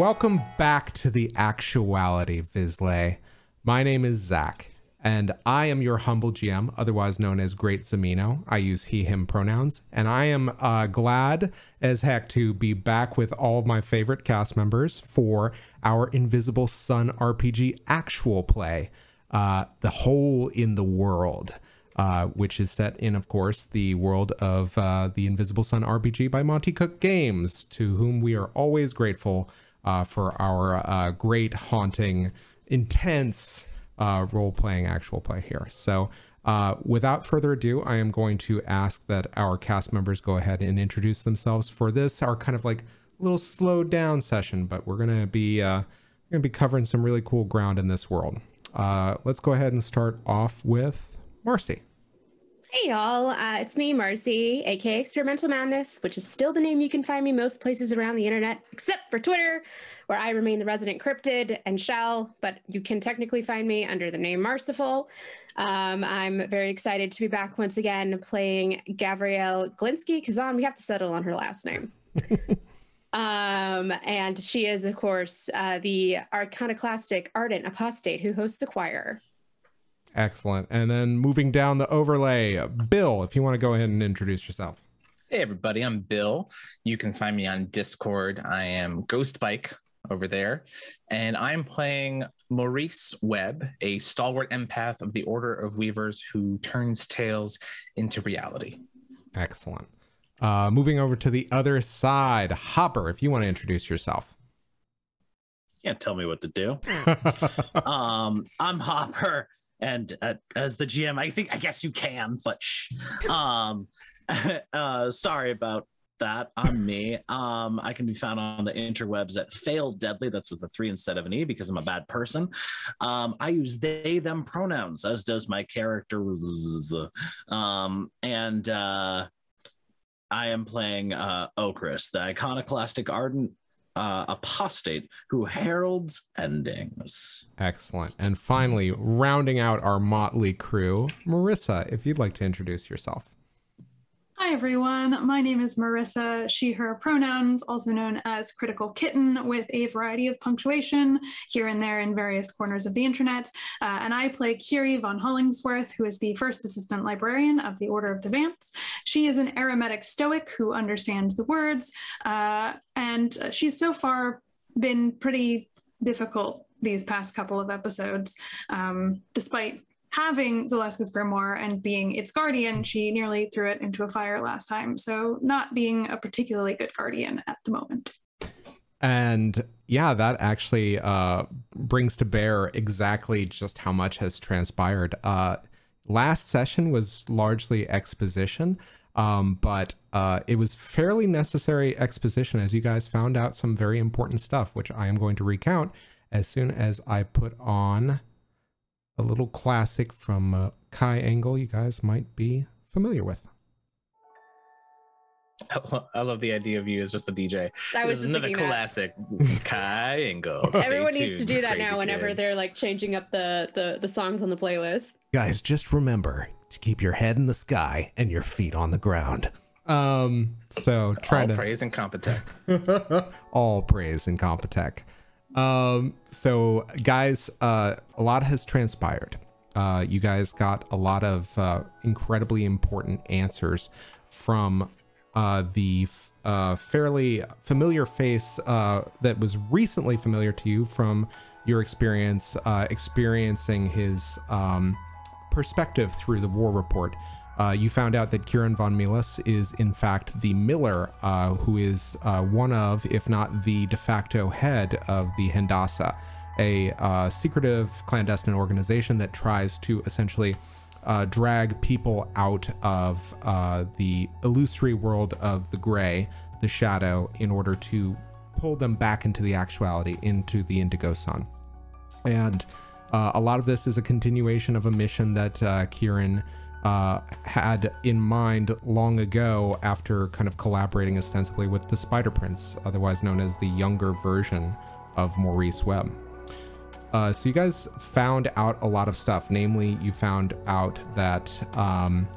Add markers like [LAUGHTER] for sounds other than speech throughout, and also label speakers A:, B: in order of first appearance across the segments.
A: Welcome back to the actuality, Vizsla. My name is Zach, and I am your humble GM, otherwise known as Great Zamino. I use he, him pronouns, and I am uh, glad as heck to be back with all of my favorite cast members for our Invisible Sun RPG actual play, uh, The Hole in the World. Uh, which is set in, of course, the world of uh, the Invisible Sun RPG by Monte Cook Games, to whom we are always grateful uh, for our uh, great, haunting, intense uh, role playing actual play here. So, uh, without further ado, I am going to ask that our cast members go ahead and introduce themselves for this, our kind of like little slowed down session, but we're going to be. Uh, going to be covering some really cool ground in this world. Uh, let's go ahead and start off with Marcy.
B: Hey y'all, uh, it's me, Marcy, aka Experimental Madness, which is still the name you can find me most places around the internet, except for Twitter, where I remain the resident cryptid and shell, but you can technically find me under the name Marciful. Um, I'm very excited to be back once again playing Gavriel Glinsky Kazan. We have to settle on her last name. [LAUGHS] um, and she is, of course, uh, the iconoclastic ardent apostate who hosts a choir.
A: Excellent. And then moving down the overlay, Bill, if you want to go ahead and introduce yourself.
C: Hey, everybody, I'm Bill. You can find me on Discord. I am Ghost Bike over there, and I'm playing Maurice Webb, a stalwart empath of the Order of Weavers who turns tales into reality.
A: Excellent. Uh, moving over to the other side, Hopper, if you want to introduce yourself.
D: Can't tell me what to do. [LAUGHS] um, I'm Hopper and uh, as the GM, I think I guess you can, but shh. Um, [LAUGHS] uh, sorry about that. I'm me. Um, I can be found on the interwebs at Fail Deadly. That's with a three instead of an e because I'm a bad person. Um, I use they them pronouns, as does my character. Um, and uh, I am playing uh, Okras, the iconoclastic ardent uh, apostate who heralds endings.
A: Excellent. And finally, rounding out our motley crew, Marissa, if you'd like to introduce yourself.
E: Hi, everyone. My name is Marissa, she, her pronouns, also known as Critical Kitten, with a variety of punctuation here and there in various corners of the internet. Uh, and I play Kyrrie von Hollingsworth, who is the first assistant librarian of the Order of the Vance. She is an Eremitic Stoic who understands the words, uh, and she's so far been pretty difficult these past couple of episodes, um, despite having Zaleska's grimoire and being its guardian, she nearly threw it into a fire last time. So, not being a particularly good guardian at the moment.
A: And yeah, that actually uh, brings to bear exactly just how much has transpired. Uh, last session was largely exposition, um, but uh, it was fairly necessary exposition as you guys found out some very important stuff, which I am going to recount as soon as I put on a little classic from uh, Kai Engel you guys might be familiar with. [LAUGHS]
C: I love the idea of you as just the DJ.
B: I was
C: this is another classic [LAUGHS] Kai Engel.
B: Everyone needs to do that now whenever kids. they're like changing up the, the the songs on the playlist.
F: Guys, just remember to keep your head in the sky and your feet on the ground.
A: Um, so try
C: all
A: to
C: praise and Compotech. [LAUGHS]
A: all praise and Compotech. Um, so guys, uh, a lot has transpired. Uh, you guys got a lot of uh, incredibly important answers from uh, the uh, fairly familiar face uh, that was recently familiar to you from your experience uh, experiencing his um, perspective through the war report. Uh, you found out that Kieran von Milas is, in fact, the Miller, uh, who is uh, one of, if not the de facto head of the Hendasa, a uh, secretive clandestine organization that tries to essentially uh, drag people out of uh, the illusory world of the gray, the shadow, in order to pull them back into the actuality, into the indigo sun. And a lot of this is a continuation of a mission that Kieran uh, had in mind long ago after kind of collaborating ostensibly with the Spider Prince, otherwise known as the younger version of Maurice Webb. Uh, so you guys found out a lot of stuff. Namely, you found out that um,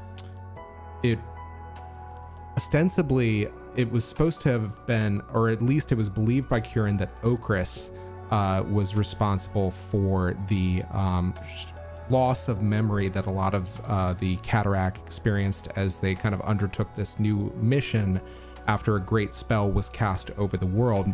A: it ostensibly it was supposed to have been, or at least it was believed by Kieran that Okras uh, was responsible for the um, loss of memory that a lot of uh, the cataract experienced as they kind of undertook this new mission after a great spell was cast over the world,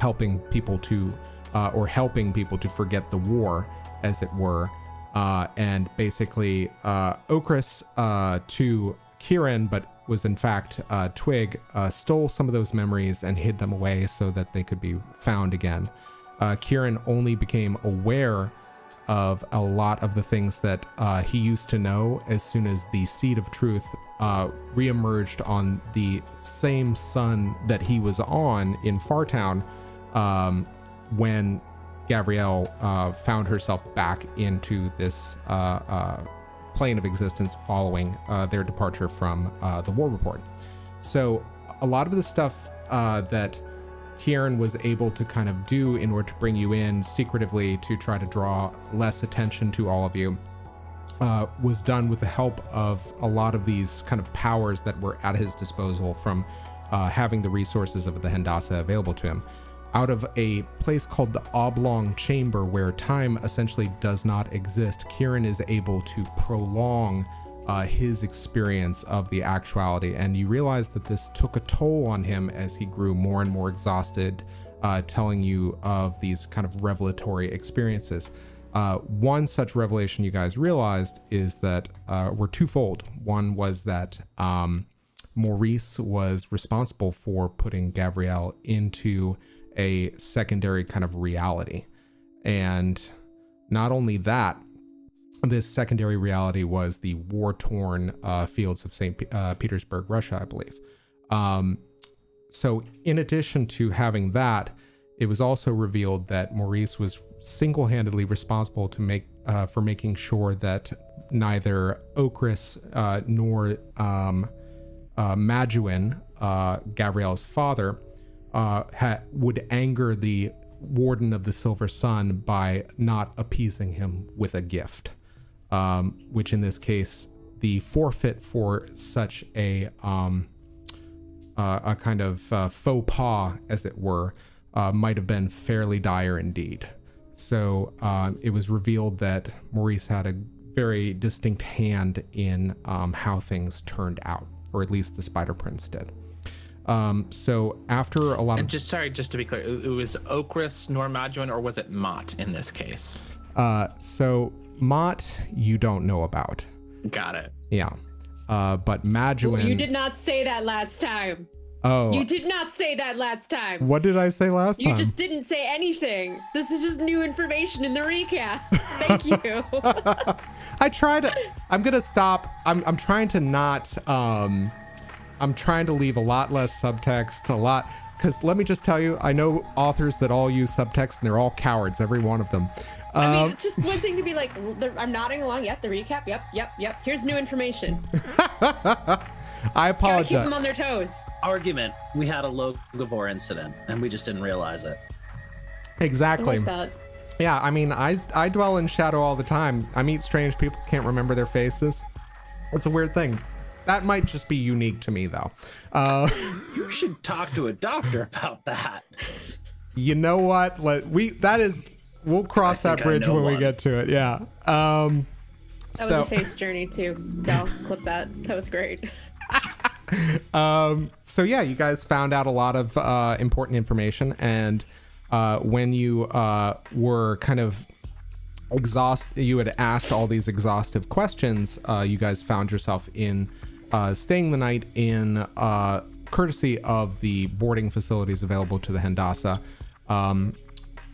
A: helping people to, uh, or helping people to forget the war, as it were. Uh, and basically, uh, Okras uh, to Kieran, but was in fact uh, Twigg, uh, stole some of those memories and hid them away so that they could be found again. Kieran only became aware of a lot of the things that uh, he used to know as soon as the seed of truth uh, reemerged on the same sun that he was on in Fartown um, when Gavriel uh, found herself back into this uh, uh, plane of existence following uh, their departure from the war report. So, a lot of the stuff that Kieran was able to kind of do in order to bring you in secretively to try to draw less attention to all of you uh, was done with the help of a lot of these kind of powers that were at his disposal from uh, having the resources of the Hendasa available to him. Out of a place called the Oblong Chamber, where time essentially does not exist, Kieran is able to prolong uh, his experience of the actuality. And you realize that this took a toll on him as he grew more and more exhausted, uh, telling you of these kind of revelatory experiences. Uh, one such revelation you guys realized is that uh, were twofold. One was that um, Maurice was responsible for putting Gavriel into a secondary kind of reality. And not only that, this secondary reality was the war torn uh, fields of St. P- uh, Petersburg, Russia, I believe. Um, so, in addition to having that, it was also revealed that Maurice was single handedly responsible to make uh, for making sure that neither Okras uh, nor um, uh, Maduin, uh, Gavriel's father, ha- would anger the warden of the Silver Sun by not appeasing him with a gift, um, which in this case, the forfeit for such a um, uh, a kind of uh, faux pas, as it were, uh, might have been fairly dire indeed. So um, it was revealed that Maurice had a very distinct hand in um, how things turned out, or at least the Spider Prince did. Um, so after a lot of
C: And just sorry, just to be clear, it was Okras nor Maduin, or was it Mott in this case?
A: uh, so Mott, you don't know about,
C: Got it.
A: yeah. Uh, but Maduin,
B: You did not say that last time.
A: oh,
B: You did not say that last time.
A: what did I say last
B: You
A: time?
B: just didn't say anything. This is just new information in the recap. [LAUGHS] Thank you. [LAUGHS]
A: I tried to. I'm gonna stop. I'm. I'm trying to not. Um, I'm trying to leave a lot less subtext. A lot. Because let me just tell you, I know authors that all use subtext, and they're all cowards, every one of them.
B: I mean,
A: Um,
B: it's just one thing to be like, I'm nodding along. Yep, the recap. Yep, yep, yep. Here's new information. [LAUGHS]
A: I
B: Gotta keep them on their toes.
D: Argument: We had a Logavor incident, and we just didn't realize it.
B: I
A: Exactly.
B: like that.
A: Yeah, I mean, I I dwell in shadow all the time. I meet strange people, can't remember their faces. It's a weird thing. That might just be unique to me, though. Uh, [LAUGHS]
D: You should talk to a doctor about that.
A: you know what? Let we that is we'll cross that bridge
D: know
A: when we get to it. Yeah. Um.
B: That
A: so
B: was a face journey too. I'll clip that. That was great. [LAUGHS]
A: um. So yeah, you guys found out a lot of uh, important information, and uh, when you uh, were kind of exhaust you had asked all these exhaustive questions uh, you guys found yourself in uh, staying the night in uh, courtesy of the boarding facilities available to the Hendasa. Um,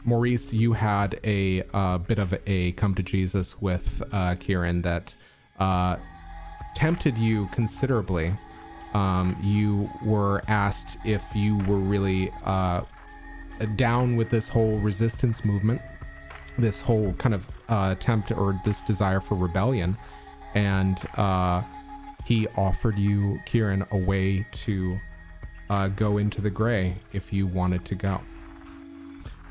A: Maurice, you had a uh, bit of a come to Jesus with uh, Kieran that uh, tempted you considerably. Um, you were asked if you were really uh, down with this whole resistance movement this whole kind of uh, attempt or this desire for rebellion, and uh, he offered you, Kieran, a way to go into the gray if you wanted to go.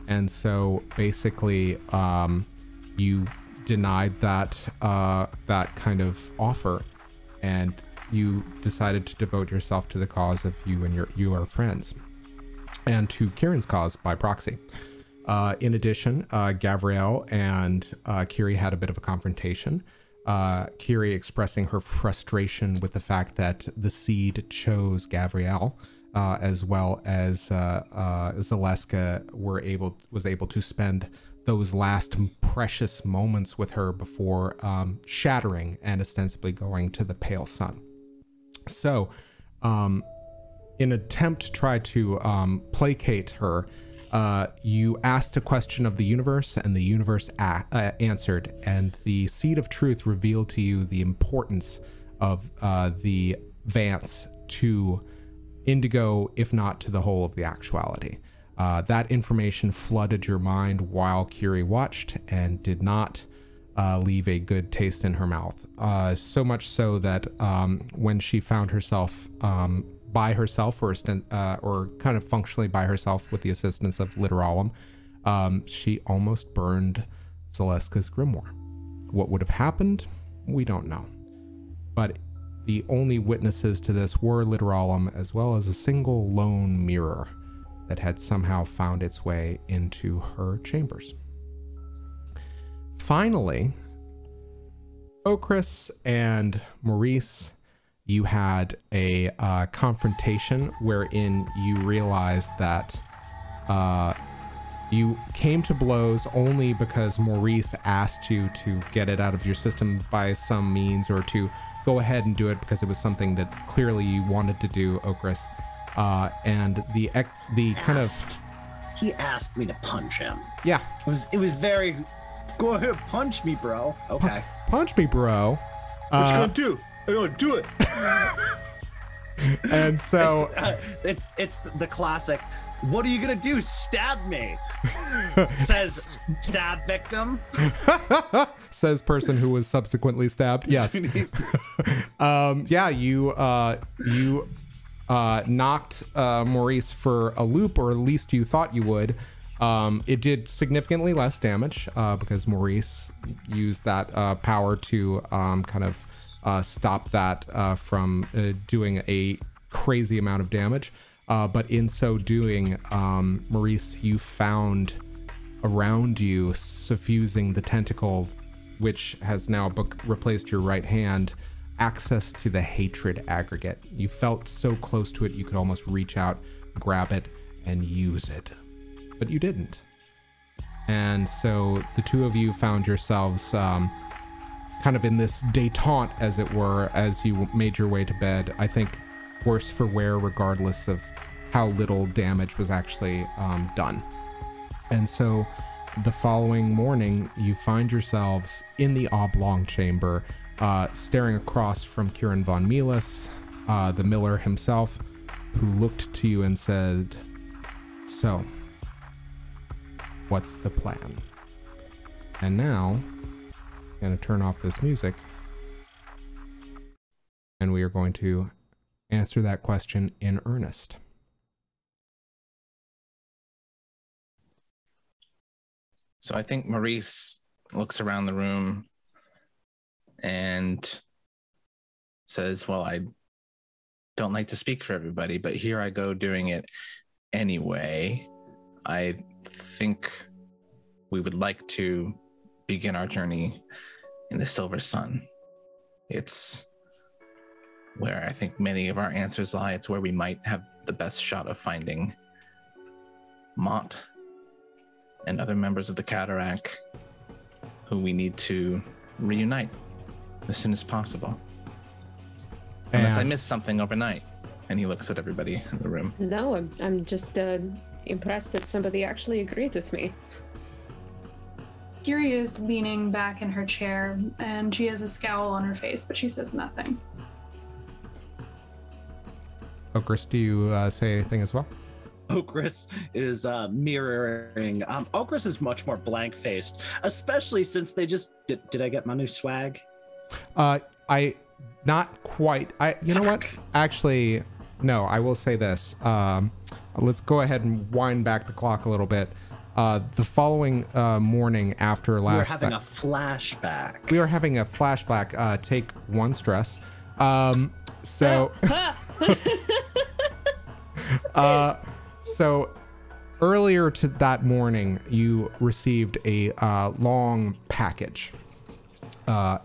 A: And so basically, um, you denied that uh, that kind of offer, and you decided to devote yourself to the cause of you and your your friends, and to Kieran's cause by proxy. Uh, in addition, uh, Gavriel and uh, Kyrrie had a bit of a confrontation. Uh, Kyrrie expressing her frustration with the fact that the seed chose Gavriel, uh, as well as uh, uh, Zaleska were able was able to spend those last precious moments with her before um, shattering and ostensibly going to the pale sun. So, um, in attempt to try to um, placate her, uh, you asked a question of the universe, and the universe a- uh, answered, and the seed of truth revealed to you the importance of uh, the Vance to Indigo, if not to the whole of the actuality. Uh, that information flooded your mind while Kyrrie watched and did not uh, leave a good taste in her mouth. Uh, so much so that um, when she found herself um, by herself, or uh, or kind of functionally by herself with the assistance of Literalum, um, she almost burned Zaleska's grimoire. What would have happened? We don't know. But the only witnesses to this were Literalum, as well as a single lone mirror that had somehow found its way into her chambers. Finally, Okras and Maurice, you had a uh, confrontation wherein you realized that uh, you came to blows only because Maurice asked you to get it out of your system by some means or to go ahead and do it because it was something that clearly you wanted to do, Okras. Uh, and the ex- the kind of
D: He asked me to punch him.
A: yeah,
D: It was it was very. Go ahead, punch me, bro. Okay.
A: punch me, bro.
D: What you
A: Uh,
D: gonna do? I'm gonna do it. [LAUGHS]
A: and so
D: it's, uh, it's it's the classic. What are you gonna do? Stab me? [LAUGHS] Says stab victim. [LAUGHS]
A: says person who was subsequently stabbed. [LAUGHS] Yes. um, yeah, you uh, you uh, knocked uh, Maurice for a loop, or at least you thought you would. Um, it did significantly less damage uh, because Maurice used that uh, power to um, kind of uh, stop that uh, from uh, doing a crazy amount of damage. Uh, but in so doing, um, Maurice, you found around you, suffusing the tentacle, which has now replaced your right hand, access to the hatred aggregate. You felt so close to it, you could almost reach out, grab it, and use it. But you didn't. And so the two of you found yourselves um, kind of in this detente, as it were, as you made your way to bed. I think worse for wear, regardless of how little damage was actually um, done. And so the following morning, you find yourselves in the oblong chamber, uh, staring across from Kieran von Milas, uh, the miller himself, who looked to you and said, So, what's the plan? And now, I'm going to turn off this music, and we are going to answer that question in earnest.
C: So I think Maurice looks around the room and says, Well, I don't like to speak for everybody, but here I go doing it anyway. I think we would like to begin our journey in the Silver Sun. It's where I think many of our answers lie. It's where we might have the best shot of finding Mont and other members of the Cataract who we need to reunite as soon as possible. Unless I
A: And-
C: missed something overnight. And he looks at everybody in the room.
B: No, I'm, I'm just uh, impressed that somebody actually agreed with me.
E: Kiri is leaning back in her chair and she has a scowl on her face, but she says nothing.
A: Okras, do you uh, say anything as well?
D: Okras is uh, mirroring. Um, Okras is much more blank faced, especially since they just did. Did I get my new swag?
A: Uh, I not quite. I you know what? Actually, no. I will say this. Um, let's go ahead and wind back the clock a little bit. Uh, the following uh, morning after last, We're
D: having a flashback.
A: we are having a flashback. Uh, take one stress. Um, so, [LAUGHS] [LAUGHS] uh, so earlier to that morning, you received a uh, long package. Uh,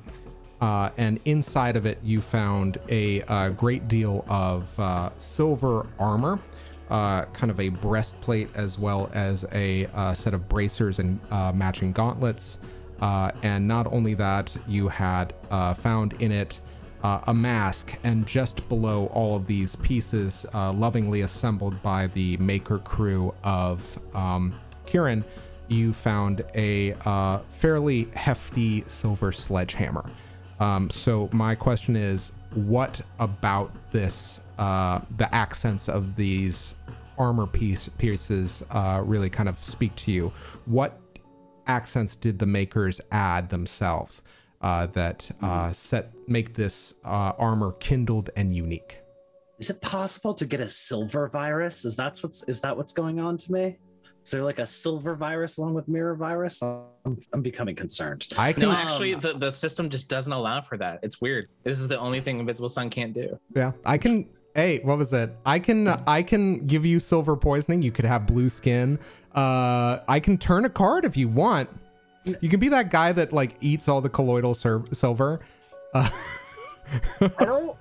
A: uh, and inside of it, you found a, uh great deal of uh, silver armor, kind of a breastplate, as well as a set of bracers and matching gauntlets. And not only that, you had found in it uh, a mask, and just below all of these pieces, uh, lovingly assembled by the maker crew of um, Kieran, you found a uh, fairly hefty silver sledgehammer. Um, so my question is, what about this, uh, the accents of these armor piece pieces, uh, really kind of speak to you? What accents did the makers add themselves uh, that uh, set make this uh, armor kindled and unique?
D: Is it possible to get a silver virus? Is that what's is that what's going on to me? Is there like a silver virus along with mirror virus? I'm, I'm becoming concerned.
A: I can,
C: No, actually, the, the system just doesn't allow for that. It's weird. This is the only thing Invisible Sun can't do.
A: yeah, I can. Hey, what was it? I can, I can give you silver poisoning. You could have blue skin. Uh, I can turn a card if you want. You can be that guy that like eats all the colloidal ser- silver.
D: I don't.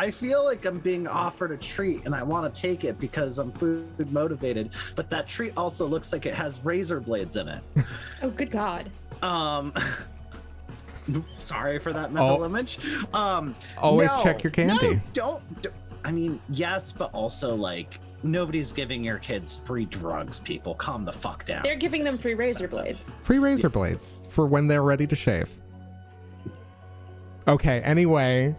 D: I feel like I'm being offered a treat and I want to take it because I'm food motivated. But that treat also looks like it has razor blades in it. [LAUGHS]
B: oh, good God.
D: Um. [LAUGHS] Sorry for that mental
A: Oh.
D: image. Um,
A: Always
D: no,
A: check your candy.
D: No, don't, don't. I mean, yes, but also like nobody's giving your kids free drugs. People, calm the fuck down.
B: They're giving them free razor blades.
A: Free razor blades for when they're ready to shave. Okay. Anyway,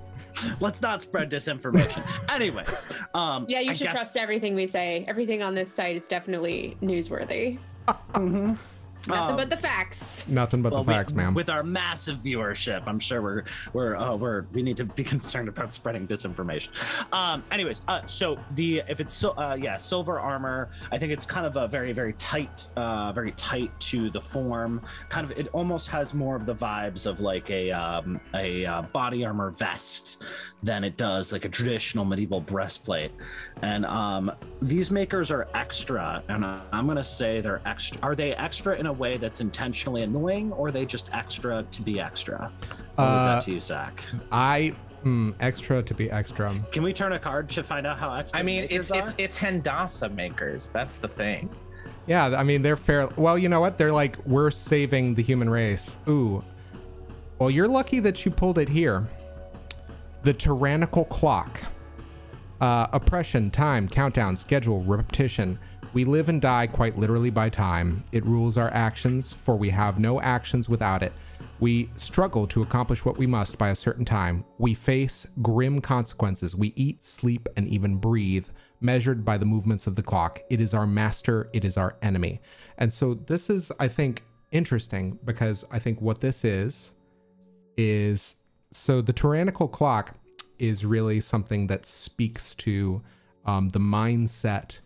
D: Let's not spread disinformation. [LAUGHS] Anyways, um,
B: Yeah, you should
D: guess-
B: trust everything we say. Everything on this site is definitely newsworthy.
D: Mhm. [LAUGHS] [LAUGHS]
B: Nothing
D: Um,
B: but the facts.
A: nothing but
D: Well,
A: the
D: we-
A: facts, ma'am.
D: With our massive viewership, I'm sure we're we're uh, we're we need to be [LAUGHS] concerned about spreading disinformation. Um, anyways, uh, so the if it's so uh, yeah silver armor, I think it's kind of a very very tight, uh, very tight to the form. Kind of it almost has more of the vibes of like a um, a uh, body armor vest than it does like a traditional medieval breastplate. And um, these makers are extra, and I- I'm gonna say they're extra. Are they extra in a way that's intentionally annoying, or are they just extra to be extra? I'll leave
A: Uh,
D: that to you, Zach.
A: I mm, extra to be extra.
D: Can we turn a card to find out how extra?
C: I mean,
D: makers
C: it's it's
D: are?
C: it's Hendasa makers. That's the thing.
A: Yeah, I mean they're fair. Well, you know what? They're like we're saving the human race. Ooh. Well, you're lucky that you pulled it here. The tyrannical clock. Uh, oppression, time, countdown, schedule, repetition. We live and die quite literally by time. It rules our actions, for we have no actions without it. We struggle to accomplish what we must by a certain time. We face grim consequences. We eat, sleep, and even breathe, measured by the movements of the clock. It is our master, it is our enemy. And so, this is, I think, interesting because I think what this is is so the tyrannical clock is really something that speaks to um, the mindset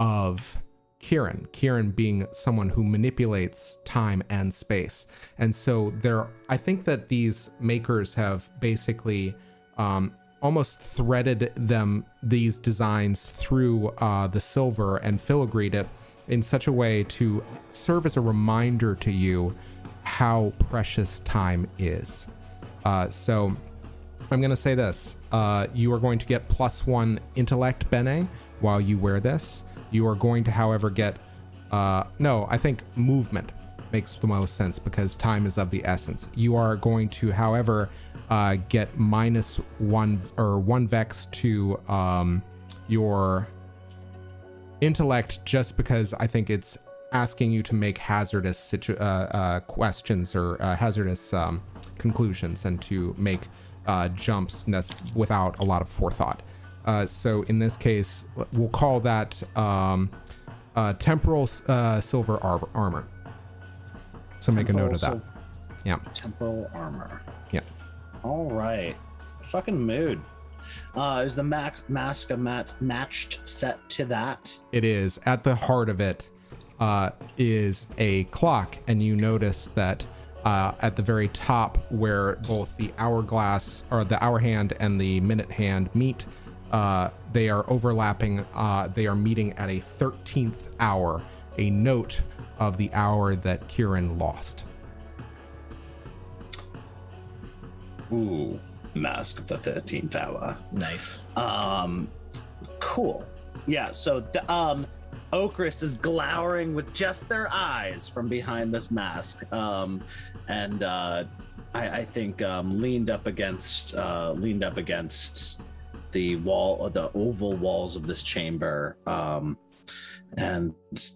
A: of Kieran. Kieran being someone who manipulates time and space, and so there. I think that these makers have basically um, almost threaded them these designs through uh, the silver and filigreed it in such a way to serve as a reminder to you how precious time is. Uh, so I'm going to say this. Uh, you are going to get plus one intellect, Bene, while you wear this. You are going to, however, get. Uh, no, I think movement makes the most sense because time is of the essence. You are going to, however, uh, get minus one or one vex to um, your intellect just because I think it's asking you to make hazardous situ- uh, uh, questions or uh, hazardous um, conclusions and to make uh, jumps without a lot of forethought. Uh, so in this case, we'll call that um, uh, temporal uh, silver ar- armor. So make a note of that.
D: Temporal
A: Yeah.
D: Temporal armor.
A: Yeah.
D: All right. Fucking mood. Uh, is the mask a mat- matched set to that?
A: It is at the heart of it uh, is a clock, and you notice that uh, at the very top where both the hourglass or the hour hand and the minute hand meet. Uh, they are overlapping. Uh, they are meeting at a 13th hour, a note of the hour that Kieran lost.
D: Ooh, Mask of the Thirteenth Hour.
C: Nice.
D: Um, cool. Yeah. So the um, Okras is glowering with just their eyes from behind this mask. Um, and uh, I, I think um, leaned up against uh, leaned up against the wall or the oval walls of this chamber. Um, and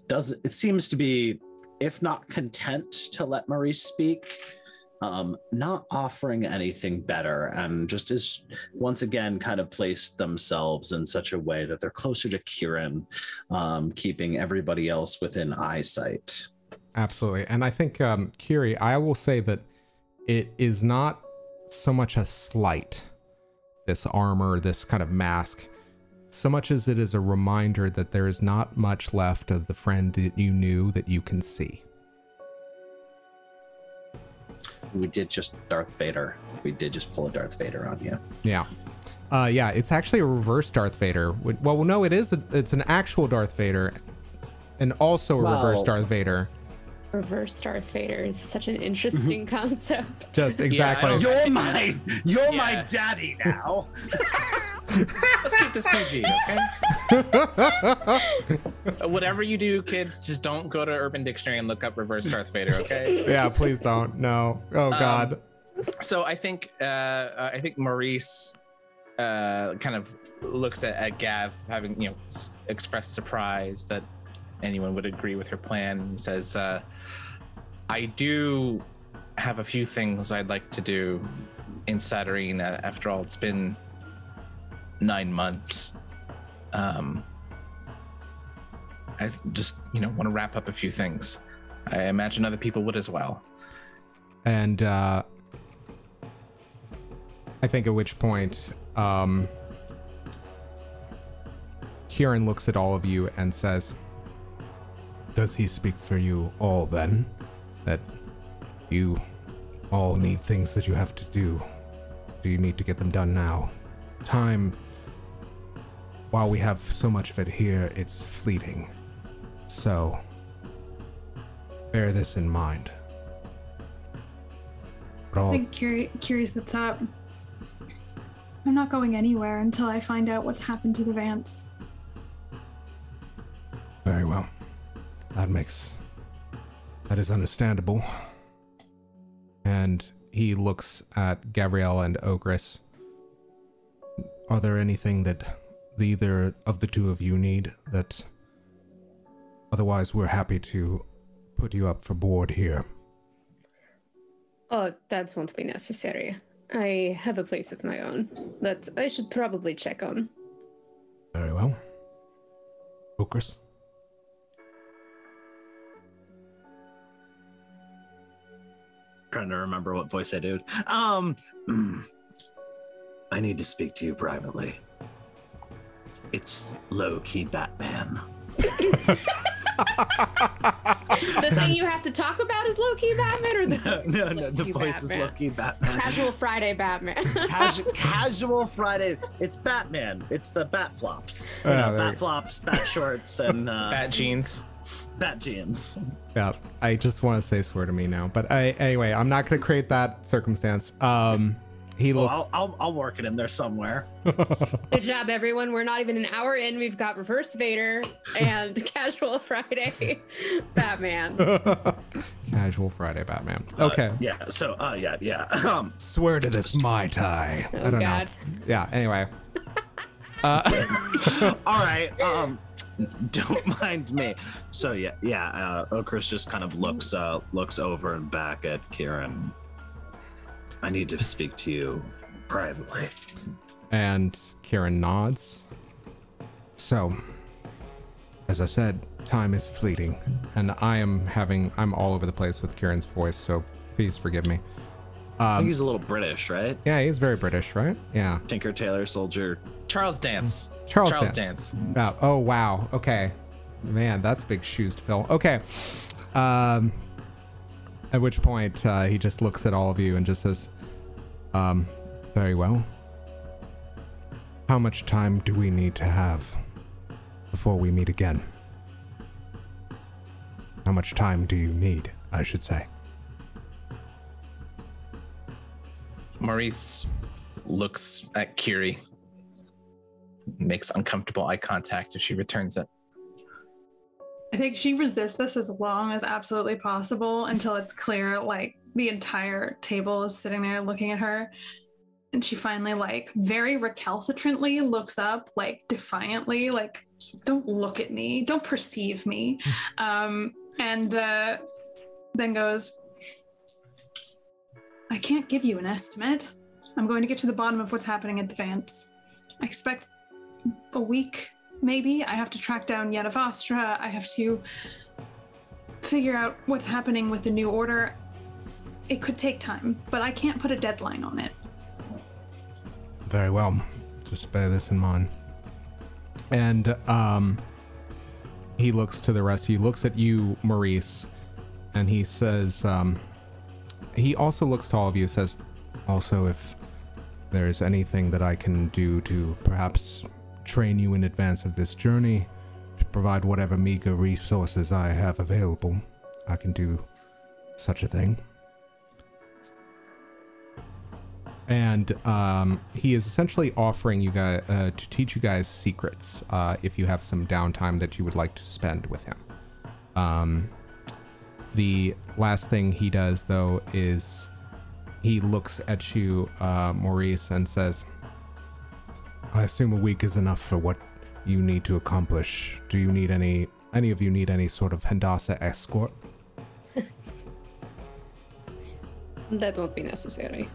D: does it seems to be, if not content to let Maurice speak, um, not offering anything better and just is once again kind of placed themselves in such a way that they're closer to Kieran, um, keeping everybody else within eyesight.
A: Absolutely. And I think, um, Kyrrie, I will say that it is not so much a slight, this armor, this kind of mask, so much as it is a reminder that there is not much left of the friend that you knew that you can see.
D: We did just Darth Vader. We did just pull a Darth Vader on you.
A: Yeah. Uh, yeah, it's actually a reverse Darth Vader. Well, no, it is. A, it's an actual Darth Vader, and also a reverse Darth Vader.
B: Reverse Darth Vader is such an interesting concept. [LAUGHS]
A: Just exactly.
C: don't-
D: You're my, you're my daddy now. [LAUGHS]
C: Let's keep this PG, okay? [LAUGHS] Whatever you do, kids, just don't go to Urban Dictionary and look up reverse Darth Vader, okay?
A: yeah, please don't. No. Oh God.
C: so I think uh, I think Maurice uh, kind of looks at, at Gav, having you know expressed surprise that anyone would agree with her plan, and says, uh, "I do have a few things I'd like to do in Satyrine. After all, it's been nine months. Um, I just you know want to wrap up a few things. I imagine other people would as well."
A: and uh, I think at which point, um, Kieran looks at all of you and says,
F: Does he speak for you all then? That you all need things that you have to do? Do you need to get them done now? Time, while we have so much of it here, it's fleeting. So, bear this in mind. But
E: I
F: all,
E: think Kyrrie, Kyrrie sits up. I'm not going anywhere until I find out what's happened to the Vance.
F: very well. That makes. That is understandable.
A: and he looks at Gavriel and Okras.
F: Are there anything that the either of the two of you need that otherwise we're happy to put you up for board here.
B: Oh, that won't be necessary. I have a place of my own that I should probably check on.
F: Very well. Okras?
D: Trying to remember what voice I did. Um, [CLEARS THROAT] I need to speak to you privately. It's low key Batman.
B: The thing you have to talk about is low key Batman, or the [LAUGHS]
D: no, no, no. The
B: Low-key
D: voice is
B: Batman.
D: low key Batman.
B: Casual Friday Batman.
D: Casual, [LAUGHS] casual Friday. It's Batman. It's the bat flops. You know, bat flops, bat shorts, and uh,
C: Bat jeans.
D: Bat jeans.
A: Yeah, I just want to say swear to me now. But I, anyway, I'm not going to create that circumstance. Um, he
D: Well,
A: looks.
D: I'll, I'll, I'll work it in there somewhere. [LAUGHS]
B: Good job, everyone. We're not even an hour in. We've got Reverse Vader and [LAUGHS] Casual Friday [LAUGHS] Batman.
A: Casual Friday Batman.
D: Uh,
A: Okay.
D: yeah. So, uh, yeah, yeah. Um,
F: Swear to this my tie.
B: Oh,
A: I don't
B: God.
A: know. Yeah. Anyway. Uh,
D: all right. Um, don't [LAUGHS] mind me. So yeah, yeah. Uh, Okras just kind of looks, uh, looks over and back at Kieran. I need to speak to you privately.
A: and Kieran nods.
F: So, as I said, time is fleeting.
A: And I am having. I'm all over the place with Kieran's voice, so please forgive me. Um,
D: he's a little British, right?
A: yeah, he's very British, right? Yeah.
D: Tinker Tailor Soldier.
C: Charles Dance.
A: Charles
C: Charles
A: Dance.
C: Dance.
A: Yeah. Oh wow. Okay. Man, that's big shoes to fill. Okay. Um At which point uh, he just looks at all of you and just says, um, very well.
F: How much time do we need to have before we meet again? How much time do you need, I should say?
C: Maurice looks at Kyrrie, makes uncomfortable eye contact as she returns it.
E: I think she resists this as long as absolutely possible until it's clear like the entire table is sitting there looking at her. And she finally, like, very recalcitrantly looks up, like, defiantly, like, don't look at me, don't perceive me. [LAUGHS] um, and uh, then goes, I can't give you an estimate. I'm going to get to the bottom of what's happening at the Vance. I expect a week, maybe. I have to track down Yadevastra. I have to figure out what's happening with the new order. It could take time, but I can't put a deadline on it.
F: Very well. Just bear this in mind.
A: And um, he looks to the rest. He looks at you, Maurice, and he says, um, he also looks to all of you, says,
F: Also, if there's anything that I can do to perhaps train you in advance of this journey, to provide whatever meager resources I have available, I can do such a thing.
A: and um, he is essentially offering you guys uh, to teach you guys secrets uh, if you have some downtime that you would like to spend with him. Um, the last thing he does, though, is he looks at you, uh, Maurice, and says,
F: I assume a week is enough for what you need to accomplish. Do you need any, any of you need any sort of Hendasa escort? [LAUGHS]
B: That won't be necessary.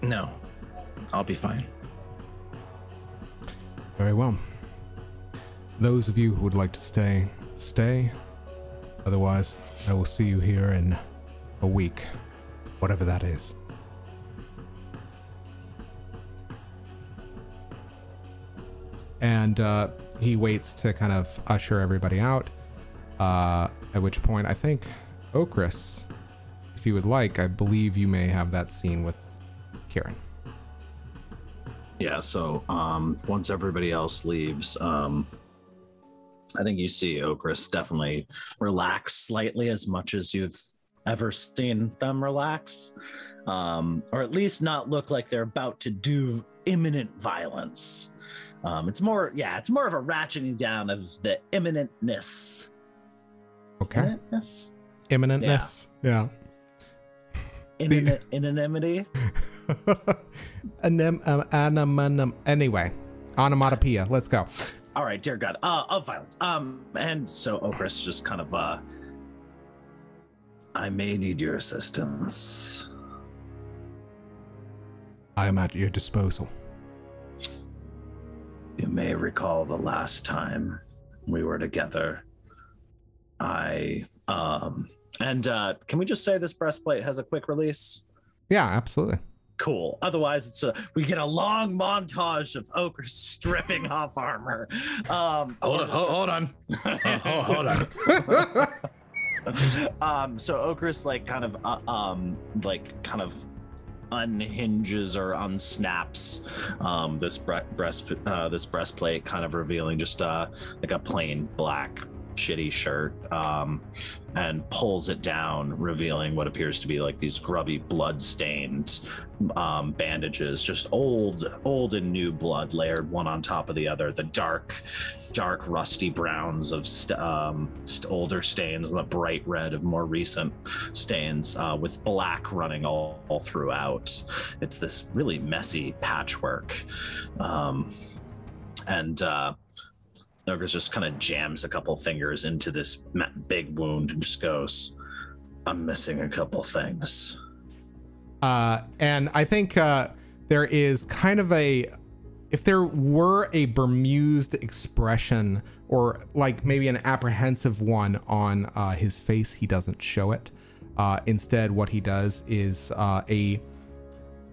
C: No, I'll be fine.
F: Very well. Those of you who would like to stay, stay. Otherwise, I will see you here in a week, whatever that is.
A: And uh, he waits to kind of usher everybody out. Uh, at which point, I think, Okras, if you would like, I believe you may have that scene with Kieran.
D: Yeah, so um, once everybody else leaves, um, I think you see Okras definitely relax slightly as much as you've ever seen them relax, um, or at least not look like they're about to do imminent violence. Um, it's more, yeah, it's more of a ratcheting down of the imminentness.
A: Okay.
D: Imminentness?
A: Imminentness. Yeah.
D: Imminent, anonymity. [LAUGHS]
A: Anem- um, anamonum- anyway, onomatopoeia. Let's go.
D: All right, dear God, uh, of violence. Um, and so Okras just kind of, uh, I may need your assistance.
F: I am at your disposal.
D: You may recall the last time we were together. I, um, and uh, can we just say this breastplate has a quick release?
A: Yeah, absolutely.
D: Cool. Otherwise, it's a we get a long montage of Okras stripping [LAUGHS] off armor. Um,
C: Hold on, hold, hold on. [LAUGHS] Uh, hold, hold on. [LAUGHS]
D: um so okras like kind of uh, um like kind of unhinges or unsnaps um this bre- breast uh this breastplate kind of revealing just uh like a plain black shitty shirt um and pulls it down revealing what appears to be like these grubby blood-stained um bandages just old old and new blood layered one on top of the other the dark dark rusty browns of st- um, st- older stains and the bright red of more recent stains uh, with black running all, all throughout. It's this really messy patchwork um, and uh, Okras just kind of jams a couple fingers into this big wound and just goes i'm missing a couple things
A: Uh, and I think uh, there is kind of a, if there were a bemused expression or like maybe an apprehensive one on uh, his face, he doesn't show it. Uh, instead, what he does is uh, a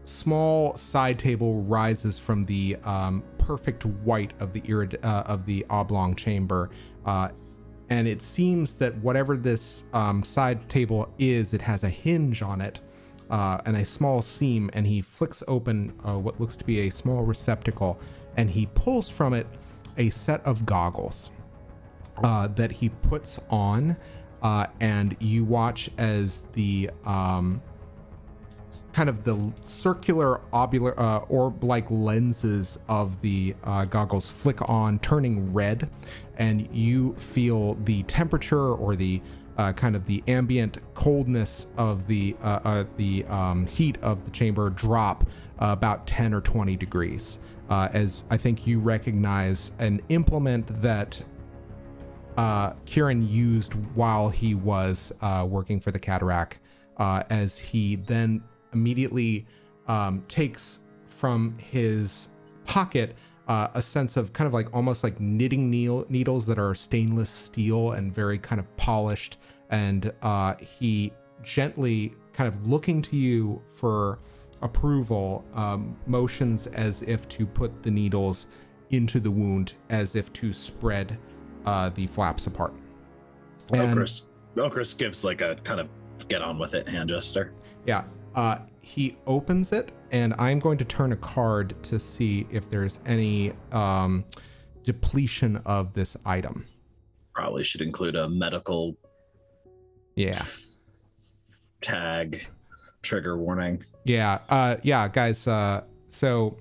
A: small side table rises from the um, perfect white of the irid- uh, of the oblong chamber. Uh, and it seems that whatever this um, side table is, it has a hinge on it uh, and a small seam, and he flicks open uh, what looks to be a small receptacle, and he pulls from it a set of goggles uh, that he puts on, uh, and you watch as the um, kind of the circular obular uh, orb-like lenses of the uh, goggles flick on, turning red, and you feel the temperature or the uh, kind of the ambient coldness of the uh, uh, the um, heat of the chamber drop about 10 or 20 degrees. Uh, as I think you recognize an implement that Kieran used while he was working for the cataract, uh, as he then immediately um, takes from his pocket uh, a sense of kind of like almost like knitting needle, needles that are stainless steel and very kind of polished. And uh, he gently kind of looking to you for approval, um, motions as if to put the needles into the wound, as if to spread uh, the flaps apart. And-
D: Okras. Okras gives like a kind of get on with it hand gesture.
A: Yeah. Uh, he opens it, and I'm going to turn a card to see if there's any um, depletion of this item.
D: Probably should include a medical
A: Yeah.
D: tag trigger warning.
A: Yeah. Uh, yeah, guys. Uh, so,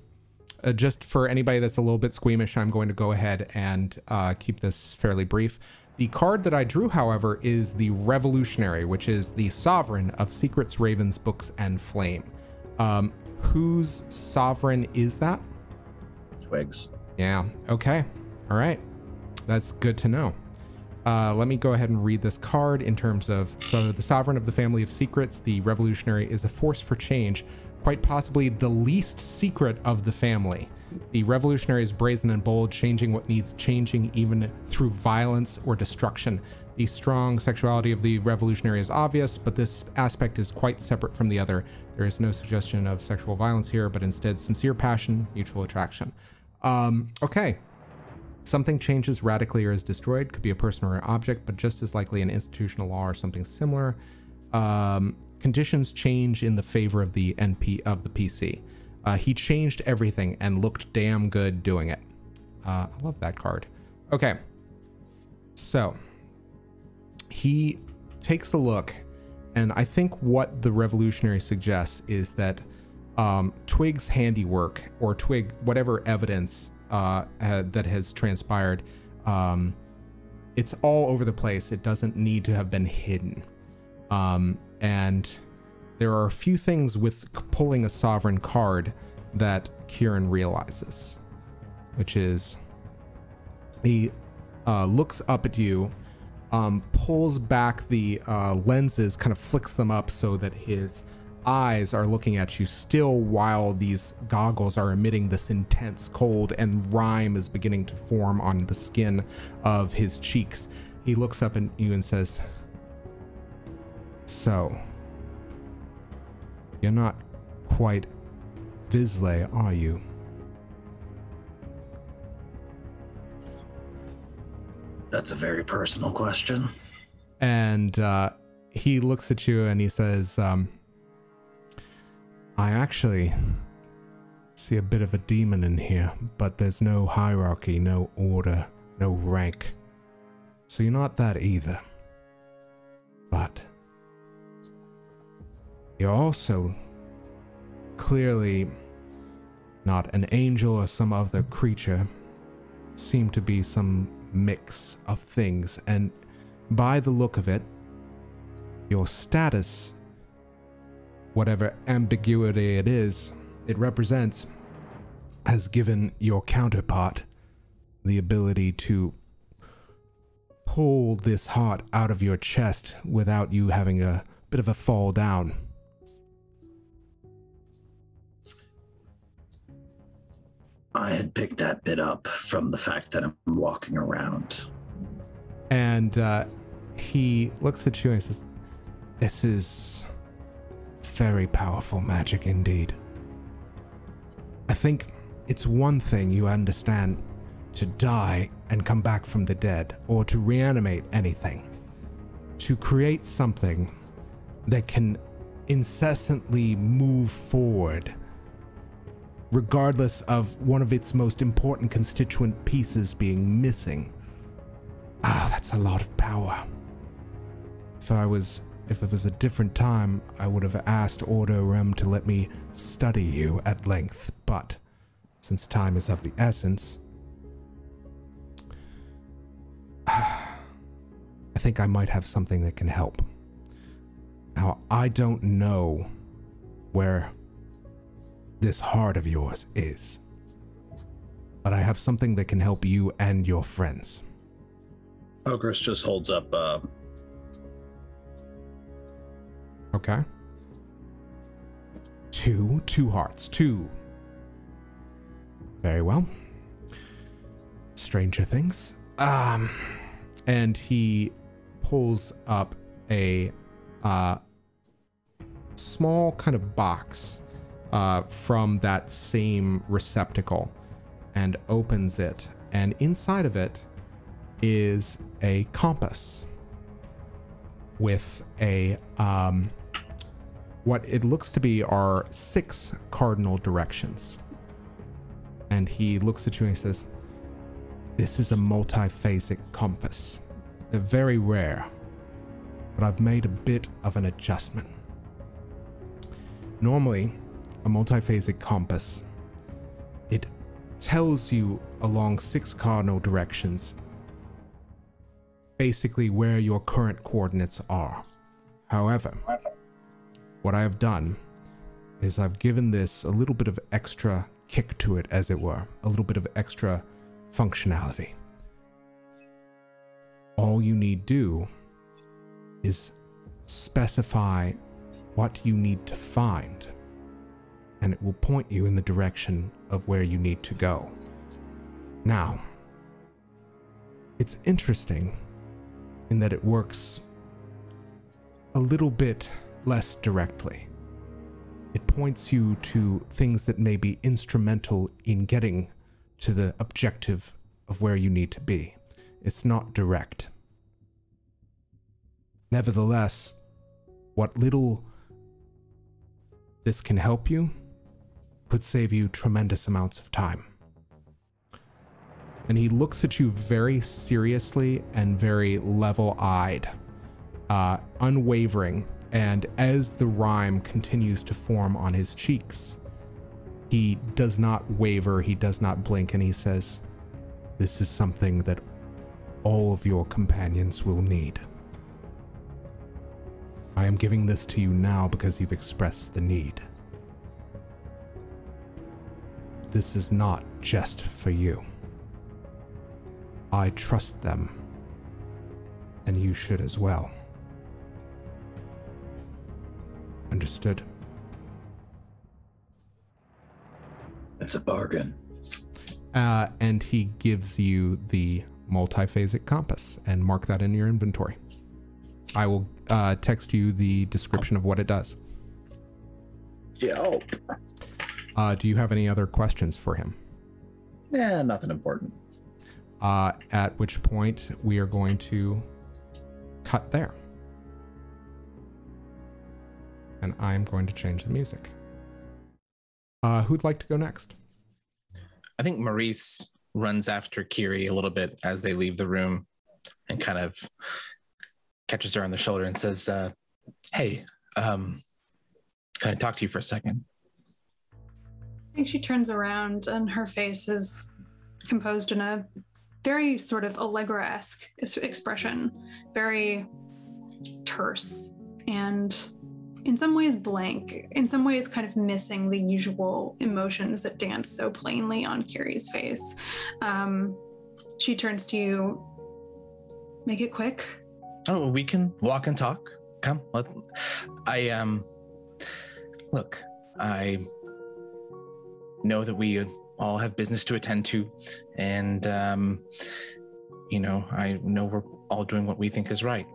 A: uh, just for anybody that's a little bit squeamish, I'm going to go ahead and uh, keep this fairly brief. The card that I drew, however, is the Revolutionary, which is the sovereign of Secrets, Ravens, Books, and Flame. Um, whose sovereign is that?
D: Twigg's.
A: Yeah. Okay. All right. That's good to know. Uh, let me go ahead and read this card in terms of so the sovereign of the family of secrets, the revolutionary, is a force for change, quite possibly the least secret of the family. The revolutionary is brazen and bold, changing what needs changing even through violence or destruction. The strong sexuality of the revolutionary is obvious, but this aspect is quite separate from the other. There is no suggestion of sexual violence here, but instead sincere passion, mutual attraction. Um, okay, Something changes radically or is destroyed. Could be a person or an object, but just as likely an institutional law or something similar. Um, conditions change in the favor of the NP of the PC. Uh, he changed everything and looked damn good doing it. Uh, I love that card. Okay, so he takes a look, and I think what the revolutionary suggests is that um, Twigg's handiwork or Twig, whatever evidence uh, ha- that has transpired, um, it's all over the place. It doesn't need to have been hidden. Um, and there are a few things with pulling a sovereign card that Kieran realizes, which is he uh, looks up at you, um, pulls back the uh, lenses, kind of flicks them up so that his eyes are looking at you still while these goggles are emitting this intense cold and rime is beginning to form on the skin of his cheeks. He looks up at you and says, So, you're not quite vislae, are you?
D: That's a very personal question.
A: and uh, he looks at you and he says, um, "I actually see a bit of a demon in here, but there's no hierarchy, no order, no rank. So you're not that either. But you're also clearly not an angel or some other creature. Seem to be some mix of things, and by the look of it, your status, whatever ambiguity it is, it represents, has given your counterpart the ability to pull this heart out of your chest without you having a bit of a fall down.
D: I had picked that bit up from the fact that I'm walking around.
A: And uh, he looks at you and says, This is very powerful magic indeed. I think it's one thing you understand
F: to die and come back from the dead or to reanimate anything. To create something that can incessantly move forward, regardless of one of its most important constituent pieces being missing. Ah, that's a lot of power. If I was if it was a different time, I would have asked Ordo Rem to let me study you at length, but since time is of the essence, [SIGHS] I think I might have something that can help. Now, I don't know where this heart of yours is, but I have something that can help you and your friends.
D: Okras just holds up uh,
A: Okay. Two, two hearts, two. Very well. Stranger Things. Um, and he pulls up a uh, small kind of box uh, from that same receptacle and opens it. And inside of it is a compass with a um, what it looks to be are six cardinal directions. And he looks at you and he says, This is a multiphasic compass. They're very rare, but I've made a bit of an adjustment. Normally, a multiphasic compass, it tells you along six cardinal directions basically where your current coordinates are. However, what I have done is I've given this a little bit of extra kick to it, as it were, a little bit of extra functionality. All you need do is specify what you need to find, and it will point you in the direction of where you need to go. Now, it's interesting in that it works a little bit less directly. It points you to things that may be instrumental in getting to the objective of where you need to be. It's not direct. Nevertheless, what little this can help you could save you tremendous amounts of time. And he looks at you very seriously and very level eyed, uh, unwavering and as the rime continues to form on his cheeks, he does not waver, he does not blink, and he says, This is something that all of your companions will need. I am giving this to you now because you've expressed the need. This is not just for you. I trust them, and you should as well. Understood.
D: It's a bargain.
A: Uh, and he gives you the multiphasic compass and mark that in your inventory. I will uh, text you the description of what it does.
C: Yelp.
A: Uh, do you have any other questions for him?
C: Yeah, nothing important.
A: Uh, at which point we are going to cut there. and I'm going to change the music. Uh, who'd like to go next?
C: I think Maurice runs after Kyrrie a little bit as they leave the room and kind of catches her on the shoulder and says, uh, Hey, um, can I talk to you for a second?
E: I think she turns around and her face is composed in a very sort of Allegra esque expression, very terse and in some ways blank, in some ways kind of missing the usual emotions that dance so plainly on Kyrrie's face. Um, she turns to you. Make it quick.
C: Oh, we can walk and talk. Come, let I um look, I know that we all have business to attend to, and um, you know, I know we're all doing what we think is right.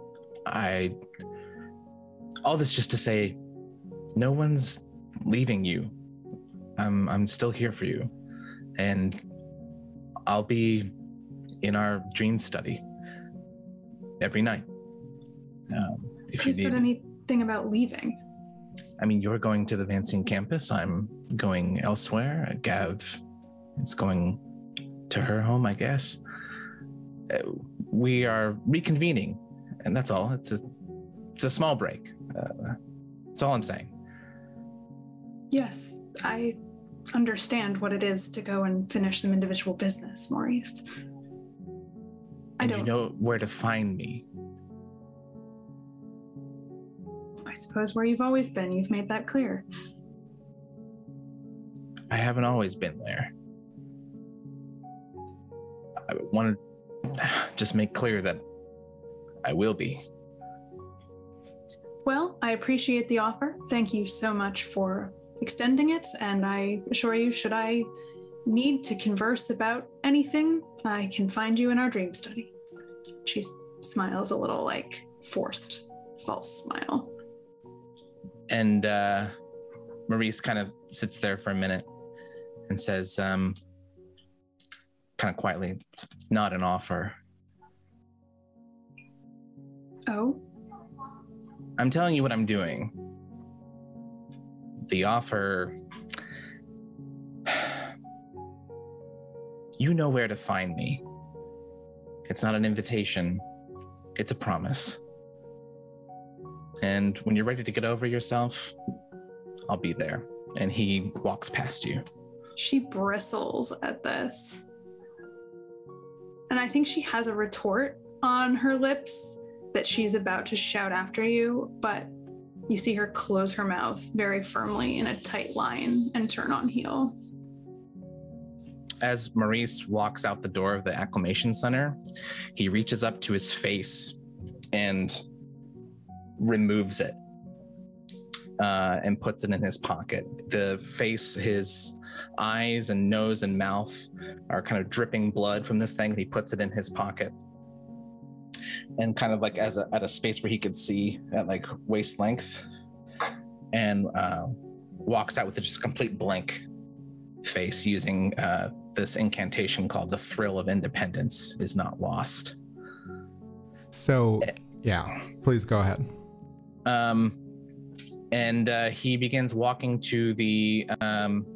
C: I all this just to say, no one's leaving you. I'm I'm still here for you, and I'll be in our dream study every night. Um, if
E: Who
C: you
E: said
C: need,
E: anything about leaving?
C: I mean, you're going to the Vancian campus. I'm going elsewhere. Gav is going to her home, I guess. Uh, we are reconvening, and that's all. It's a it's a small break. Uh, that's all I'm saying.
E: Yes, I understand what it is to go and finish some individual business, Maurice. I
C: And
E: don't
C: you know where to find me.
E: I suppose where you've always been, you've made that clear.
C: I haven't always been there. I want to [SIGHS] just make clear that I will be.
E: Well, I appreciate the offer. Thank you so much for extending it, and I assure you, should I need to converse about anything, I can find you in our dream study. She smiles a little like forced, false smile.
C: And uh, Maurice kind of sits there for a minute and says, um, kind of quietly, it's not an offer.
E: Oh,
C: I'm telling you what I'm doing. The offer. [SIGHS] You know where to find me. It's not an invitation, it's a promise. And when you're ready to get over yourself, I'll be there. And he walks past you.
E: she bristles at this. And I think she has a retort on her lips that she's about to shout after you, but you see her close her mouth very firmly in a tight line and turn on heel.
C: As Maurice walks out the door of the acclimation center, he reaches up to his face and removes it uh, and puts it in his pocket. The face, his eyes and nose and mouth are kind of dripping blood from this thing. He puts it in his pocket and kind of like as a, at a space where he could see at like waist length and uh, walks out with a just a complete blank face using uh, this incantation called the thrill of independence is not lost.
A: So, yeah, please go ahead.
C: Um, and uh, he begins walking to the um,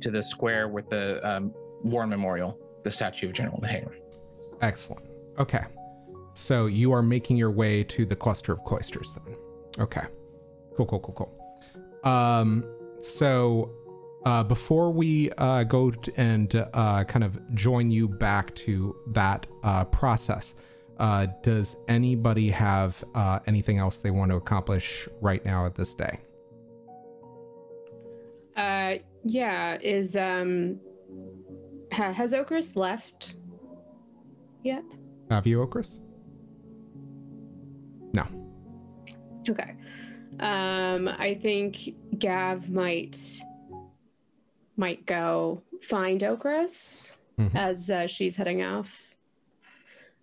C: to the square with the um, war memorial, the statue of General Hager.
A: Excellent. Okay. So you are making your way to the cluster of cloisters then. Okay. Cool, cool, cool, cool. Um, so uh, before we uh, go and uh, kind of join you back to that uh, process, uh, does anybody have uh, anything else they want to accomplish right now at this day?
B: Uh, yeah. Is um, ha- has Okras left yet?
A: Have you, Okras? No.
B: Okay. Um, I think Gav might might go find Okras
A: Mhm.
B: as uh, she's heading off.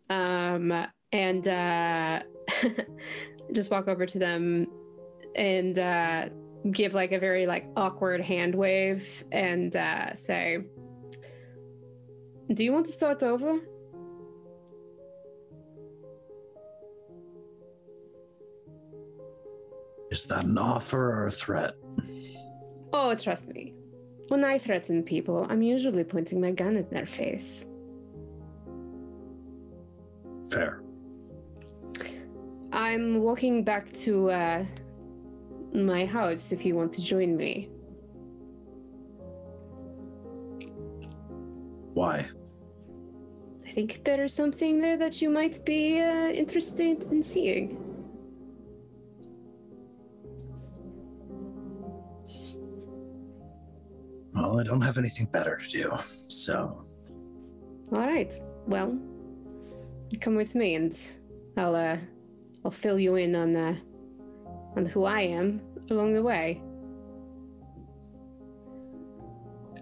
B: Um, and uh, [LAUGHS] just walk over to them and uh, give like a very like awkward hand wave and uh, say, "Do you want to start over?"
D: Is that an offer or a threat?
B: Oh, trust me. When I threaten people, I'm usually pointing my gun at their face.
D: Fair.
B: I'm walking back to uh, my house if you want to join me.
D: Why?
B: I think there is something there that you might be uh, interested in seeing.
D: Well, I don't have anything better to do, so
B: All right. Well, come with me, and I'll uh, I'll fill you in on uh, on who I am along the way.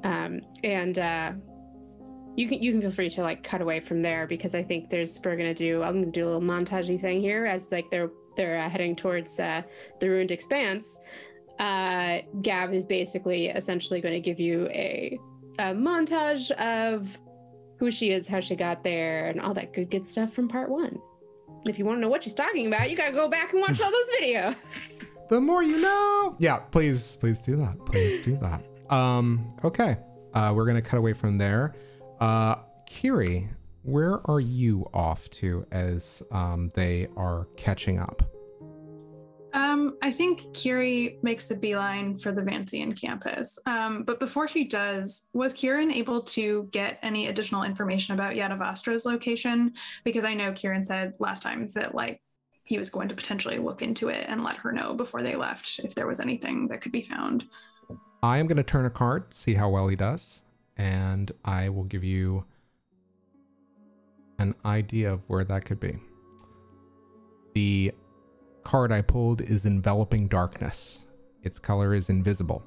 B: Um, and uh, you can you can feel free to like cut away from there because I think there's we're gonna do I'm gonna do a little montagey thing here as like they're they're uh, heading towards uh, the ruined expanse. Uh, Gav is basically essentially going to give you a a montage of who she is, how she got there, and all that good good stuff from part one. If you want to know what she's talking about, you gotta go back and watch all those [LAUGHS] videos.
A: The more you know. Yeah, please, please do that. Please do that. Um, okay. Uh, we're gonna cut away from there. Uh, Kyrrie, where are you off to as um, they are catching up?
E: Um, I think Kyrrie makes a beeline for the Vancian campus. Um, but before she does, was Kieran able to get any additional information about Yadevastra's location? Because I know Kieran said last time that like he was going to potentially look into it and let her know before they left if there was anything that could be found.
A: I am going to turn a card, see how well he does, and I will give you an idea of where that could be. The card I pulled is Enveloping Darkness. Its color is invisible.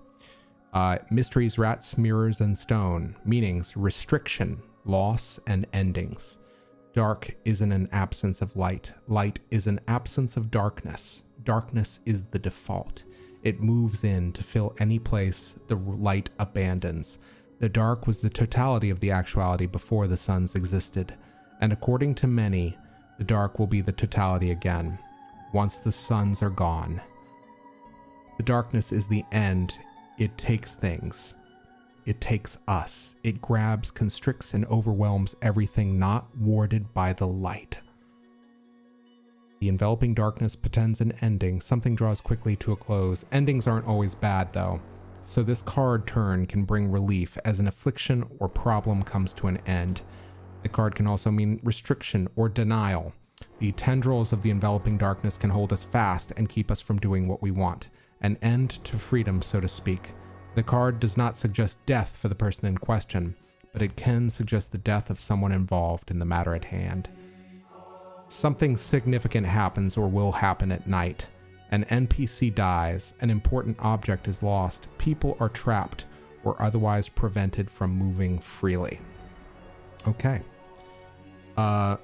A: Uh, mysteries, rats, mirrors, and stone. Meanings restriction, loss, and endings. Dark is in an absence of light. Light is an absence of darkness. Darkness is the default. It moves in to fill any place the light abandons. The dark was the totality of the actuality before the suns existed, and according to many, the dark will be the totality again once the suns are gone. The darkness is the end. It takes things. It takes us. It grabs, constricts, and overwhelms everything not warded by the light. The enveloping darkness pretends an ending. Something draws quickly to a close. Endings aren't always bad, though. So this card turn can bring relief as an affliction or problem comes to an end. The card can also mean restriction or denial. The tendrils of the enveloping darkness can hold us fast and keep us from doing what we want. An end to freedom, so to speak. The card does not suggest death for the person in question, but it can suggest the death of someone involved in the matter at hand. Something significant happens or will happen at night. An NPC dies, an important object is lost, people are trapped or otherwise prevented from moving freely. Okay. Uh,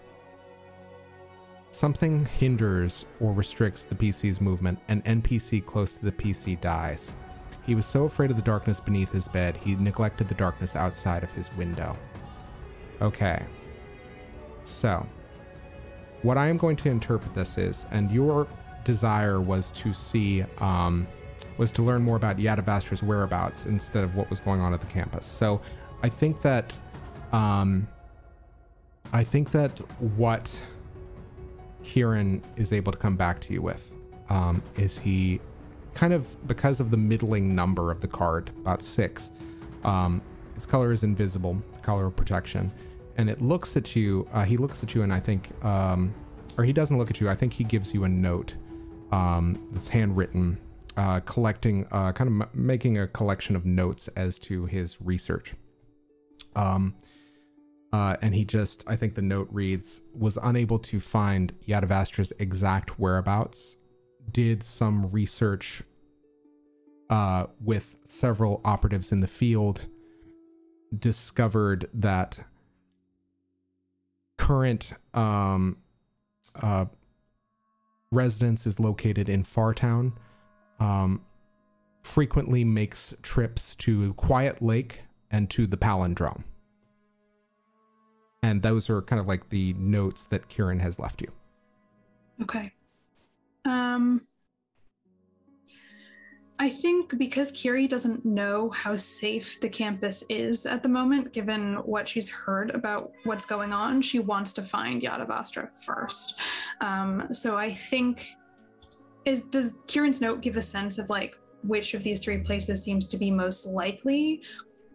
A: something hinders or restricts the PC's movement. An NPC close to the PC dies. He was so afraid of the darkness beneath his bed, he neglected the darkness outside of his window. Okay. So, what I am going to interpret this is, and your desire was to see, um, was to learn more about Yadevastra's whereabouts instead of what was going on at the campus. So, I think that, um, I think that what Kieran is able to come back to you with um, is he kind of because of the middling number of the card, about six. Um, his color is invisible, the color of protection, and it looks at you. Uh, he looks at you, and I think, um, or he doesn't look at you. I think he gives you a note um, that's handwritten, uh, collecting, uh, kind of making a collection of notes as to his research. Uh, and he just, I think the note reads, was unable to find Yadevastra's exact whereabouts did some research uh, with several operatives in the field, discovered that current um, uh, residence is located in Fartown. Um, frequently makes trips to Quiet Lake and to the Palindrome. And those are kind of like the notes that Kieran has left you.
E: Okay. Um, I think because Kyrrie doesn't know how safe the campus is at the moment, given what she's heard about what's going on, she wants to find Yadevastra first. Um, so I think is does Kieran's note give a sense of like which of these three places seems to be most likely,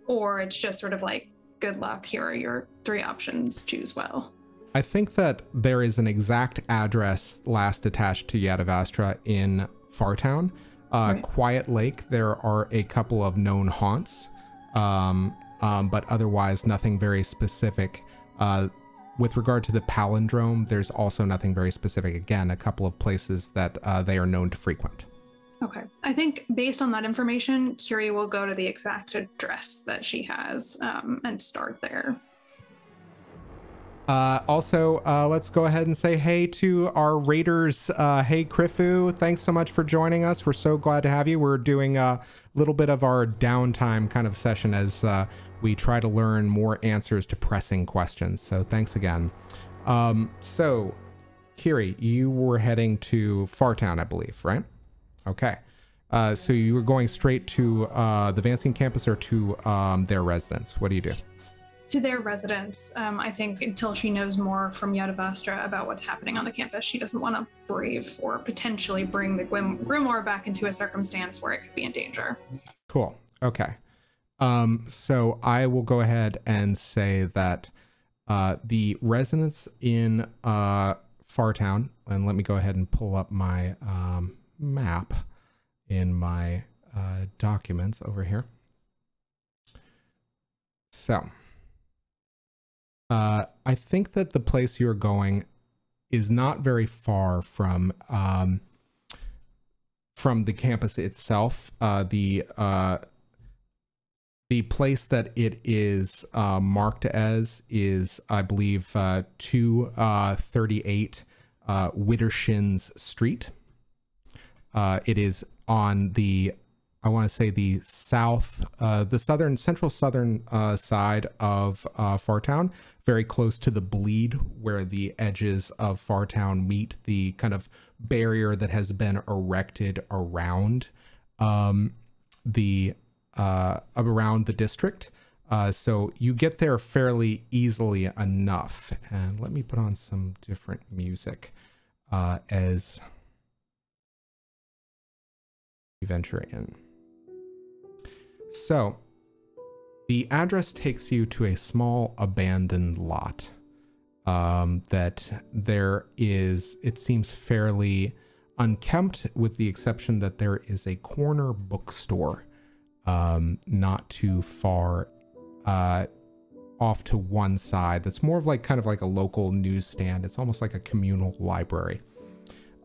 E: or it's just sort of like good luck. Here are your three options. Choose well.
A: I think that there is an exact address last attached to Yadevastra in Fartown. Uh,
E: Right.
A: Quiet Lake, there are a couple of known haunts, um, um, but otherwise nothing very specific. Uh, with regard to the palindrome, there's also nothing very specific. Again, a couple of places that uh, they are known to frequent.
E: Okay. I think based on that information, Kyrrie will go to the exact address that she has um, and start there.
A: Uh, also, uh, let's go ahead and say hey to our raiders. Uh, hey, Krifu, thanks so much for joining us. We're so glad to have you. We're doing a little bit of our downtime kind of session as uh, we try to learn more answers to pressing questions. So thanks again. Um, so, Kyrrie, you were heading to Fartown, I believe, right? Okay. Uh, so you were going straight to uh, the Vancian campus or to um, their residence? What do you do?
E: To their residence, um, I think until she knows more from Yadevastra about what's happening on the campus, she doesn't want to brave or potentially bring the Grim- Grimoire back into a circumstance where it could be in danger.
A: Cool. Okay. Um, so I will go ahead and say that uh, the residence in uh, Fartown, and let me go ahead and pull up my um, map in my uh, documents over here. So, uh, I think that the place you're going is not very far from um, from the campus itself. Uh, the uh, the place that it is uh, marked as is, I believe, uh, 238 uh, Widdershins Street. Uh, it is on the, I want to say the south, uh, the southern, central southern uh, side of uh, Fartown, very close to the bleed where the edges of Fartown meet the kind of barrier that has been erected around um, the uh, around the district. Uh, so you get there fairly easily enough. And let me put on some different music uh, as you venture in. So the address takes you to a small abandoned lot um, that there is, it seems fairly unkempt, with the exception that there is a corner bookstore um, not too far uh, off to one side. That's more of like kind of like a local newsstand. It's almost like a communal library.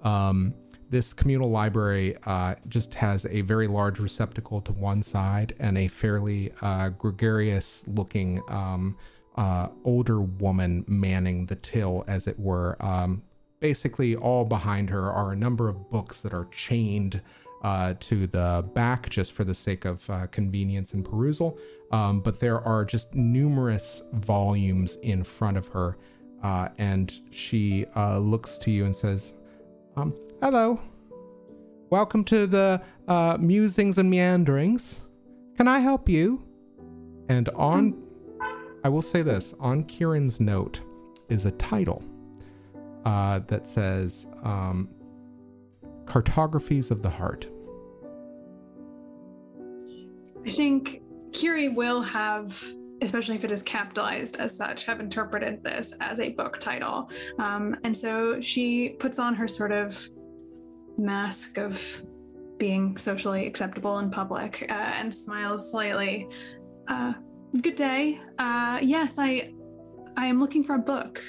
A: Um, this communal library uh, just has a very large receptacle to one side and a fairly uh, gregarious looking um, uh, older woman manning the till, as it were. Um, basically, all behind her are a number of books that are chained uh, to the back just for the sake of uh, convenience and perusal. Um, but there are just numerous volumes in front of her. Uh, and she uh, looks to you and says, um, Hello. Welcome to the uh, Musings and Meanderings. Can I help you? And on, I will say this on Kieran's note is a title uh, that says um, Cartographies of the Heart.
E: I think Kyrrie will have, especially if it is capitalized as such, have interpreted this as a book title. Um, and so she puts on her sort of mask of being socially acceptable in public uh, and smiles slightly. Uh, good day. Uh, yes, I, I am looking for a book.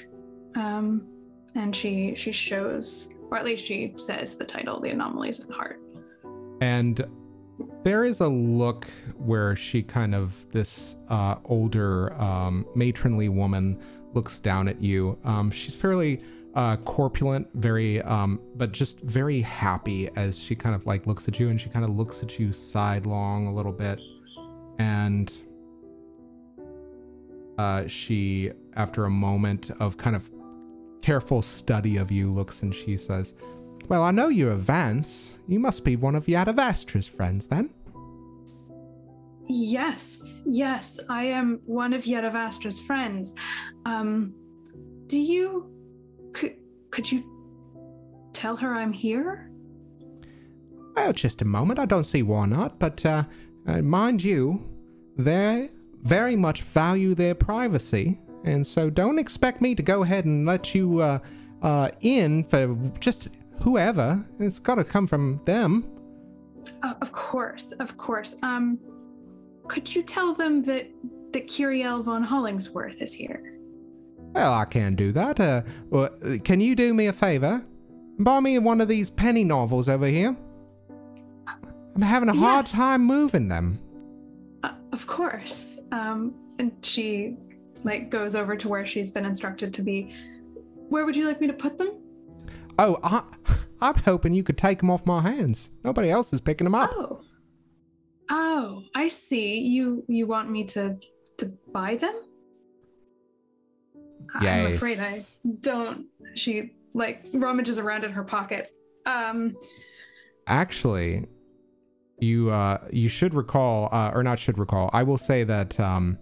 E: Um, and she she shows, or at least she says the title, "The Anomalies of the Heart."
A: And there is a look where she kind of this uh, older um, matronly woman looks down at you. Um, she's fairly uh, corpulent, very, um, but just very happy as she kind of like looks at you, and she kind of looks at you sidelong a little bit, and uh, she, after a moment of kind of careful study of you, looks and she says, well, I know you're Vance. You must be one of Yadevastra's friends, then.
E: Yes, yes, I am one of Yadevastra's friends. Um, do you could could you tell her I'm here?
A: Well, just a moment. I don't see why not, but uh, uh, mind you, they very much value their privacy, and so don't expect me to go ahead and let you uh, uh, in for just whoever. It's got to come from them.
E: Uh, of course, of course. Um, could you tell them that that Kiriel von Hollingsworth is here?
A: Well, I can do that. Uh, well, can you do me a favor? Buy me one of these penny novels over here. I'm having a hard time moving them.
E: Uh, of course. Um, and she like goes over to where she's been instructed to be. Where would you like me to put them?
F: Oh, I, [LAUGHS] I'm hoping you could take them off my hands. Nobody else is picking them up.
E: Oh. Oh, I see. You you want me to to buy them? I'm afraid I don't. She like rummages around in her pockets. Um,
A: Actually, you uh, you should recall, uh, or not should recall. I will say that um,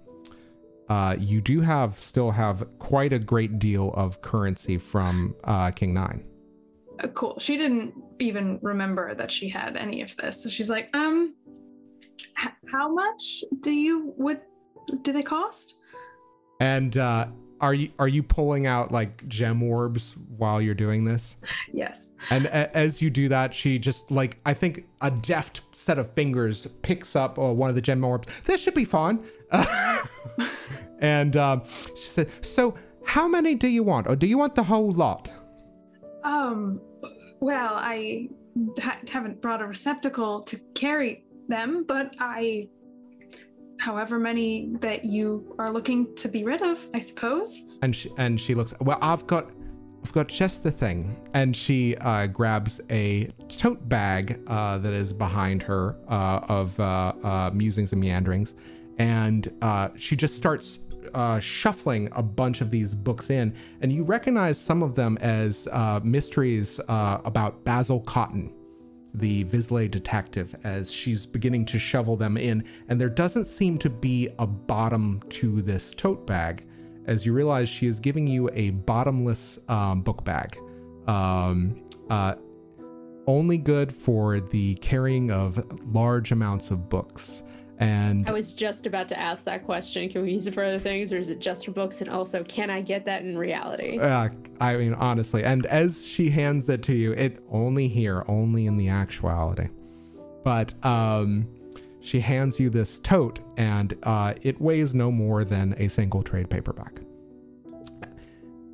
A: uh, you do have still have quite a great deal of currency from uh, King Nine.
E: uh, cool. She didn't even remember that she had any of this. So she's like, um, h- how much do you would do they cost?
A: And uh, are you are you pulling out like gem orbs while you're doing this? [LAUGHS]
E: Yes.
A: And a- as you do that, she just like I think a deft set of fingers picks up uh, one of the gem orbs. This should be fun. [LAUGHS] and um, she said, "So, how many do you want, or do you want the whole lot?"
E: Um, well, I ha- haven't brought a receptacle to carry them, but I, however many that you are looking to be rid of, I suppose.
A: And she and she looks. Well, I've got, I've got just the thing. And she uh, grabs a tote bag uh, that is behind her uh, of uh, uh, musings and meanderings, and uh, she just starts. Shuffling a bunch of these books in, and you recognize some of them as mysteries about Basil Cotton, the vislae detective, as she's beginning to shovel them in. And there doesn't seem to be a bottom to this tote bag, as you realize she is giving you a bottomless um, book bag. Um, uh, only good for the carrying of large amounts of books. And
B: I was just about to ask that question. Can we use it for other things, or is it just for books? And also, can I get that in reality?
A: Uh, I mean, honestly, and as she hands it to you, it only here, only in the actuality. But um, she hands you this tote, and uh, it weighs no more than a single trade paperback.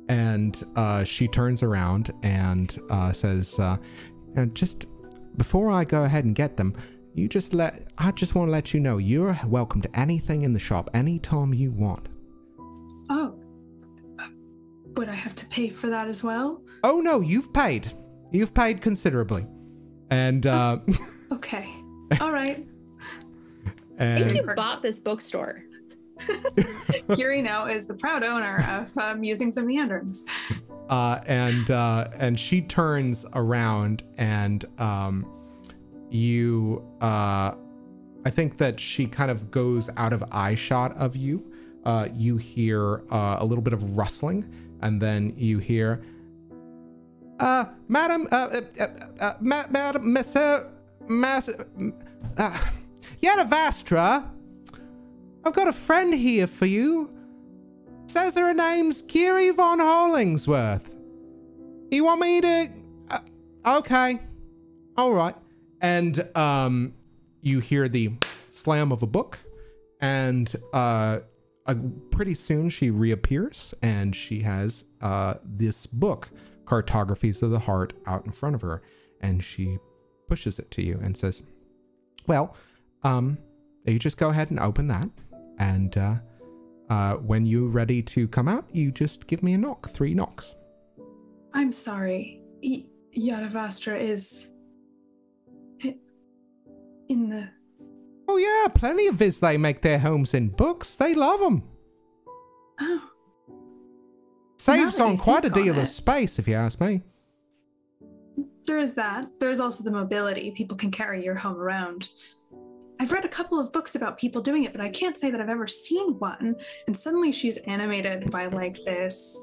A: And uh, she turns around and uh, says, uh, "Now, "Just before I go ahead and get them, you just let I just want to let you know you're welcome to anything in the shop anytime you want."
E: Oh, would I have to pay for that as well?
A: Oh no, you've paid. You've paid considerably. And uh [LAUGHS]
E: Okay. All right. [LAUGHS]
B: I think you bought this bookstore. [LAUGHS]
E: Kyrrie now is the proud owner of uh, Musings and Meanderings.
A: uh and uh and she turns around and um you uh I think that she kind of goes out of eye shot of you. Uh you hear uh, a little bit of rustling and then you hear uh madam uh, uh, uh, uh ma- madam Mr. Mas uh, Yadevastra I've got a friend here for you. Says her name's Kyrrie von Hollingsworth. You want me to? Uh, okay, all right. And um, you hear the slam of a book, and uh, uh, pretty soon she reappears, and she has uh this book, Cartographies of the Heart, out in front of her, and she pushes it to you and says, "Well, um, you just go ahead and open that, and uh." Uh, when you're ready to come out, you just give me a knock. Three knocks.
E: I'm sorry. Y- Yadevastra is in the.
A: Oh yeah, plenty of Viz they make their homes in books. They love them.
E: Oh,
A: Saves on quite a deal of space, if you ask me.
E: there is that. There's also the mobility. People can carry your home around. I've read a couple of books about people doing it, but I can't say that I've ever seen one. And suddenly she's animated by like this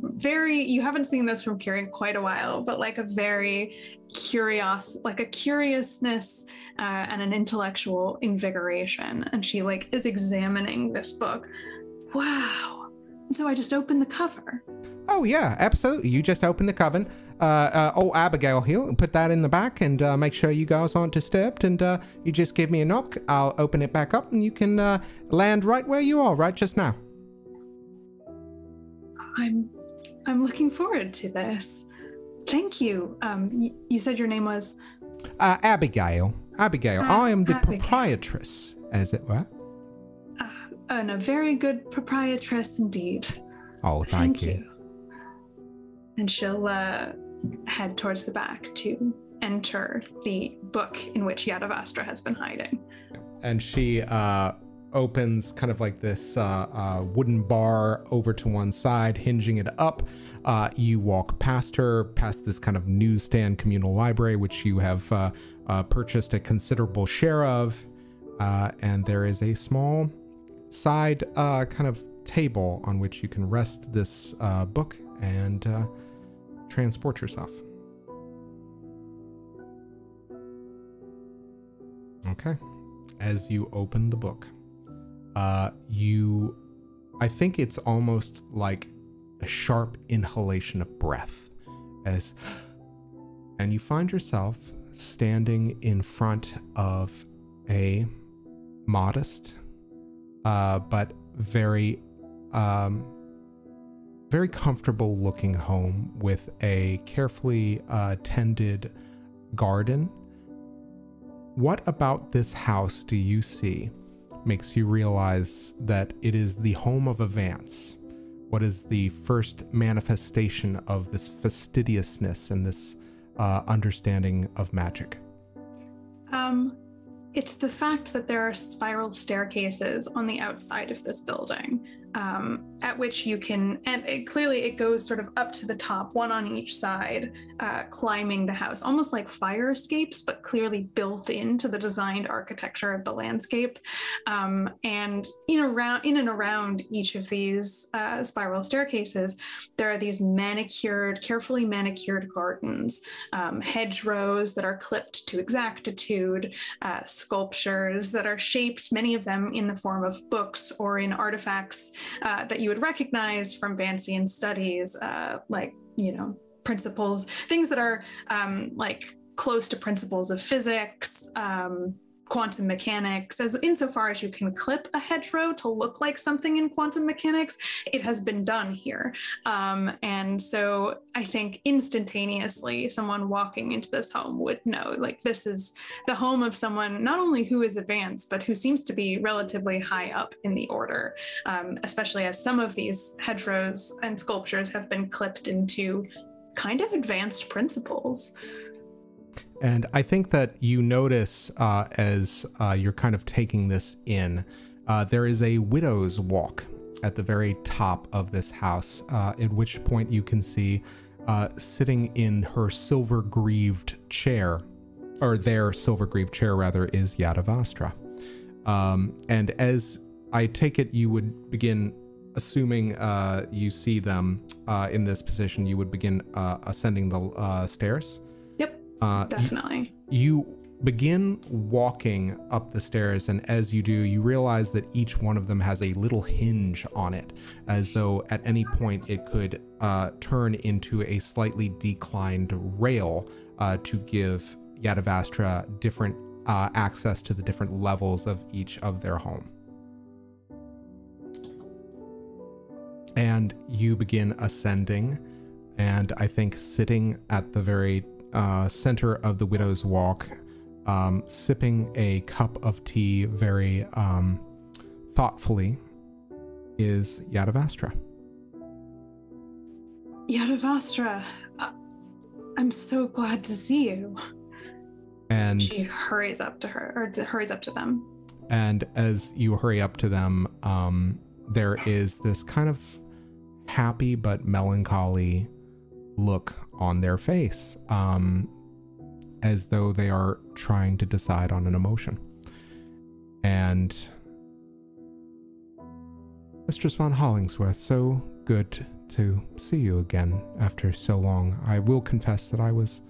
E: very, you haven't seen this from Kyrrie in quite a while, but like a very curious, like a curiousness uh, and an intellectual invigoration. And she like is examining this book. Wow. And so I just opened the cover.
A: Oh yeah, absolutely. You just open the coven. Uh, uh, oh Abigail here, put that in the back and uh, make sure you guys aren't disturbed. And uh, you just give me a knock. I'll open it back up, and you can uh, land right where you are, right just now.
E: I'm I'm looking forward to this. Thank you. Um, y- you said your name was.
A: Uh, Abigail. Abigail.
E: Ah,
A: I am the
E: Abigail.
A: proprietress, as it were.
E: Uh, and a very good proprietress indeed.
F: Oh, thank, you.
E: And she'll uh, head towards the back to enter the book in which Yadevastra has been hiding.
A: and she uh, opens kind of like this uh, uh, wooden bar over to one side, hinging it up. Uh, you walk past her, past this kind of newsstand communal library, which you have uh, uh, purchased a considerable share of. Uh, and there is a small side kind of table on which you can rest this book and transport yourself. Okay. As you open the book, uh, you, I think it's almost like a sharp inhalation of breath, as, and you find yourself standing in front of a modest, uh, but very, um, very comfortable looking home with a carefully uh, tended garden. What about this house do you see makes you realize that it is the home of Avance? What is the first manifestation of this fastidiousness and this uh, understanding of magic?
E: Um, it's the fact that there are spiral staircases on the outside of this building, um, at which you can, and it, clearly it goes sort of up to the top, one on each side, uh, climbing the house, almost like fire escapes, but clearly built into the designed architecture of the landscape. Um, and in around, in and around each of these uh, spiral staircases, there are these manicured, carefully manicured gardens, um, hedgerows that are clipped to exactitude, uh, sculptures that are shaped, many of them in the form of books or in artifacts uh, that you would recognize from Vancian studies, uh, like, you know, principles, things that are um, like close to principles of physics, um, quantum mechanics, as insofar as you can clip a hedgerow to look like something in quantum mechanics, it has been done here. Um, and so I think instantaneously, someone walking into this home would know like this is the home of someone not only who is advanced, but who seems to be relatively high up in the order, um, especially as some of these hedgerows and sculptures have been clipped into kind of advanced principles.
A: And I think that you notice uh, as uh, you're kind of taking this in, uh, there is a widow's walk at the very top of this house, uh, at which point you can see uh, sitting in her silver greaved chair, or their silver greaved chair rather, is Yadevastra. Um, and as I take it, you would begin assuming uh, you see them in this position, you would begin ascending the stairs.
E: Uh, Definitely.
A: You, you begin walking up the stairs, and as you do, you realize that each one of them has a little hinge on it, as though at any point it could uh, turn into a slightly declined rail uh, to give Yadevastra different uh, access to the different levels of each of their home. And you begin ascending, and I think sitting at the very uh, center of the widow's walk, um, sipping a cup of tea very um, thoughtfully, is Yadevastra.
E: Yadevastra, uh, I'm so glad to see you.
A: And
E: she hurries up to her, or to, hurries up to them.
A: And as you hurry up to them, um, there is this kind of happy but melancholy look on their face, um, as though they are trying to decide on an emotion. And Mistress von Hollingsworth, so good to see you again after so long. I will confess that I was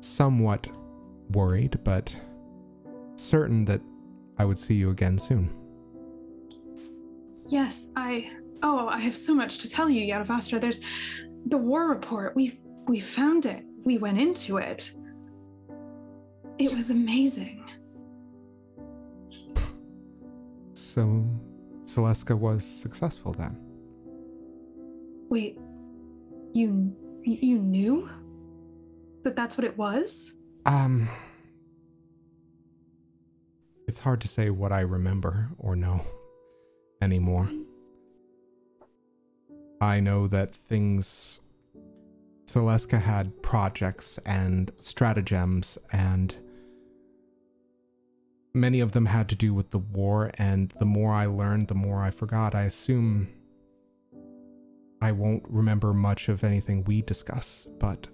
A: somewhat worried, but certain that I would see you again soon.
E: Yes, I. Oh, I have so much to tell you, Yadevastra. There's the war report. We we found it. We went into it. It was amazing.
A: So, Celestica was successful then.
E: Wait, you you knew that that's what it was?
A: Um, it's hard to say what I remember or know. anymore. I know that things. Celestica had projects and stratagems, and many of them had to do with the war. And the more I learned, the more I forgot. I assume I won't remember much of anything we discuss, but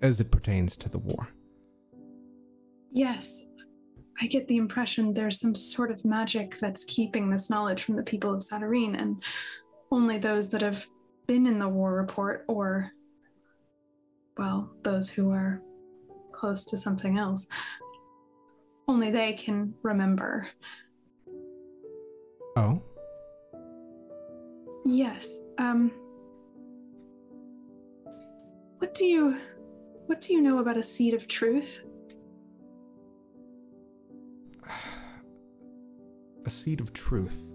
A: as it pertains to the war.
E: Yes, I get the impression there's some sort of magic that's keeping this knowledge from the people of Satyrine, and only those that have been in the war report or, well, those who are close to something else, only they can remember.
A: Oh?
E: Yes. Um What do you what do you know about a seed of truth? [SIGHS]
A: A seed of truth.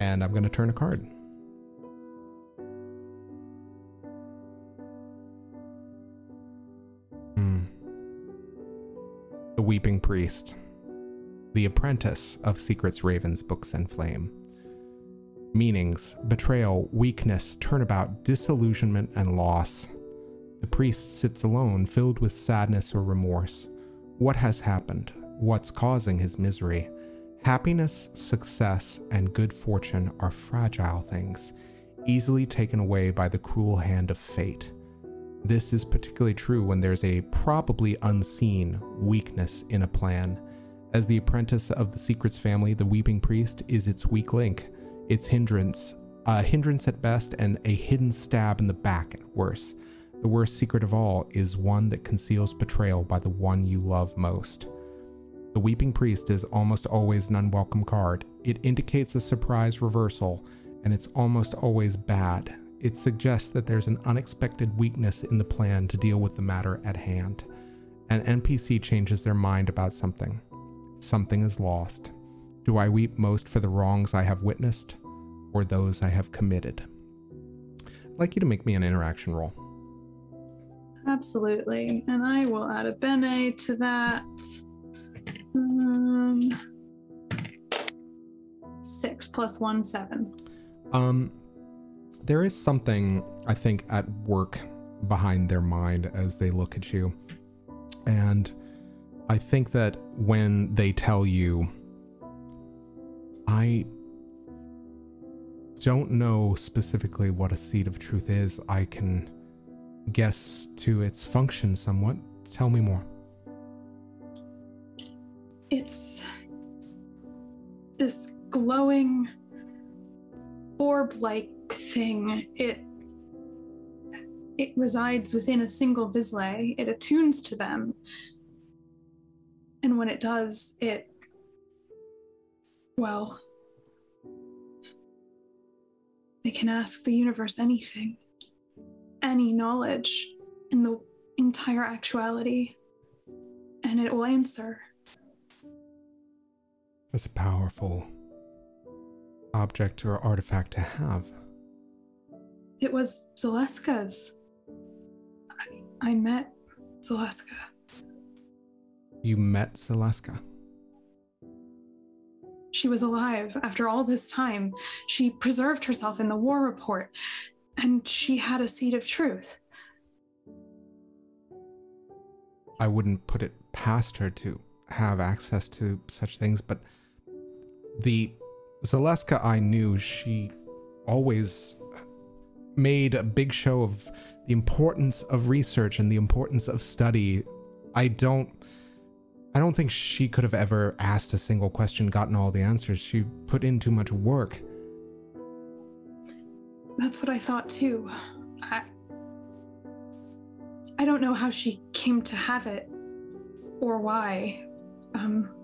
A: And I'm going to turn a card. Hmm. The Weeping Priest. The apprentice of Secrets, Ravens, Books, and Flame. Meanings betrayal, weakness, turnabout, disillusionment, and loss. The priest sits alone, filled with sadness or remorse. What has happened? What's causing his misery? Happiness, success, and good fortune are fragile things, easily taken away by the cruel hand of fate. This is particularly true when there's a probably unseen weakness in a plan. As the apprentice of the Secrets family, the Weeping Priest is its weak link, its hindrance, a hindrance at best, and a hidden stab in the back at worst. The worst secret of all is one that conceals betrayal by the one you love most. The Weeping Priest is almost always an unwelcome card. It indicates a surprise reversal, and it's almost always bad. It suggests that there's an unexpected weakness in the plan to deal with the matter at hand. An NPC changes their mind about something. Something is lost. Do I weep most for the wrongs I have witnessed, or those I have committed? I'd like you to make me an interaction roll.
E: Absolutely. And I will add a bene to that. Um, six plus one, seven.
A: Um, there is something I think at work behind their mind as they look at you, and I think that when they tell you, I don't know specifically what a seed of truth is. I can guess to its function somewhat. Tell me more.
E: It's this glowing orb like thing. It it resides within a single vislae. It attunes to them. And when it does, it well they can ask the universe anything. Any knowledge in the entire actuality. And it will answer.
A: That's a powerful object or artifact to have.
E: It was Zaleska's. I, I met Zaleska.
A: You met Zaleska.
E: She was alive after all this time. She preserved herself in the war report, and she had a seed of truth.
A: I wouldn't put it past her to have access to such things, but the Zaleska I knew, she always made a big show of the importance of research and the importance of study. I don't I don't think she could have ever asked a single question, gotten all the answers. She put in too much work.
E: That's what I thought too. I I don't know how she came to have it or why. Um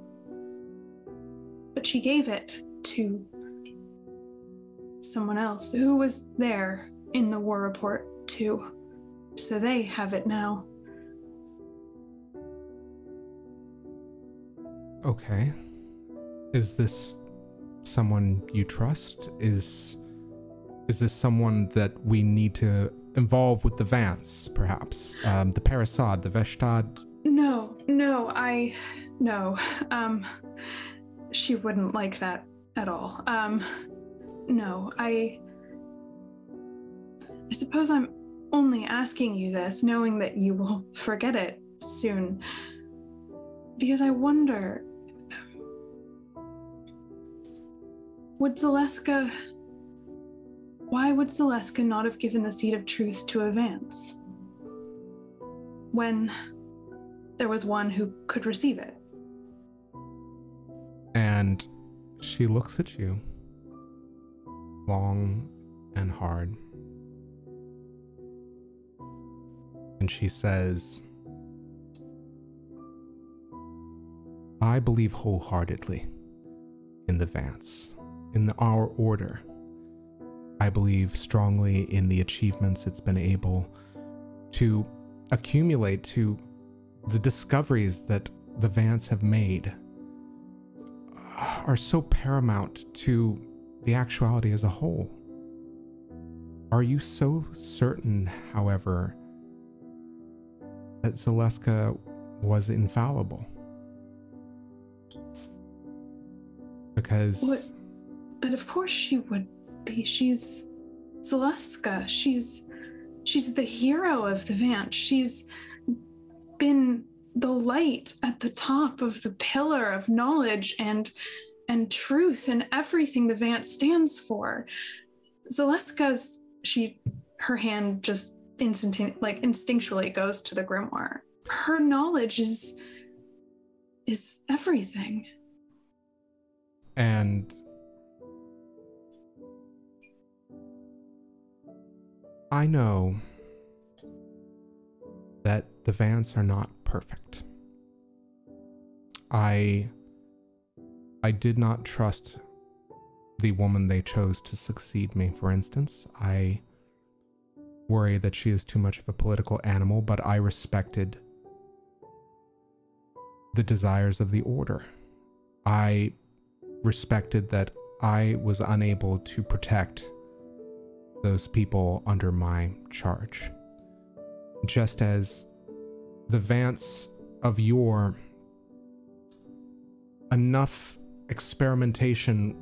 E: but she gave it to someone else who was there in the war report too. So they have it now.
A: Okay. Is this someone you trust? Is is this someone that we need to involve with the Vance, perhaps? Um, the Parasad, the Veshtad?
E: No, no, I no. [LAUGHS] Um she wouldn't like that at all. Um, no, I. I suppose I'm only asking you this, knowing that you will [LAUGHS] forget it soon. Because I wonder. Would Zaleska. Why would Zaleska not have given the seed of truth to Avance? When there was one who could receive it.
A: And she looks at you long and hard. And she says, I believe wholeheartedly in the Vance, in the, our order. I believe strongly in the achievements it's been able to accumulate, to the discoveries that the Vance have made are so paramount to the actuality as a whole. Are you so certain, however, that Zaleska was infallible? Because.
E: What? But of course she would be. She's Zaleska. She's she's the hero of the Vance. She's been the light at the top of the pillar of knowledge and and truth and everything the Vance stands for. Zaleska's she her hand just instantaneously like instinctually goes to the grimoire. Her knowledge is is everything.
A: And I know that the Vance are not perfect. I I did not trust the woman they chose to succeed me, for instance. I worry that she is too much of a political animal, but I respected the desires of the order. I respected that I was unable to protect those people under my charge. Just as the Vance of yore, enough experimentation,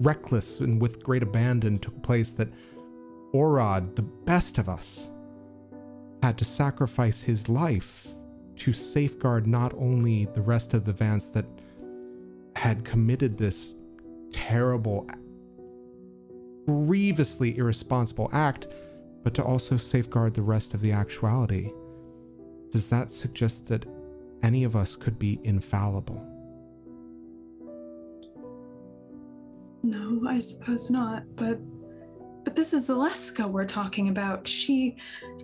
A: reckless and with great abandon, took place that Orod, the best of us, had to sacrifice his life to safeguard not only the rest of the Vance that had committed this terrible, grievously irresponsible act, but to also safeguard the rest of the actuality. Does that suggest that any of us could be infallible?
E: No, I suppose not, but but this is Zaleska we're talking about. She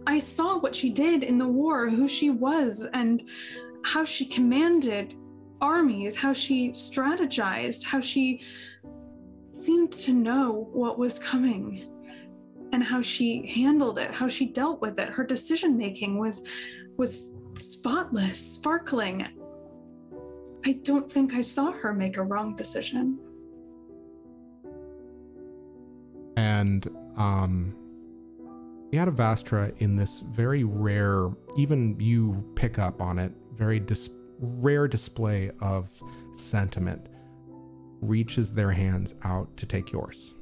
E: I saw what she did in the war, who she was and how she commanded armies, how she strategized, how she seemed to know what was coming and how she handled it, how she dealt with it. Her decision making was was spotless, sparkling. I don't think I saw her make a wrong decision.
A: And um Yadevastra in this very rare, even you pick up on it, very dis- rare display of sentiment, reaches their hands out to take yours.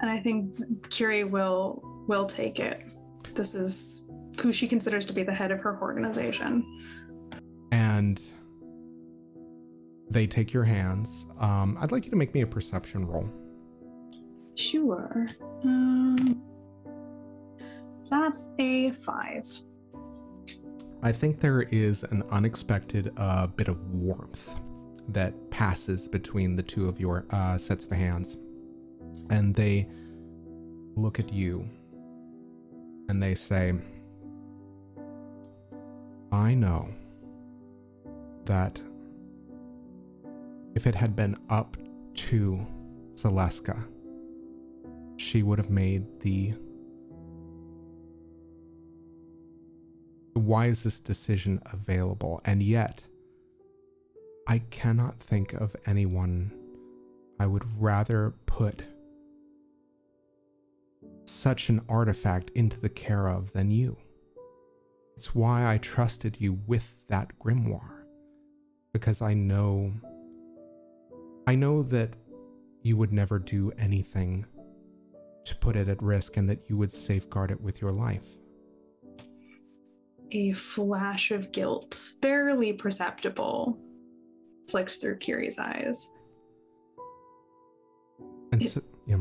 E: And I think Kyrrie will will take it. This is who she considers to be the head of her organization.
A: And they take your hands. Um, I'd like you to make me a perception roll.
E: Sure. Um, that's a five.
A: I think there is an unexpected uh, bit of warmth that passes between the two of your uh, sets of hands. And they look at you and they say, I know that if it had been up to Zaleska, she would have made the wisest decision available. And yet, I cannot think of anyone I would rather put such an artifact into the care of than you. It's why I trusted you with that grimoire, because I know I know that you would never do anything to put it at risk and that you would safeguard it with your life.
E: A flash of guilt, barely perceptible, flicks through Kyrrie's eyes.
A: And so, yeah,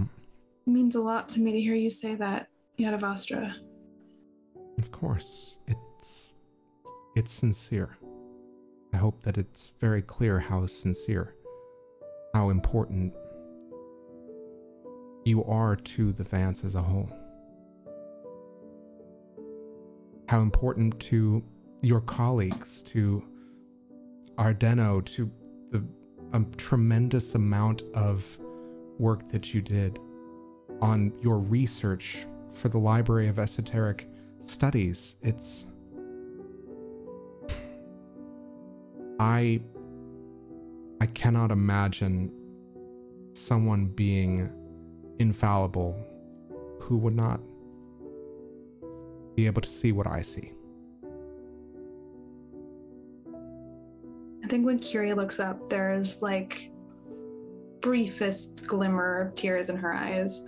E: means a lot to me to hear you say that, Yadevastra.
A: of course, it's it's sincere. I hope that it's very clear how sincere, how important you are to the Vance as a whole. How important to your colleagues, to Ardeno, to the a tremendous amount of work that you did on your research for the Library of Esoteric Studies. It's. I. I cannot imagine someone being infallible who would not be able to see what I see.
E: I think when Kyrrie looks up, there's like briefest glimmer of tears in her eyes.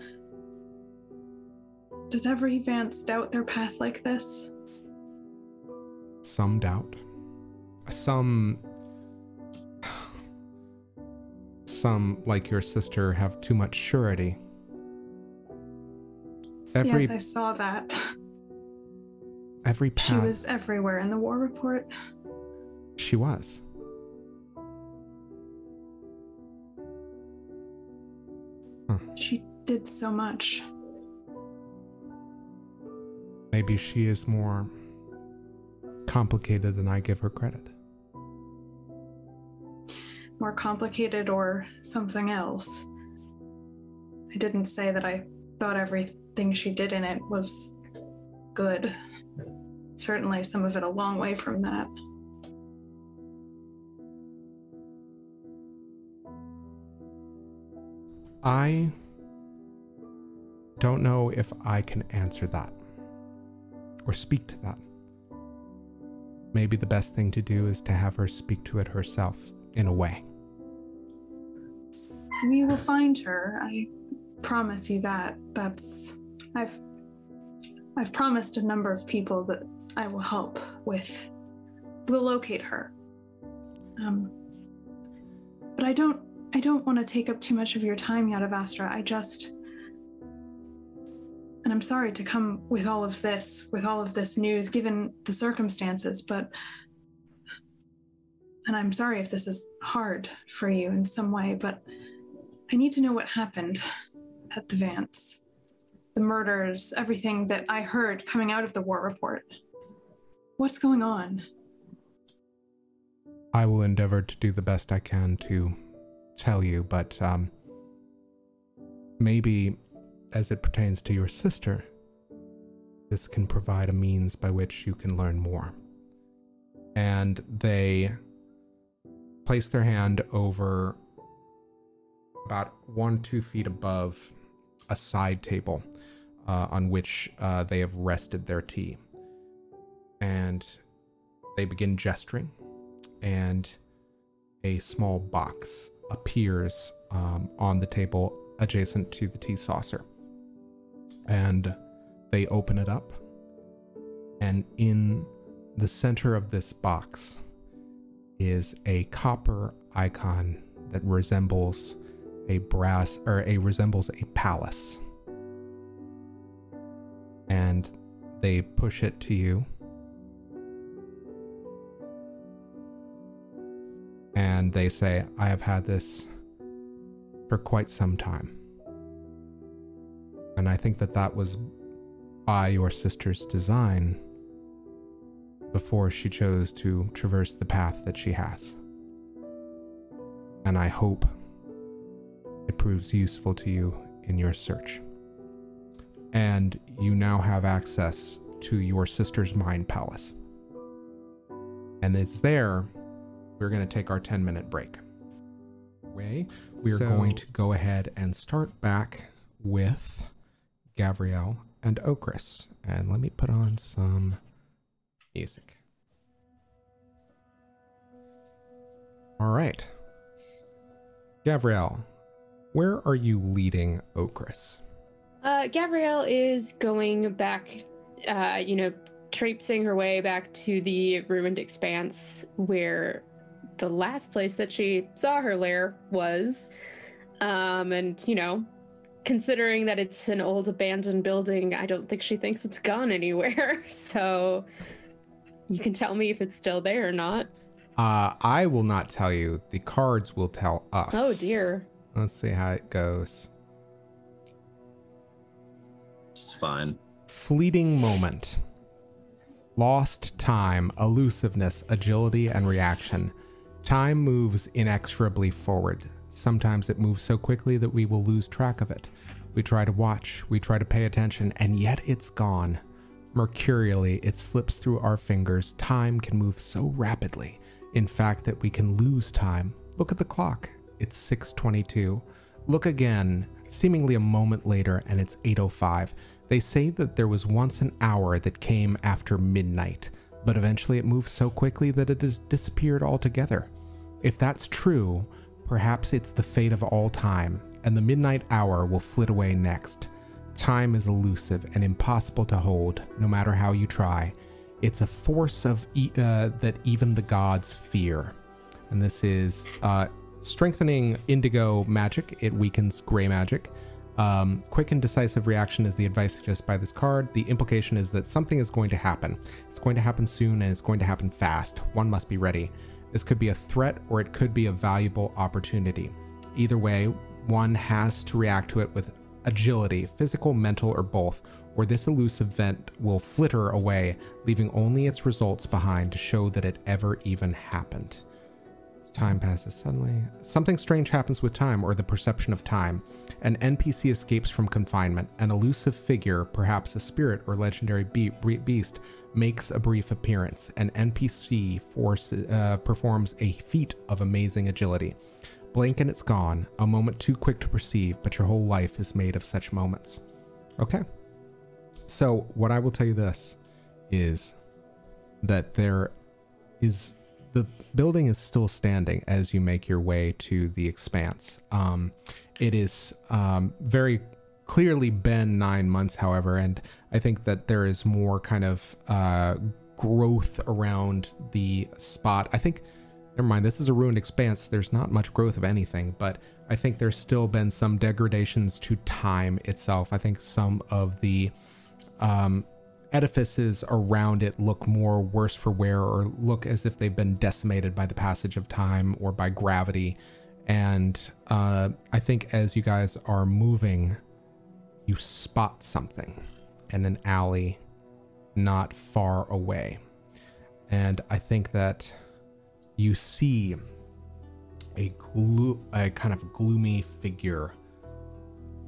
E: Does every Vance doubt their path like this?
A: Some doubt. Some. Some, like your sister, have too much surety. Every
E: yes, I saw that.
A: every path.
E: She was everywhere in the war report.
A: she was.
E: She did so much.
A: Maybe she is more complicated than I give her credit.
E: More complicated or something else. I didn't say that I thought everything she did in it was good. Certainly, some of it a long way from that.
A: I don't know if I can answer that or speak to that. Maybe the best thing to do is to have her speak to it herself in a way.
E: We will find her. I promise you that. That's I've I've promised a number of people that I will help with. We'll locate her. Um, but I don't I don't want to take up too much of your time, Yadevastra. I just and I'm sorry to come with all of this, with all of this news, given the circumstances, but and I'm sorry if this is hard for you in some way, but I need to know what happened at the Vance. The murders, everything that I heard coming out of the war report. What's going on?
A: I will endeavor to do the best I can to tell you, but um, maybe as it pertains to your sister, this can provide a means by which you can learn more. And they place their hand over about one, two feet above a side table uh, on which uh, they have rested their tea. And they begin gesturing, and a small box appears um, on the table adjacent to the tea saucer. And they open it up, and in the center of this box is a copper icon that resembles a brass or a resembles a palace. And they push it to you. And they say, I have had this for quite some time. And I think that that was by your sister's design before she chose to traverse the path that she has. And I hope it proves useful to you in your search. And you now have access to your sister's mind palace. And it's there. We're going to take our 10 minute break. Way, we're
F: So-
A: going to go ahead and start back with Gavriel and Okras. And let me put on some music. All right. Gavriel, where are you leading Okras?
B: Uh, Gavriel is going back, uh, you know, traipsing her way back to the ruined expanse where the last place that she saw her lair was. Um, and, you know, considering that it's an old abandoned building, I don't think she thinks it's gone anywhere. [LAUGHS] So you can tell me if it's still there or not.
A: Uh, I will not tell you. The cards will tell us.
B: Oh, dear.
A: Let's see how it goes.
D: It's fine.
A: Fleeting moment. Lost time, elusiveness, agility, and reaction. Time moves inexorably forward. Sometimes it moves so quickly that we will lose track of it. We try to watch, we try to pay attention, and yet it's gone. Mercurially, it slips through our fingers. Time can move so rapidly, in fact, that we can lose time. Look at the clock. It's 622. Look again, seemingly a moment later, and it's 805. They say that there was once an hour that came after midnight, but eventually it moved so quickly that it has disappeared altogether. If that's true, perhaps it's the fate of all time, and the midnight hour will flit away next. Time is elusive and impossible to hold, no matter how you try. It's a force of e- uh, that even the gods fear. And this is uh, strengthening indigo magic. It weakens gray magic. Um, quick and decisive reaction is the advice suggested by this card. The implication is that something is going to happen. It's going to happen soon and it's going to happen fast. One must be ready. This could be a threat or it could be a valuable opportunity. Either way, one has to react to it with agility, physical, mental, or both, or this elusive event will flitter away, leaving only its results behind to show that it ever even happened. Time passes suddenly. Something strange happens with time or the perception of time. An NPC escapes from confinement. An elusive figure, perhaps a spirit or legendary be- beast, makes a brief appearance. An NPC force, uh, performs a feat of amazing agility. Blink and it's gone, a moment too quick to perceive, but your whole life is made of such moments. Okay. So, what I will tell you this is that there is the building is still standing as you make your way to the expanse. Um, it is um, very clearly been nine months, however, and I think that there is more kind of uh, growth around the spot. I think, never mind, this is a ruined expanse. There's not much growth of anything, but I think there's still been some degradations to time itself. I think some of the um, edifices around it look more worse for wear or look as if they've been decimated by the passage of time or by gravity. And uh, I think as you guys are moving, you spot something in an alley not far away. And I think that you see a glo- a kind of gloomy figure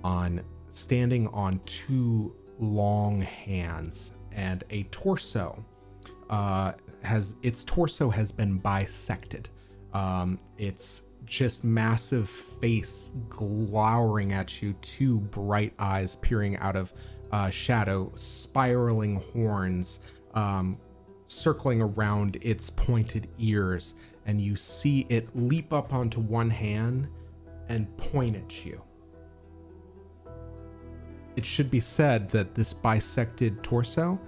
A: on standing on two long hands and a torso uh, has its torso has been bisected. Um, it's just massive face glowering at you, two bright eyes peering out of uh, shadow, spiraling horns um, circling around its pointed ears, and you see it leap up onto one hand and point at you. It should be said that this bisected torso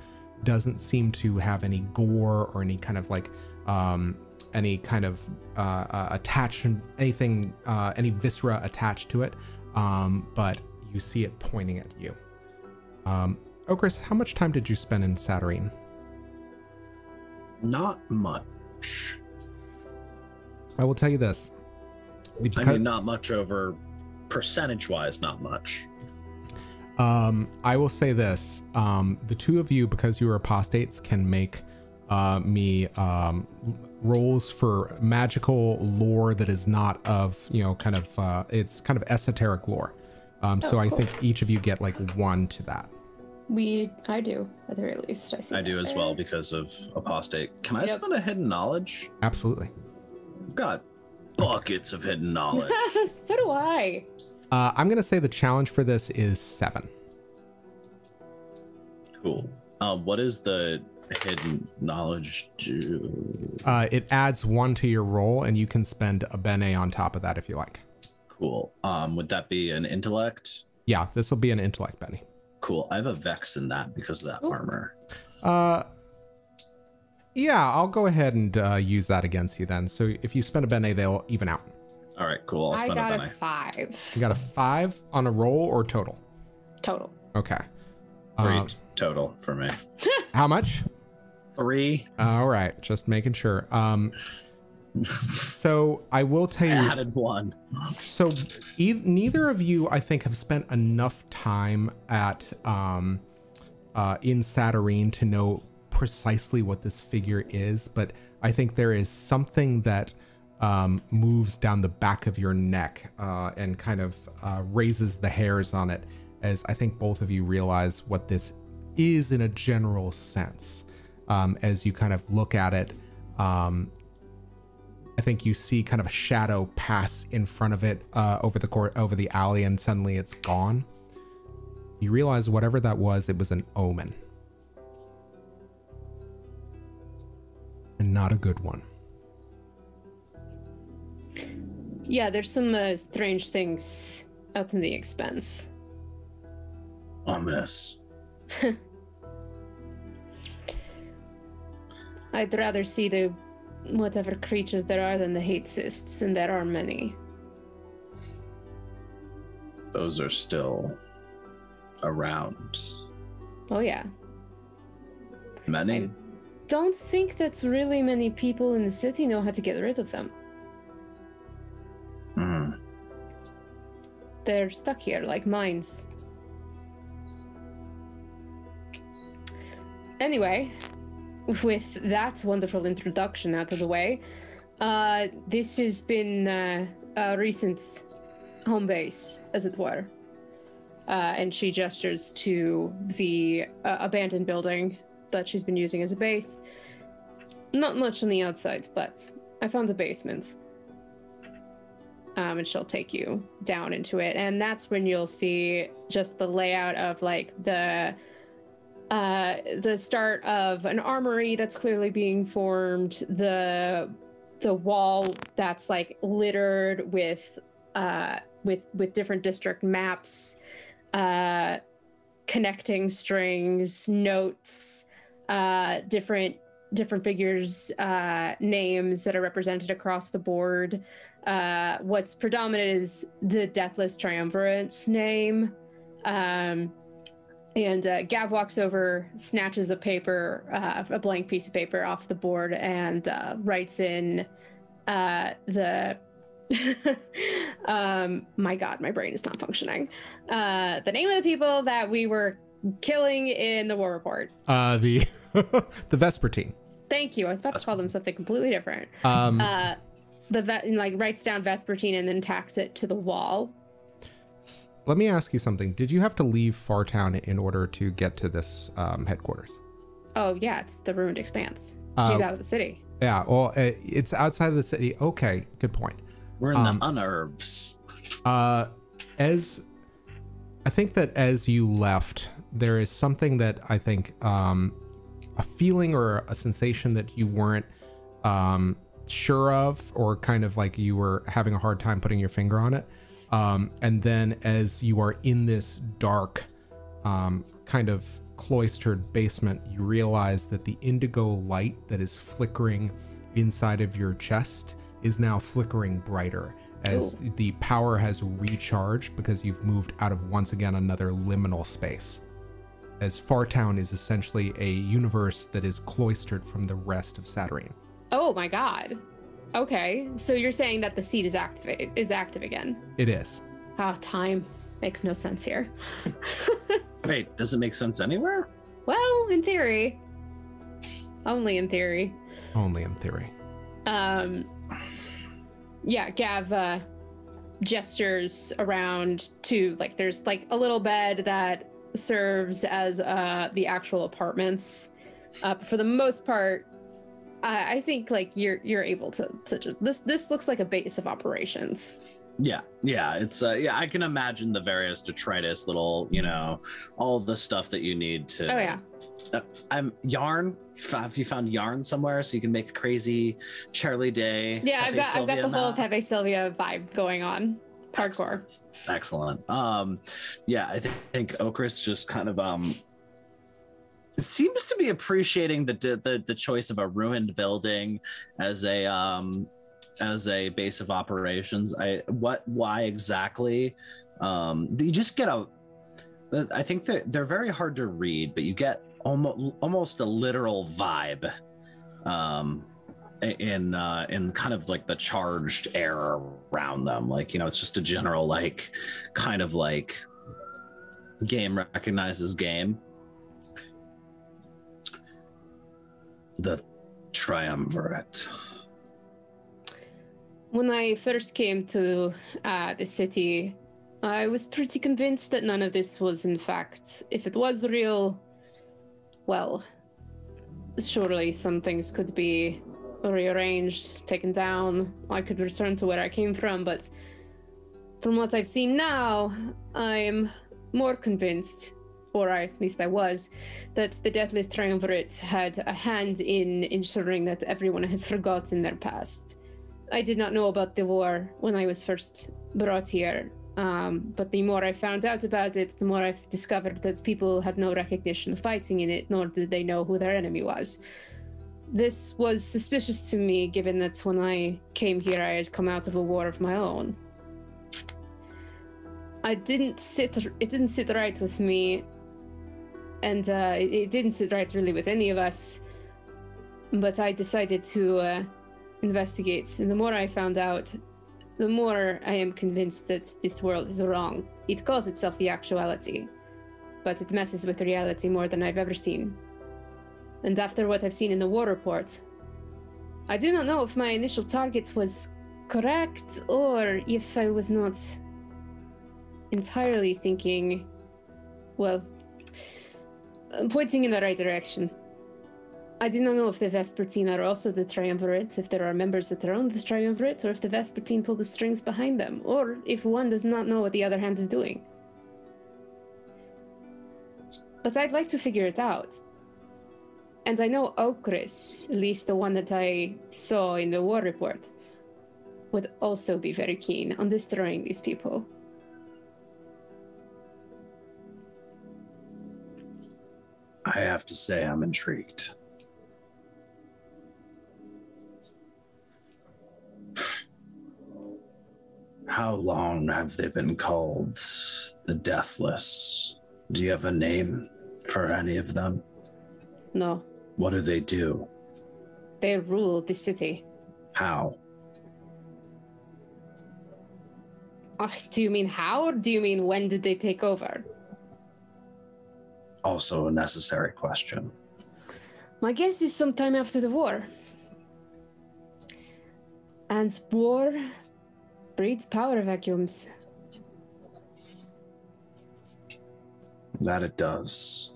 A: doesn't seem to have any gore or any kind of like um, any kind of uh, uh, attachment, anything, uh, any viscera attached to it. Um, but you see it pointing at you. Um, Okras, how much time did you spend in Satyrine?
D: Not much.
A: I will tell you this.
D: I mean, not much over percentage wise, not much.
A: Um, I will say this: um, the two of you, because you are apostates, can make uh, me um, rolls for magical lore that is not of you know kind of uh, it's kind of esoteric lore. Um, so
B: Oh,
A: I
B: cool.
A: think each of you get like one to that.
B: We, I do at the very least. I see.
D: I do as
B: there.
D: well because of apostate. Can I spend a hidden knowledge?
A: Absolutely.
D: I've got buckets of hidden knowledge. [LAUGHS]
B: so do I.
A: Uh, I'm gonna say the challenge for this is seven.
D: cool. Um, what is the hidden knowledge do?
A: Uh, it adds one to your roll, and you can spend a bene on top of that if you like.
D: Cool. Um, would that be an intellect?
A: Yeah, this will be an intellect, bene.
D: Cool. I have a vex in that because of that
B: Ooh.
D: armor.
A: Uh, yeah, I'll go ahead and uh, use that against you then. So if you spend a bene, they'll even out.
D: All right, cool. I'll
B: I
D: spend
B: got
D: a
B: a five
A: You got a five on a roll or total?
B: total.
A: Okay.
D: Three
A: Uh,
D: total for me.
A: how much?
D: Three.
A: All right, just making sure. Um, so I will tell
D: I
A: you.
D: added one.
A: So e- neither of you, I think, have spent enough time at um, uh, in Satyrine to know precisely what this figure is, but I think there is something that um, moves down the back of your neck uh, and kind of uh, raises the hairs on it, as I think both of you realize what this is in a general sense. Um, as you kind of look at it, um, I think you see kind of a shadow pass in front of it uh, over the court, over the alley, and suddenly it's gone. You realize whatever that was, it was an omen, and not a good one.
B: Yeah, there's some uh, strange things out in the expense.
D: Ominous. [LAUGHS]
B: I'd rather see the whatever creatures there are than the hate cysts, and there are many.
D: Those are still around.
B: Oh yeah.
D: Many.
B: I don't think that's really many people in the city know how to get rid of them.
D: Hmm.
B: They're stuck here like mines. Anyway, with that wonderful introduction out of the way, uh, this has been uh, a recent home base, as it were. Uh, and she gestures to the uh, abandoned building that she's been using as a base. Not much on the outside, but I found a basement. Um, and she'll take you down into it. And that's when you'll see just the layout of like the uh, the start of an armory that's clearly being formed, the the wall that's like littered with uh, with with different district maps, uh, connecting strings, notes, uh, different different figures, uh, names that are represented across the board. Uh, what's predominant is the Deathless Triumvirate's name. Um, and uh, Gav walks over, snatches a paper, uh, a blank piece of paper off the board, and uh, writes in uh, the. [LAUGHS] um, my God, my brain is not functioning. Uh, the name of the people that we were killing in the war report.
A: Uh, the [LAUGHS] the Vespertine.
B: Thank you. I was about to call them something completely different.
A: Um,
B: Uh, the vet like writes down Vespertine and then tacks it to the wall.
A: Let me ask you something. Did you have to leave Fartown in order to get to this um, headquarters?
B: Oh yeah, it's the ruined expanse.
A: Uh,
B: She's out of the city.
A: Yeah. Well, uh, it's outside of the city. Okay, good point.
D: We're in
A: um,
D: the unherbs.
A: Uh, as I think that as you left, there is something that I think um, a feeling or a sensation that you weren't um, sure of, or kind of like you were having a hard time putting your finger on it. Um, and then as you are in this dark, um, kind of cloistered basement, you realize that the indigo light that is flickering inside of your chest is now flickering brighter as the power has recharged because you've moved out of once again another liminal space. As Fartown is essentially a universe that is cloistered from the rest of Satyrine.
B: Oh my god. Okay, so you're saying that the seed is activate is active again?
A: It is.
B: Ah, time makes no sense here. [LAUGHS]
D: Wait, does it make sense anywhere?
B: Well, in theory, only in theory.
A: Only in theory.
B: Um, yeah, Gav uh, gestures around to like there's like a little bed that serves as uh, the actual apartments. Uh, but for the most part, I, I think like you're you're able to to just, this this looks like a base of operations.
D: Yeah, yeah, it's uh, yeah. I can imagine the various detritus, little, you know, all the stuff that you need to.
B: Oh yeah,
D: Uh, I'm yarn. Have you found yarn somewhere so you can make a crazy Charlie Day?
B: yeah. I've got I've got
D: Sylvia
B: the whole? Pepe Sylvia vibe going on. Parkour.
D: Excellent. Um, yeah, I think, think Okras just kind of um seems to be appreciating the, the the choice of a ruined building as a um as a base of operations. I what why exactly? Um, you just get a. I think that they're very hard to read, but you get almost almost a literal vibe. Um, in uh, in kind of like the charged air around them. Like you know, it's just a general like kind of like game recognizes game. The triumvirate.
B: When I first came to uh, the city, I was pretty convinced that none of this was, in fact, if it was real, well, surely some things could be rearranged, taken down. I could return to where I came from, but from what I've seen now, I'm more convinced, or at least I was, that the Deathless Triumvirate had a hand in ensuring that everyone had [LAUGHS] forgotten their past. I did not know about the war when I was first brought here, um, but the more I found out about it, the more I've discovered that people had no recognition of fighting in it, nor did they know who their enemy was this was suspicious to me, given that when I came here, I had come out of a war of my own. I didn't sit. It didn't sit right with me, and uh, it, didn't sit right really with any of us. But I decided to uh, investigate, and the more I found out, the more I am convinced that this world is wrong. It calls itself the actuality, but it messes with reality more than I've ever seen and after what I've seen in the war report, I do not know if my initial target was correct or if I was not entirely thinking, well, pointing in the right direction. I do not know if the Vespertine are also the Triumvirate, if there are members that are on the Triumvirate, or if the Vespertine pull the strings behind them, or if one does not know what the other hand is doing. But I'd like to figure it out. And I know Okras, at least the one that I saw in the war report, would also be very keen on destroying these people.
D: I have to say, I'm intrigued. How long have they been called the Deathless? Do you have a name for any of them?
B: No.
D: What do they do?
B: They rule the city.
D: How?
B: Uh, do you mean how, or do you mean when did they take over?
D: Also a necessary question.
B: My guess is sometime after the war. And war breeds power vacuums.
D: That it does.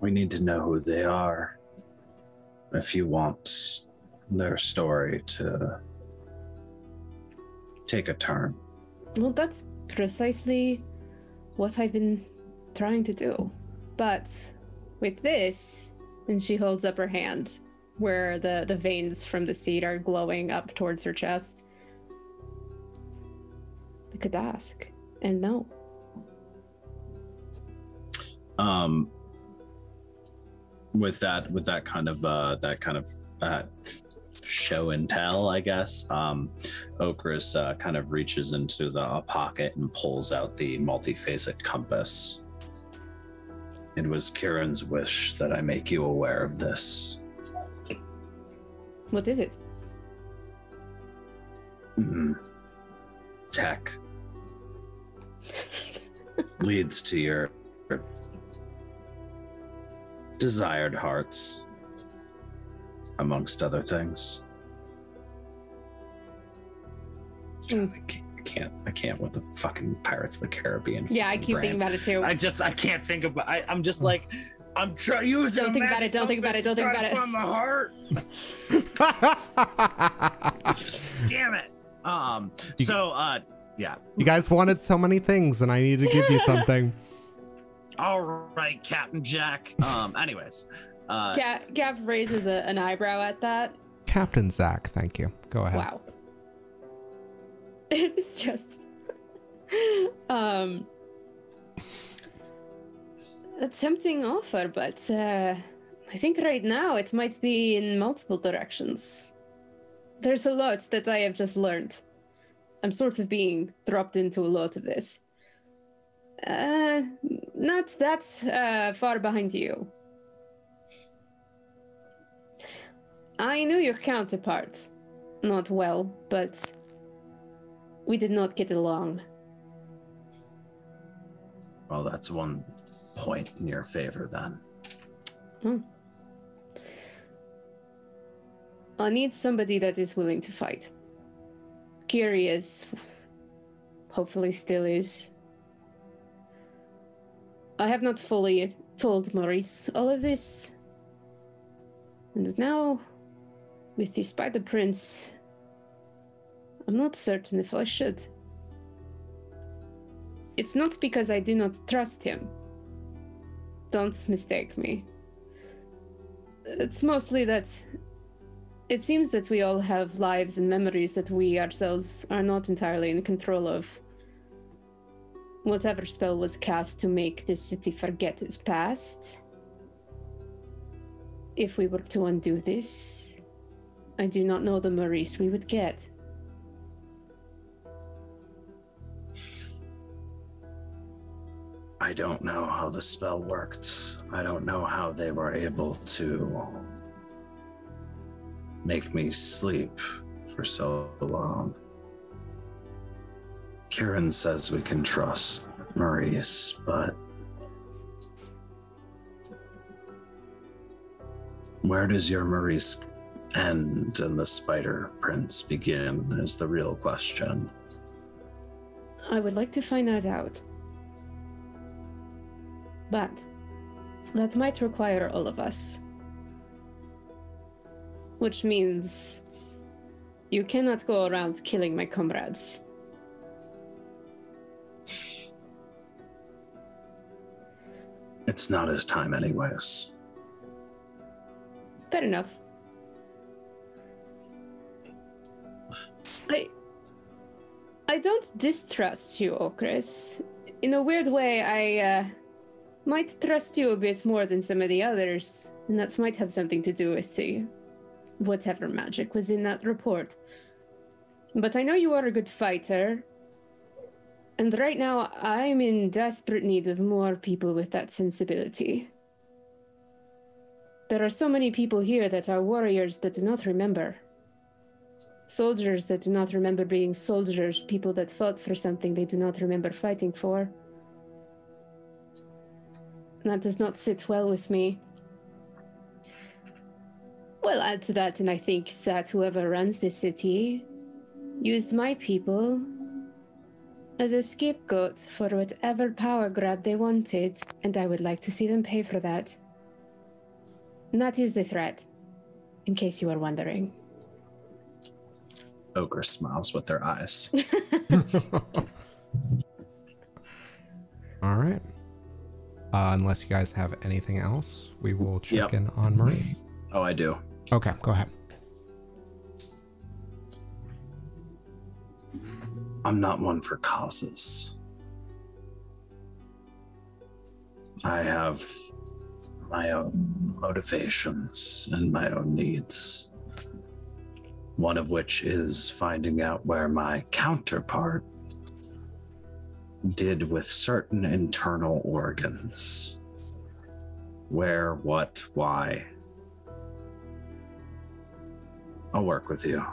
D: We need to know who they are if you want their story to take a turn.
B: Well, that's precisely what I've been trying to do. But with this, and she holds up her hand where the, the veins from the seed are glowing up towards her chest. I could ask and no.
D: Um, with that with that kind of uh, that kind of uh, show and tell, I guess. Um, Okras uh, kind of reaches into the pocket and pulls out the multiphasic compass. It was Kieran's wish that I make you aware of this.
B: What is it?
D: Mm-hmm. Tech [LAUGHS] leads to your desired hearts, amongst other things.
B: Mm.
D: I, can't, I can't. With the fucking Pirates of the Caribbean.
B: Yeah, I keep
D: brand.
B: thinking about it too.
D: I just I can't think about. I, I'm just like I'm trying using.
B: Don't think about it, don't think about it, don't think about it.
D: On the heart. [LAUGHS] Damn it. Um. So uh. Yeah.
A: You guys wanted so many things, and I needed to give you [LAUGHS] something.
D: All right, Captain Jack. Um. Anyways. Uh,
B: Gav, Gav raises a, an eyebrow at that.
A: Captain Zach, thank you. Go ahead.
B: Wow. [LAUGHS] It was just um, a tempting offer, but uh, I think right now it might be in multiple directions. There's a lot that I have just learned. I'm sort of being dropped into a lot of this. Uh, not that uh, far behind you. I knew your counterpart. Not well, but we did not get along.
D: Well, that's one point in your favor then. Hmm.
B: I need somebody that is willing to fight. Curious. Hopefully, still is. I have not fully told Maurice all of this. And now, with the Spider Prince, I'm not certain if I should. It's not because I do not trust him. Don't mistake me. It's mostly that it seems that we all have lives and memories that we ourselves are not entirely in control of. Whatever spell was cast to make this city forget its past. If we were to undo this, I do not know the Maurice we would get.
D: I don't know how the spell worked. I don't know how they were able to make me sleep for so long. Kieran says we can trust Maurice, but where does your Maurice end and the Spider Prince begin is the real question.
B: I would like to find that out. But that might require all of us. Which means you cannot go around killing my comrades.
D: It's not his time, anyways.
B: Fair enough. I I don't distrust you, Okras. In a weird way, I uh, might trust you a bit more than some of the others, and that might have something to do with the whatever magic was in that report. But I know you are a good fighter, and right now I'm in desperate need of more people with that sensibility. There are so many people here that are warriors that do not remember. Soldiers that do not remember being soldiers, people that fought for something they do not remember fighting for. That does not sit well with me. Well, add to that, and I think that whoever runs this city used my people as a scapegoat for whatever power grab they wanted, and I would like to see them pay for that. And that is the threat, in case you are wondering.
D: Ogre smiles with their eyes. [LAUGHS]
A: All right. Uh, unless you guys have anything else, we will check
D: Yep.
A: in on Maurice.
D: oh, I do.
A: Okay, go ahead.
D: I'm not one for causes. I have my own motivations and my own needs. One of which is finding out where my counterpart did with certain internal organs. Where, what, why. I'll work with you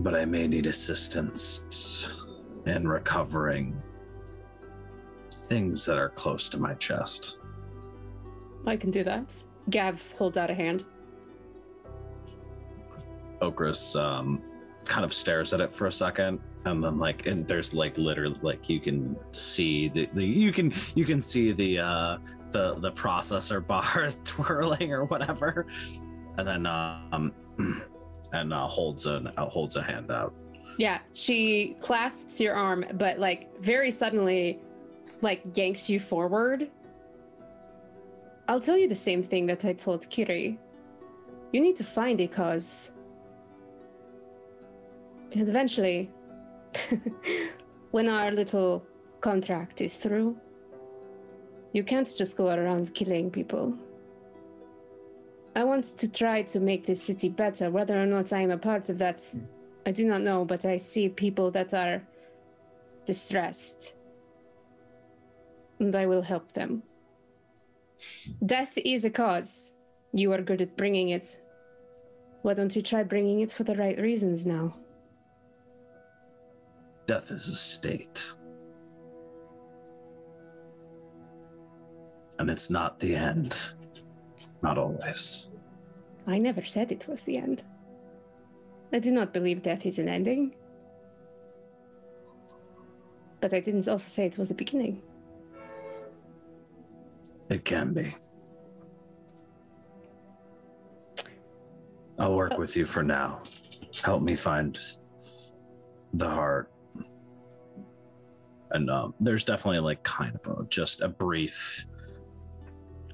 D: but I may need assistance in recovering things that are close to my chest.
B: I can do that. Gav holds out a hand.
D: Okras um, kind of stares at it for a second, and then like, and there's like literally like you can see the, the you can you can see the uh, the the processor [LAUGHS] bars [LAUGHS] twirling or whatever, and then um, [CLEARS THROAT] and uh, holds an uh, holds a hand out.
B: Yeah, she clasps your arm, but like very suddenly, like yanks you forward. I'll tell you the same thing that I told Kyrrie. You need to find a cause. And eventually, [LAUGHS] when our little contract is through, you can't just go around killing people. I want to try to make this city better. Whether or not I am a part of that, I do not know, but I see people that are distressed. And I will help them. Death is a cause. You are good at bringing it. Why don't you try bringing it for the right reasons now?
D: Death is a state. And it's not the end. Not always.
B: I never said it was the end. I do not believe death is an ending. But I didn't also say it was a beginning.
D: It can be. I'll work oh. with you for now. Help me find the heart. And um, there's definitely like kind of a, just a brief,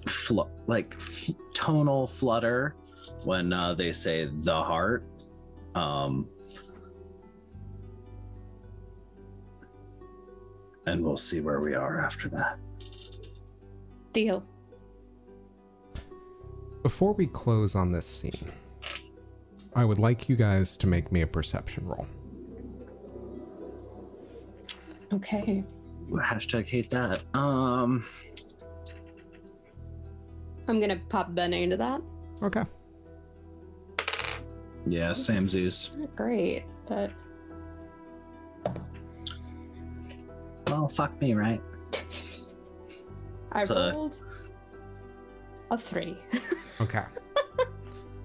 D: fl- like f- tonal flutter when uh, they say the heart. Um, and we'll see where we are after that.
B: Deal.
A: Before we close on this scene, I would like you guys to make me a perception roll.
B: Okay.
D: Hashtag hate that. Um,
B: I'm gonna pop bene into that.
A: Okay.
D: yeah, samesies.
B: Not great, but
D: Well, fuck me, right?
B: I
D: So-
B: rolled a three. [LAUGHS]
A: Okay.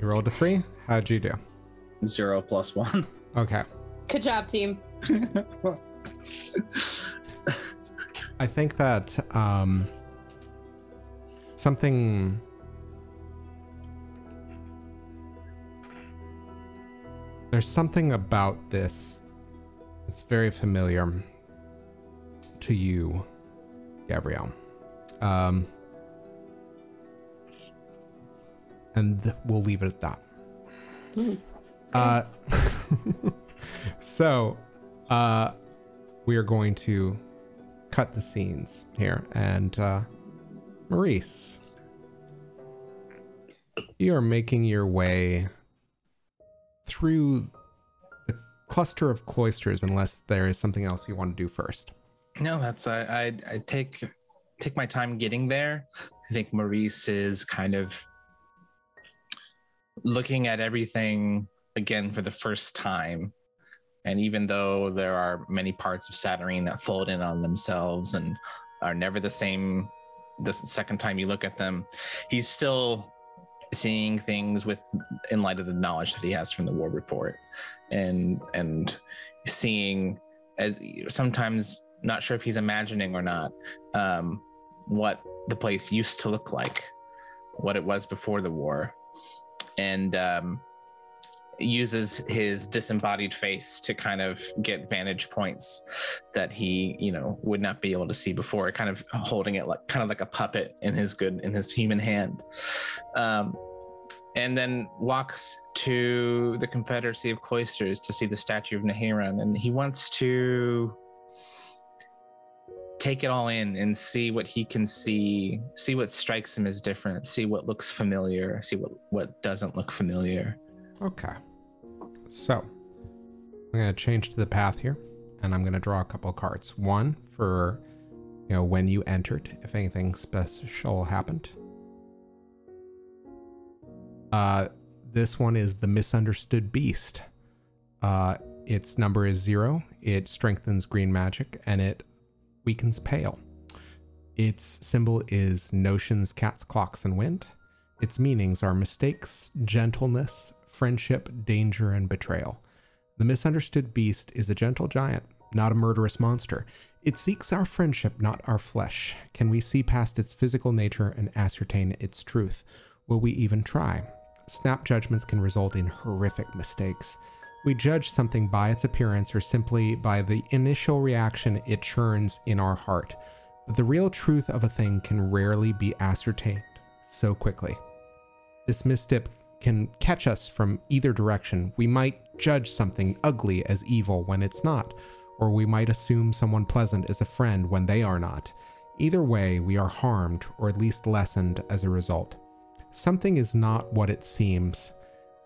A: you rolled a three. How'd you do?
D: Zero plus one.
A: Okay.
B: Good job, team. [LAUGHS]
A: I think that um, something. There's something about this. It's very familiar to you, Gavriel. Um, and we'll leave it at that. Uh, [LAUGHS] so, uh, we are going to cut the scenes here. And uh, Maurice, you are making your way through the cluster of cloisters, unless there is something else you want to do first.
C: No, that's I, I I take take my time getting there. I think Maurice is kind of looking at everything again for the first time. And even though there are many parts of Satyrine that fold in on themselves and are never the same the second time you look at them, he's still seeing things with in light of the knowledge that he has from the war report and and seeing as sometimes not sure if he's imagining or not um, what the place used to look like, what it was before the war, and um, uses his disembodied face to kind of get vantage points that he, you know, would not be able to see before. Kind of holding it like kind of like a puppet in his good in his human hand. Um, and then walks to the Confederacy of Cloisters to see the statue of Nahiran, and he wants to take it all in and see what he can see see what strikes him as different see what looks familiar see what what doesn't look familiar
A: Okay. So, I'm going to change to the path here, and I'm going to draw a couple cards. One for, you know, when you entered, if anything special happened. Uh, this one is the misunderstood beast. Uh, its number is zero. It strengthens green magic, and it weakens pale. Its symbol is notions, cats, clocks, and wind. Its meanings are mistakes, gentleness, friendship, danger, and betrayal. The misunderstood beast is a gentle giant, not a murderous monster. It seeks our friendship, not our flesh. Can we see past its physical nature and ascertain its truth? Will we even try? Snap judgments can result in horrific mistakes. We judge something by its appearance or simply by the initial reaction it churns in our heart. But the real truth of a thing can rarely be ascertained so quickly. This misstep can catch us from either direction. We might judge something ugly as evil when it's not, or we might assume someone pleasant is a friend when they are not. Either way, we are harmed, or at least lessened as a result. Something is not what it seems.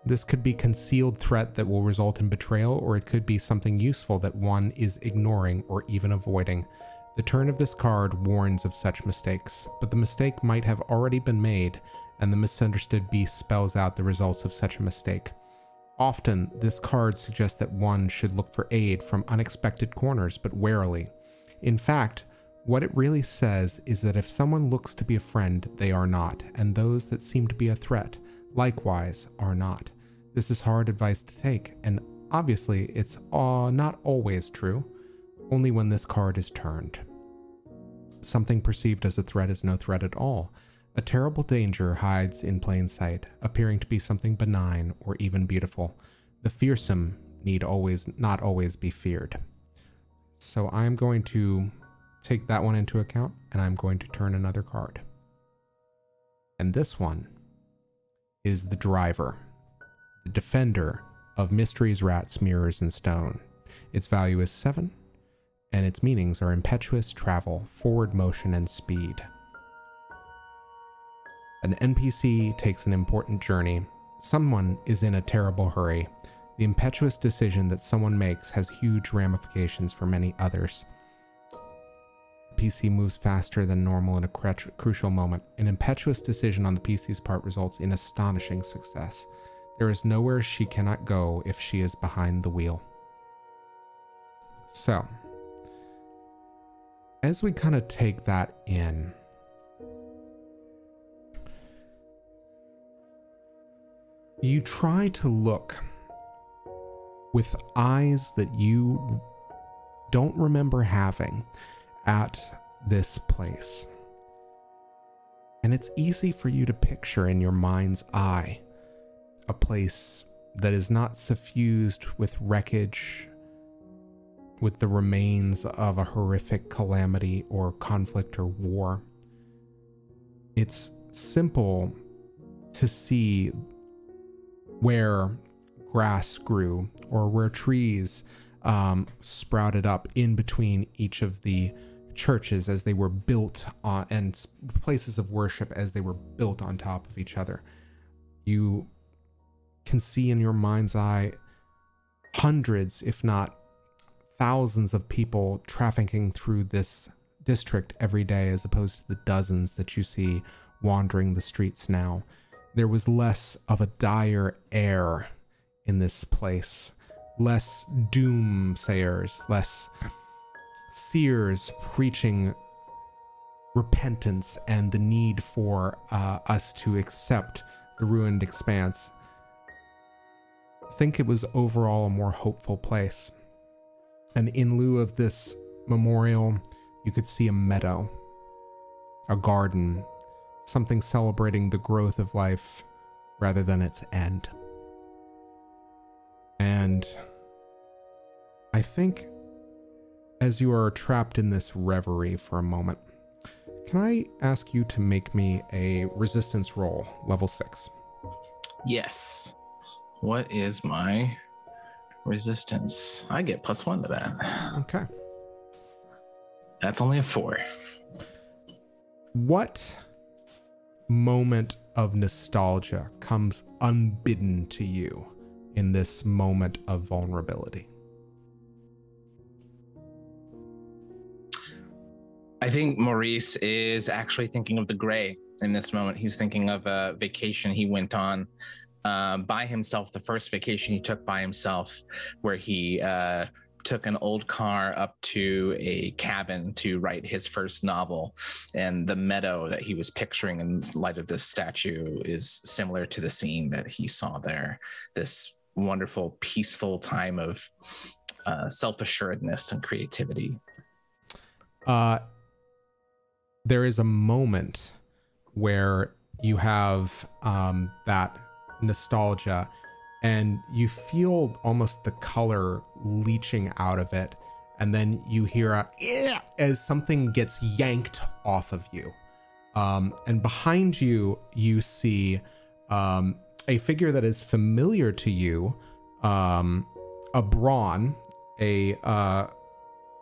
A: This could be concealed threat that will result in betrayal, or it could be something useful that one is ignoring or even avoiding. The turn of this card warns of such mistakes, but the mistake might have already been made, and the misunderstood beast spells out the results of such a mistake. Often, this card suggests that one should look for aid from unexpected corners, but warily. In fact, what it really says is that if someone looks to be a friend, they are not, and those that seem to be a threat, likewise, are not. This is hard advice to take, and obviously, it's uh, not always true, only when this card is turned. Something perceived as a threat is no threat at all. A terrible danger hides in plain sight, appearing to be something benign or even beautiful. The fearsome need always not always be feared. So I'm going to take that one into account and I'm going to turn another card. And this one is the driver, the defender of mysteries, rats, mirrors, and stone. Its value is 7, and its meanings are impetuous travel, forward motion, and speed. An NPC takes an important journey. Someone is in a terrible hurry. The impetuous decision that someone makes has huge ramifications for many others. PC moves faster than normal in a cru- crucial moment. An impetuous decision on the PC's part results in astonishing success. There is nowhere she cannot go if she is behind the wheel. So, as we kind of take that in, you try to look with eyes that you don't remember having at this place. And it's easy for you to picture in your mind's eye a place that is not suffused with wreckage, with the remains of a horrific calamity or conflict or war. It's simple to see where grass grew or where trees um, sprouted up in between each of the churches as they were built on and places of worship as they were built on top of each other. You can see in your mind's eye hundreds, if not thousands, of people trafficking through this district every day as opposed to the dozens that you see wandering the streets now there was less of a dire air in this place, less doomsayers, less seers preaching repentance and the need for uh, us to accept the ruined expanse. I think it was overall a more hopeful place. And in lieu of this memorial, you could see a meadow, a garden, something celebrating the growth of life rather than its end. And I think as you are trapped in this reverie for a moment, can I ask you to make me a resistance roll, level six?
C: Yes. What is my resistance? I get plus one to that.
A: Okay.
C: That's only a four.
A: What moment of nostalgia comes unbidden to you in this moment of vulnerability?
C: I think Maurice is actually thinking of the gray in this moment. He's thinking of a vacation he went on uh, by himself, the first vacation he took by himself, where he uh, took an old car up to a cabin to write his first novel. And the meadow that he was picturing in light of this statue is similar to the scene that he saw there. This wonderful, peaceful time of uh, self assuredness and creativity.
A: Uh, there is a moment where you have um, that nostalgia and you feel almost the color leaching out of it and then you hear a yeah as something gets yanked off of you. Um, and behind you you see um, a figure that is familiar to you um, a brawn a uh,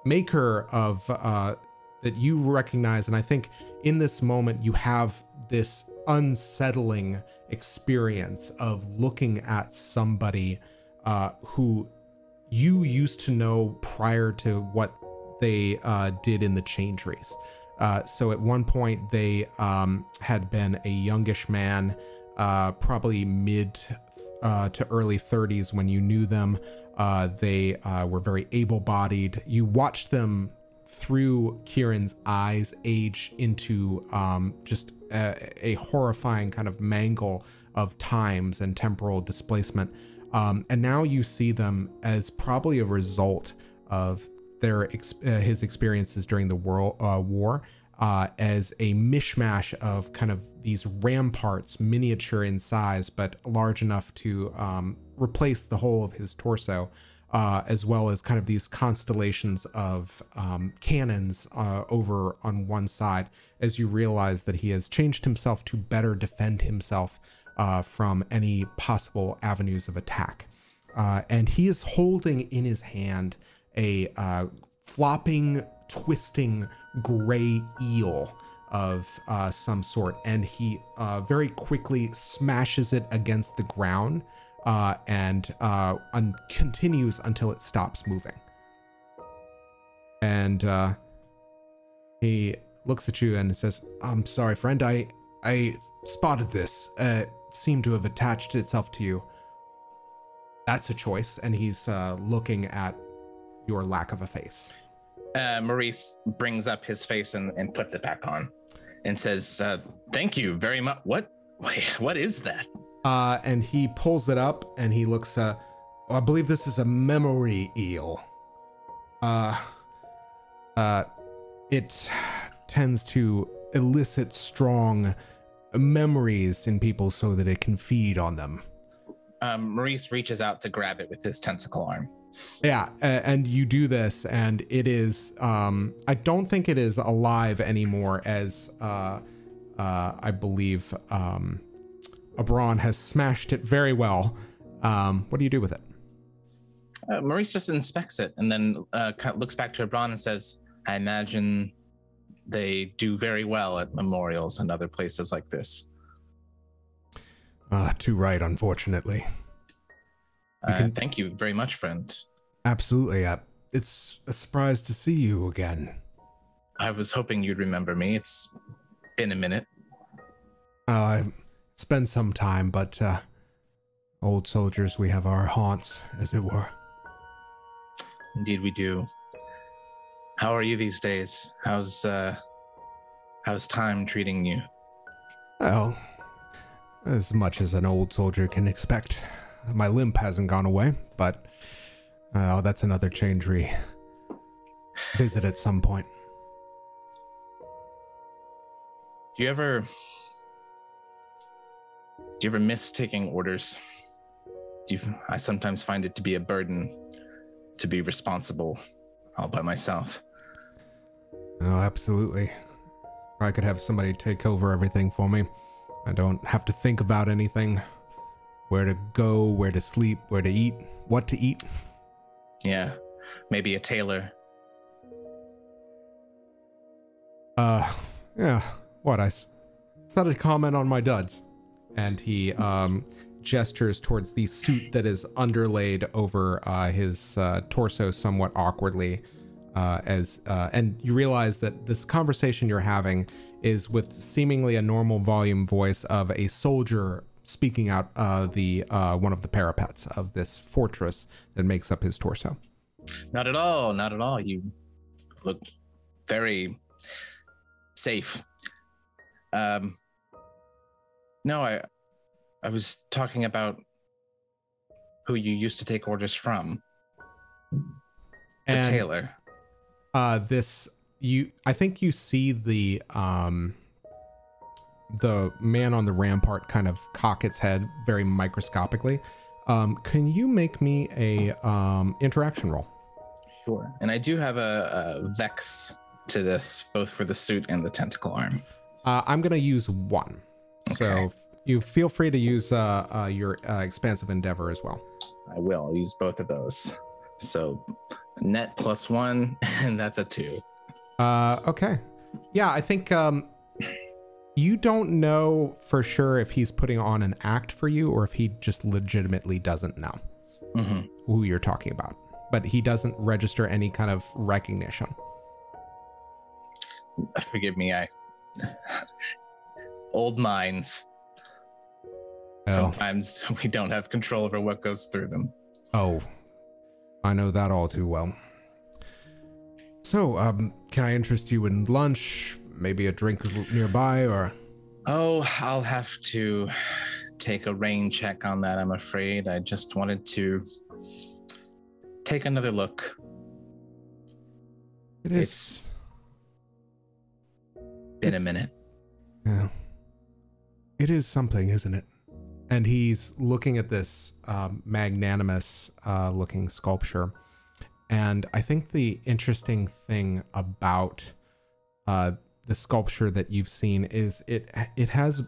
A: maker of uh, that you recognize, and I think in this moment you have this unsettling experience of looking at somebody uh, who you used to know prior to what they uh, did in the Changeries. Uh, so at one point they um, had been a youngish man, uh, probably mid uh, to early 30s when you knew them. Uh, they uh, were very able-bodied. You watched them through Kieran's eyes age into um, just a, a, horrifying kind of mangle of times and temporal displacement. Um, and now you see them as probably a result of their ex- uh, his experiences during the world uh, war uh, as a mishmash of kind of these ramparts, miniature in size but large enough to um, replace the whole of his torso uh, as well as kind of these constellations of um, cannons uh, over on one side, as you realize that he has changed himself to better defend himself uh, from any possible avenues of attack. Uh, and he is holding in his hand a uh, flopping, twisting gray eel of uh, some sort, and he very quickly smashes it against the ground uh, and uh, un- continues until it stops moving. And uh, he looks at you and says, "I'm sorry, friend. I I spotted this. Uh, it seemed to have attached itself to you. That's a choice." And he's uh, looking at your lack of a face.
C: Uh, Maurice brings up his face and, and puts it back on, and says, "Thank you very much. What? [LAUGHS] Wait, what is that?"
A: Uh, and he pulls it up and he looks, uh, I believe this is a memory eel. Uh, uh, it tends to elicit strong memories in people so that it can feed on them.
C: Um, Maurice reaches out to grab it with his tentacle arm.
A: Yeah, and you do this, and it is. Um, I don't think it is alive anymore, as uh, uh, I believe um, Abron has smashed it very well. Um, what do you do with it?
C: Uh, Maurice just inspects it and then uh, looks back to Abron and says, I imagine they do very well at memorials and other places like this.
F: Uh, too right, unfortunately.
C: Uh, can... Thank you very much, friend.
F: Absolutely. Uh, it's a surprise to see you again.
C: I was hoping you'd remember me. It's been a minute.
F: Uh, I some time, but uh, old soldiers, we have our haunts, as it were.
C: Indeed, we do. How are you these days? How's uh, how's time treating you?
F: Well, as much as an old soldier can expect. My limp hasn't gone away, but uh, that's another changery visit at some point.
C: Do you ever do you ever miss taking orders? You, I sometimes find it to be a burden to be responsible all by myself.
F: Oh, absolutely. I could have somebody take over everything for me. I don't have to think about anything. Where to go, where to sleep, where to eat, what to eat.
C: Yeah, maybe a tailor.
A: Uh, yeah. What I started to comment on my duds and he um, gestures towards the suit that is underlaid over uh, his uh, torso somewhat awkwardly. Uh, as uh, and you realize that this conversation you're having is with seemingly a normal volume voice of a soldier speaking out uh, the uh, one of the parapets of this fortress that makes up his torso.
C: Not at all. Not at all. You look very safe. Um, no, I I was talking about who you used to take orders from. The and, tailor.
A: Uh this you I think you see the um the man on the rampart kind of cock its head very microscopically. Um, can you make me a um, interaction roll?
C: Sure. And I do have a, a vex to this, both for the suit and the tentacle arm.
A: Uh, I'm gonna use one. Okay. So you feel free to use uh, uh, your uh, expansive endeavor as well.
C: I will use both of those. [LAUGHS] So Net plus one, [LAUGHS] and that's a two.
A: Uh, okay. Yeah, I think um, you don't know for sure if he's putting on an act for you or if he just legitimately doesn't know
C: hmm
A: who you're talking about. But he doesn't register any kind of recognition.
C: Forgive me, I. Old minds.
A: Oh,
C: Sometimes [LAUGHS] we don't have control over what goes through them.
A: oh, I know that all too well. So, um, can I interest you in lunch? Maybe a drink nearby, or
C: Oh, I'll have to take a rain check on that, I'm afraid. I just wanted to take another look.
A: It is.
C: It's been
A: It's-
C: a minute.
A: Yeah. It is something, isn't it? And he's looking at this um, magnanimous uh, looking sculpture. And I think the interesting thing about uh, the sculpture that you've seen is it it has,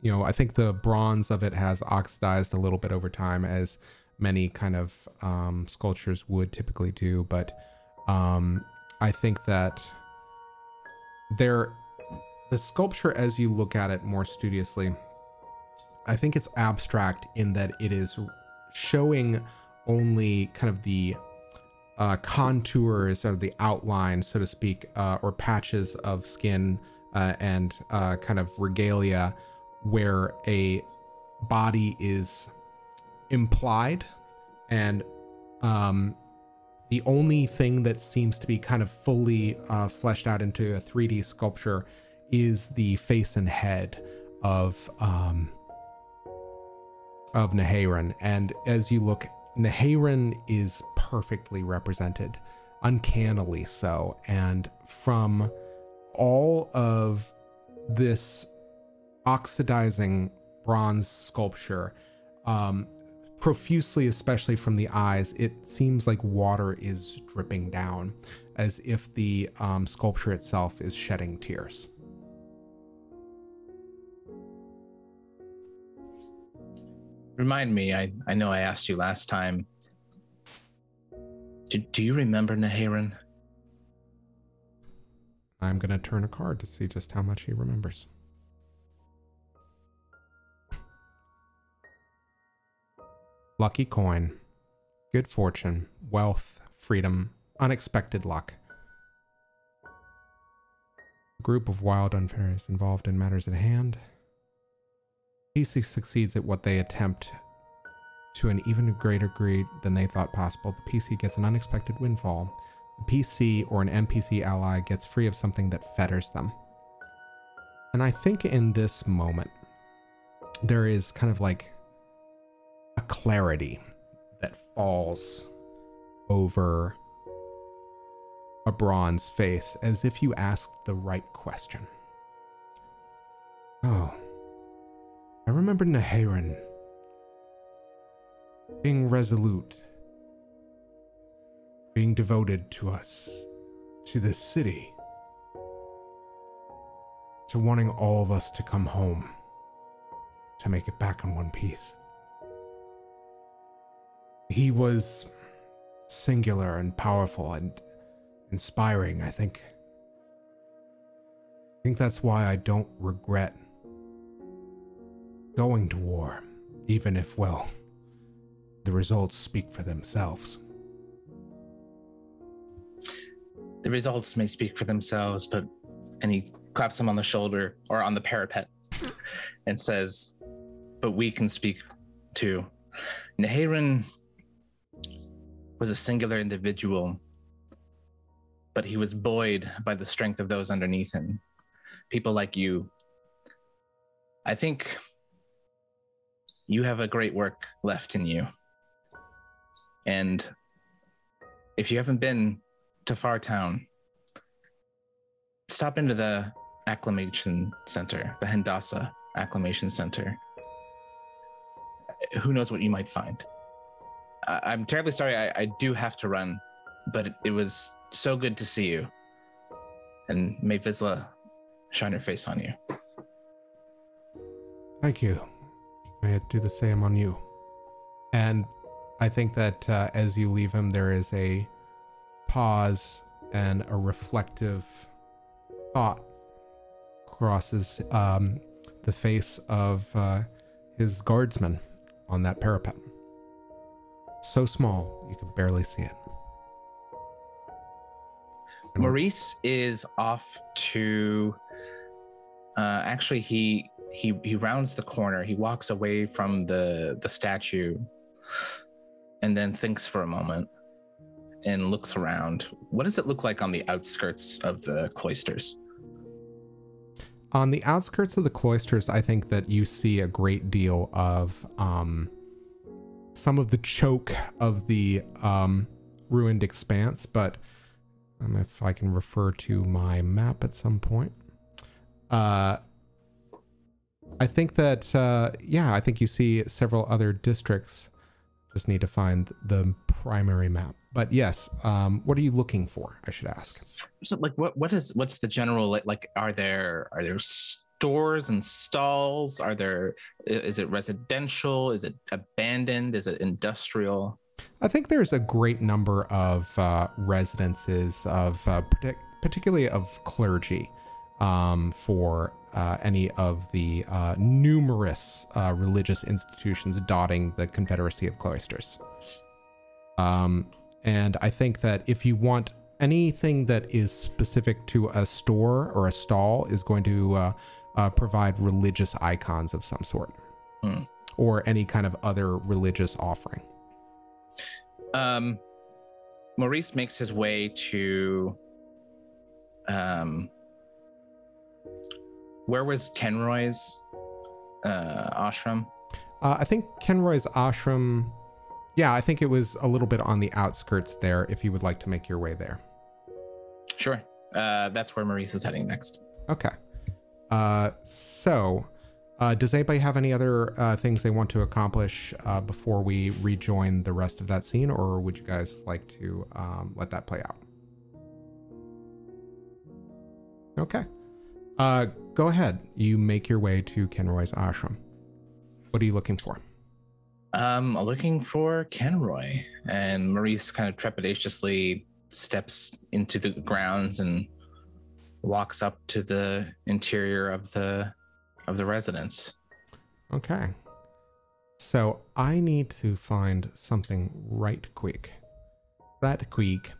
A: you know, I think the bronze of it has oxidized a little bit over time, as many kind of um, sculptures would typically do. But um, I think that there the sculpture as you look at it more studiously i think it's abstract in that it is showing only kind of the uh, contours or the outline so to speak uh, or patches of skin uh, and uh, kind of regalia where a body is implied and um, the only thing that seems to be kind of fully uh, fleshed out into a 3D sculpture is the face and head of um, of Neharan. And as you look, Neharan is perfectly represented, uncannily so. And from all of this oxidizing bronze sculpture, um, profusely, especially from the eyes, it seems like water is dripping down, as if the um, sculpture itself is shedding tears.
C: Remind me, I, I know I asked you last time. Do, do you remember Naharan?
A: I'm going to turn a card to see just how much he remembers. Lucky coin, good fortune, wealth, freedom, unexpected luck. A group of wild unfairs involved in matters at hand. PC succeeds at what they attempt to an even greater degree than they thought possible. The PC gets an unexpected windfall. The PC or an NPC ally gets free of something that fetters them. And I think in this moment, there is kind of like a clarity that falls over a bronze face as if you asked the right question. Oh, I remember Neharan being resolute, being devoted to us, to this city, to wanting all of us to come home, to make it back in one piece. He was singular and powerful and inspiring, I think. I think that's why I don't regret going to war, even if, well, the results speak for themselves.
C: The results may speak for themselves, but. And he claps him on the shoulder or on the parapet and says, But we can speak too. Naharan was a singular individual, but he was buoyed by the strength of those underneath him. People like you. I think you have a great work left in you. And if you haven't been to Far Town, stop into the acclimation center, the Hendasa acclimation center. Who knows what you might find? I- I'm terribly sorry. I, I do have to run, but it, it was so good to see you. And may Vizsla shine her face on you.
A: Thank you. May it do the same on you. And I think that uh, as you leave him, there is a pause and a reflective thought crosses um, the face of uh, his guardsman on that parapet. So small, you could barely see it.
C: Maurice is off to. Uh, actually, he he he rounds the corner. He walks away from the the statue, and then thinks for a moment, and looks around. What does it look like on the outskirts of the cloisters?
A: On the outskirts of the cloisters, I think that you see a great deal of um, some of the choke of the um, ruined expanse, but um, if I can refer to my map at some point. Uh, I think that, uh, yeah, I think you see several other districts. Just need to find the primary map. But yes, um, what are you looking for? I should ask.
C: So, like, what what is what's the general like? Like, are there are there stores and stalls? Are there is it residential? Is it abandoned? Is it industrial?
A: I think there's a great number of uh, residences of uh, partic- particularly of clergy um, for uh, any of the uh, numerous uh, religious institutions dotting the Confederacy of Cloisters. Um, and I think that if you want anything that is specific to a store or a stall is going to uh, uh, provide religious icons of some sort
C: Hmm.
A: or any kind of other religious offering.
C: Um, Maurice makes his way to. Um, where was Kenroy's uh, ashram?
A: Uh, I think Kenroy's ashram. Yeah, I think it was a little bit on the outskirts there. If you would like to make your way there.
C: Sure. Uh, that's where Maurice is heading next.
A: Okay. Uh, so, uh, does anybody have any other uh, things they want to accomplish uh, before we rejoin the rest of that scene, or would you guys like to um, let that play out? Okay. Uh, go ahead. You make your way to Kenroy's ashram. What are you looking for?
C: Um, looking for Kenroy, and Maurice kind of trepidatiously steps into the grounds and walks up to the interior of the of the residence.
A: Okay. So I need to find something right quick. Right quick.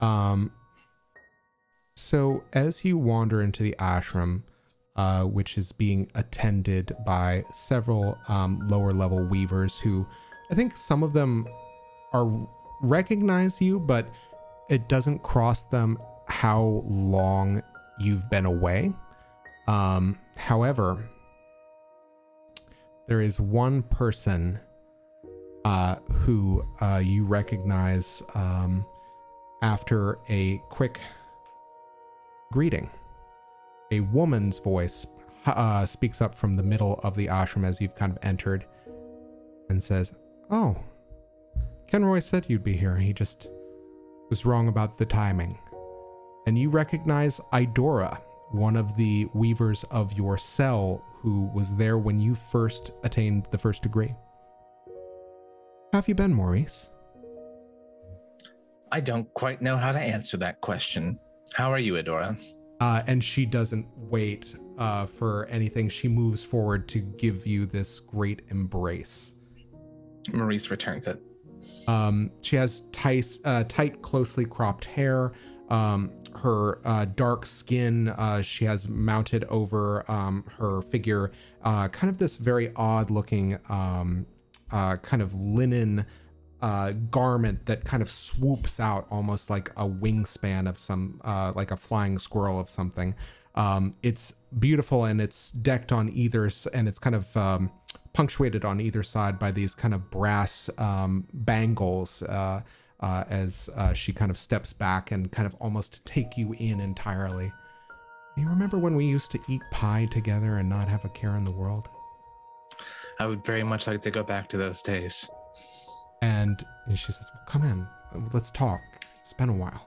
A: Um so as you wander into the ashram, uh, which is being attended by several um, lower level weavers who I think some of them are recognize you, but it doesn't cross them how long you've been away. Um, however, there is one person uh, who uh, you recognize um, after a quick greeting. A woman's voice uh, speaks up from the middle of the ashram as you've kind of entered and says, Oh, Kenroy said you'd be here. He just was wrong about the timing. And you recognize Idora, one of the weavers of your cell who was there when you first attained the first degree. How have you been, Maurice?
C: I don't quite know how to answer that question. How are you, Adora?
A: Uh, and she doesn't wait uh, for anything. She moves forward to give you this great embrace.
C: Maurice returns it.
A: Um, she has tight, uh, tight, closely cropped hair. Um, her uh, dark skin, uh, she has mounted over um, her figure, uh, kind of this very odd looking um, uh, kind of linen uh, garment that kind of swoops out almost like a wingspan of some, uh, like a flying squirrel of something. Um, it's beautiful and it's decked on either, and it's kind of um, punctuated on either side by these kind of brass um, bangles uh, uh, as uh, she kind of steps back and kind of almost take you in entirely. You remember when we used to eat pie together and not have a care in the world?
C: I would very much like to go back to those days.
A: And, she says, "Come in, let's talk. It's been a while."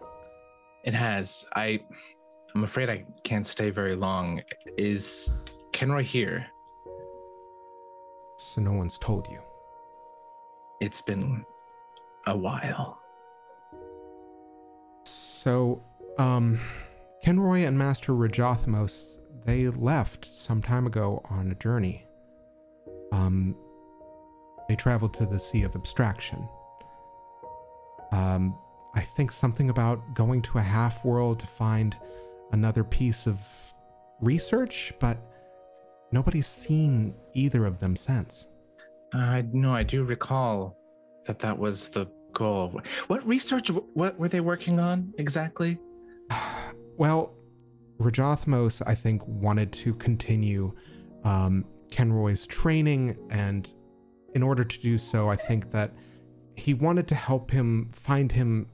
C: It has. I I'm afraid I can't stay very long. Is Kenroy here?
A: So no one's told you.
C: It's been a while.
A: So, um, Kenroy and Master Rajothmos, they left some time ago on a journey. Um, they traveled to the Sea of Abstraction. Um, I think something about going to a half world to find another piece of research, but nobody's seen either of them since.
C: I know, I do recall that that was the goal. What research, what were they working on exactly? [SIGHS]
A: Well, Rajothmos, I think, wanted to continue um, Kenroy's training, and in order to do so, I think that he wanted to help him find him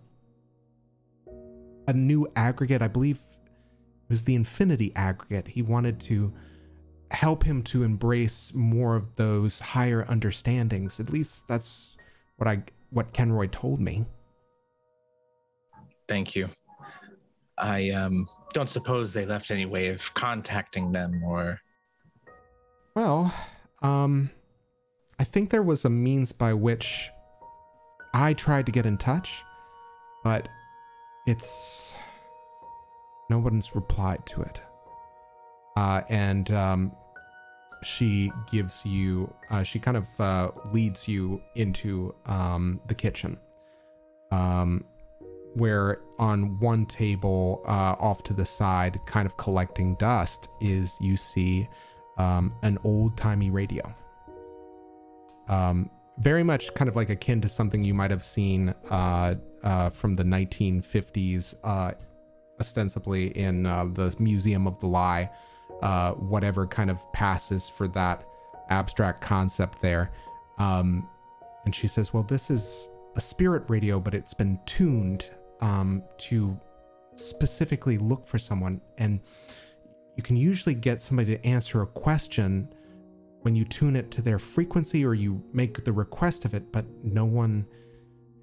A: a new aggregate. I believe it was the Infinity aggregate. He wanted to help him to embrace more of those higher understandings. At least that's what I what Kenroy told me.
C: Thank you. I um, don't suppose they left any way of contacting them or.
A: Well, um, I think there was a means by which I tried to get in touch, but it's no one's replied to it. Uh, and um, she gives you, uh, she kind of uh, leads you into um, the kitchen, um, where on one table uh, off to the side, kind of collecting dust, is you see um, an old timey radio. Um, very much kind of like akin to something you might have seen uh, uh, from the 1950s, uh, ostensibly in uh, the Museum of the Lie, uh, whatever kind of passes for that abstract concept there. Um, and she says, Well, this is a spirit radio, but it's been tuned um, to specifically look for someone. And you can usually get somebody to answer a question when you tune it to their frequency or you make the request of it, but no one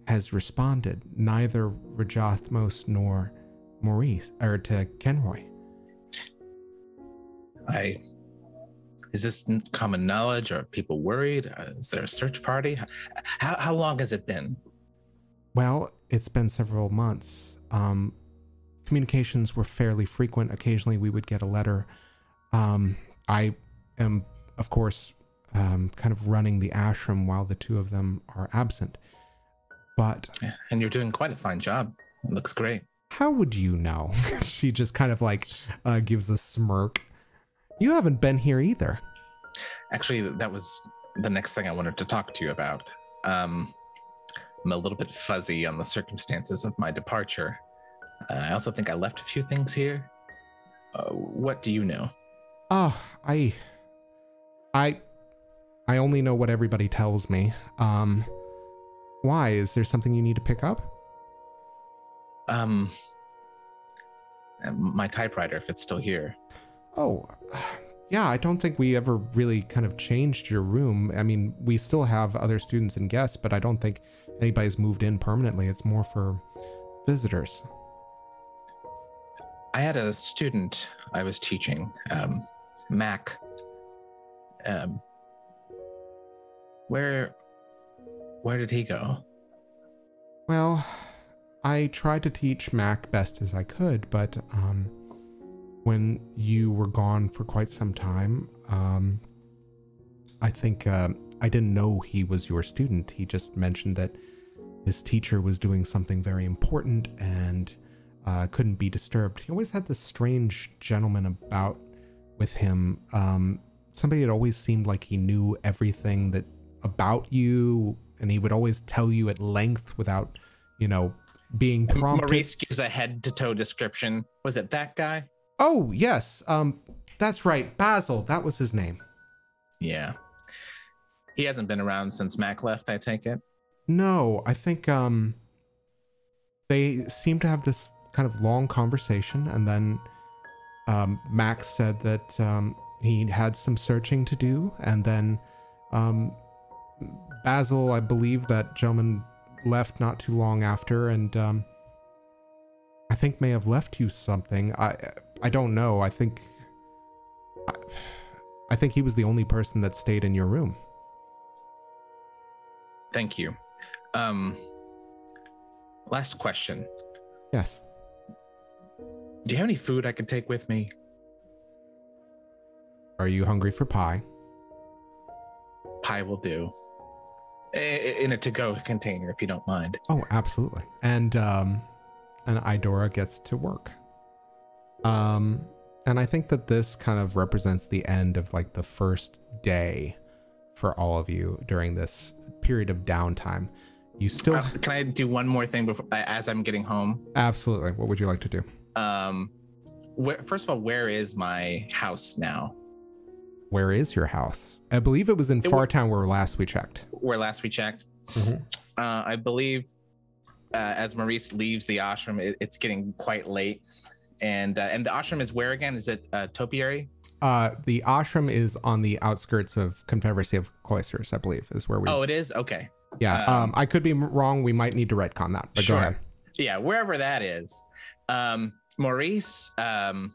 A: has responded, neither Rajathmos nor Maurice, or to Kenroy.
C: I. Is this common knowledge? Are people worried? Uh, Is there a search party? How, how long has it been?
A: Well, it's been several months. Um, communications were fairly frequent. Occasionally, we would get a letter. Um, I am, of course, um, kind of running the ashram while the two of them are absent. But
C: And you're doing quite a fine job. It looks great.
A: how would you know? [LAUGHS] she just kind of like uh, gives a smirk. You haven't been here either.
C: Actually, that was the next thing I wanted to talk to you about. Um, I'm a little bit fuzzy on the circumstances of my departure. Uh, I also think I left a few things here. Uh, what do you know?
A: Oh, I, I, I only know what everybody tells me. Um, why? Is there something you need to pick up?
C: Um, uh, my typewriter, if it's still here.
A: Oh, yeah. I don't think we ever really kind of changed your room. I mean, we still have other students and guests, but I don't think anybody's moved in permanently. It's more for visitors.
C: I had a student I was teaching, um, Mac. Um, where, where did he go?
A: Well, I tried to teach Mac best as I could, but um, when you were gone for quite some time, um, I think uh, I didn't know he was your student. He just mentioned that his teacher was doing something very important and uh, couldn't be disturbed. He always had this strange gentleman about with him. Um, somebody that always seemed like he knew everything that about you, and he would always tell you at length without, you know, being prompted.
C: Maurice gives a head to toe description. Was it that guy?
A: Oh yes, um, that's right, Basil. That was his name.
C: Yeah. He hasn't been around since Mac left, I take it.
A: No, I think um, they seem to have this kind of long conversation, and then um, Max said that um, he had some searching to do, and then um, Basil, I believe that gentleman left not too long after, and um, I think may have left you something. I I don't know. I think I, I think he was the only person that stayed in your room.
C: Thank you. Um, last question.
A: Yes.
C: do you have any food I could take with me?
A: Are you hungry for pie?
C: Pie will do. In a to-go container, if you don't mind.
A: Oh, absolutely. And um and Idora gets to work. Um and I think that this kind of represents the end of like the first day for all of you during this period of downtime. You still
C: Uh, can I do one more thing before, as I'm getting home?
A: absolutely. What would you like to do?
C: Um, where, first of all, where is my house now?
A: Where is your house? I believe it was in
C: It
A: Fartown where last we checked.
C: Where last we checked?
A: Mhm.
C: Uh, I believe uh, as Maurice leaves the ashram, it, it's getting quite late, and uh, and the ashram is where again? Is it uh, topiary?
A: Uh, the ashram is on the outskirts of Confederacy of Cloisters, I believe, is where we.
C: Oh, it is. Okay.
A: yeah. Um,
C: um,
A: I could be wrong. We might need to retcon that. But
C: Sure.
A: go ahead.
C: yeah wherever that is um maurice um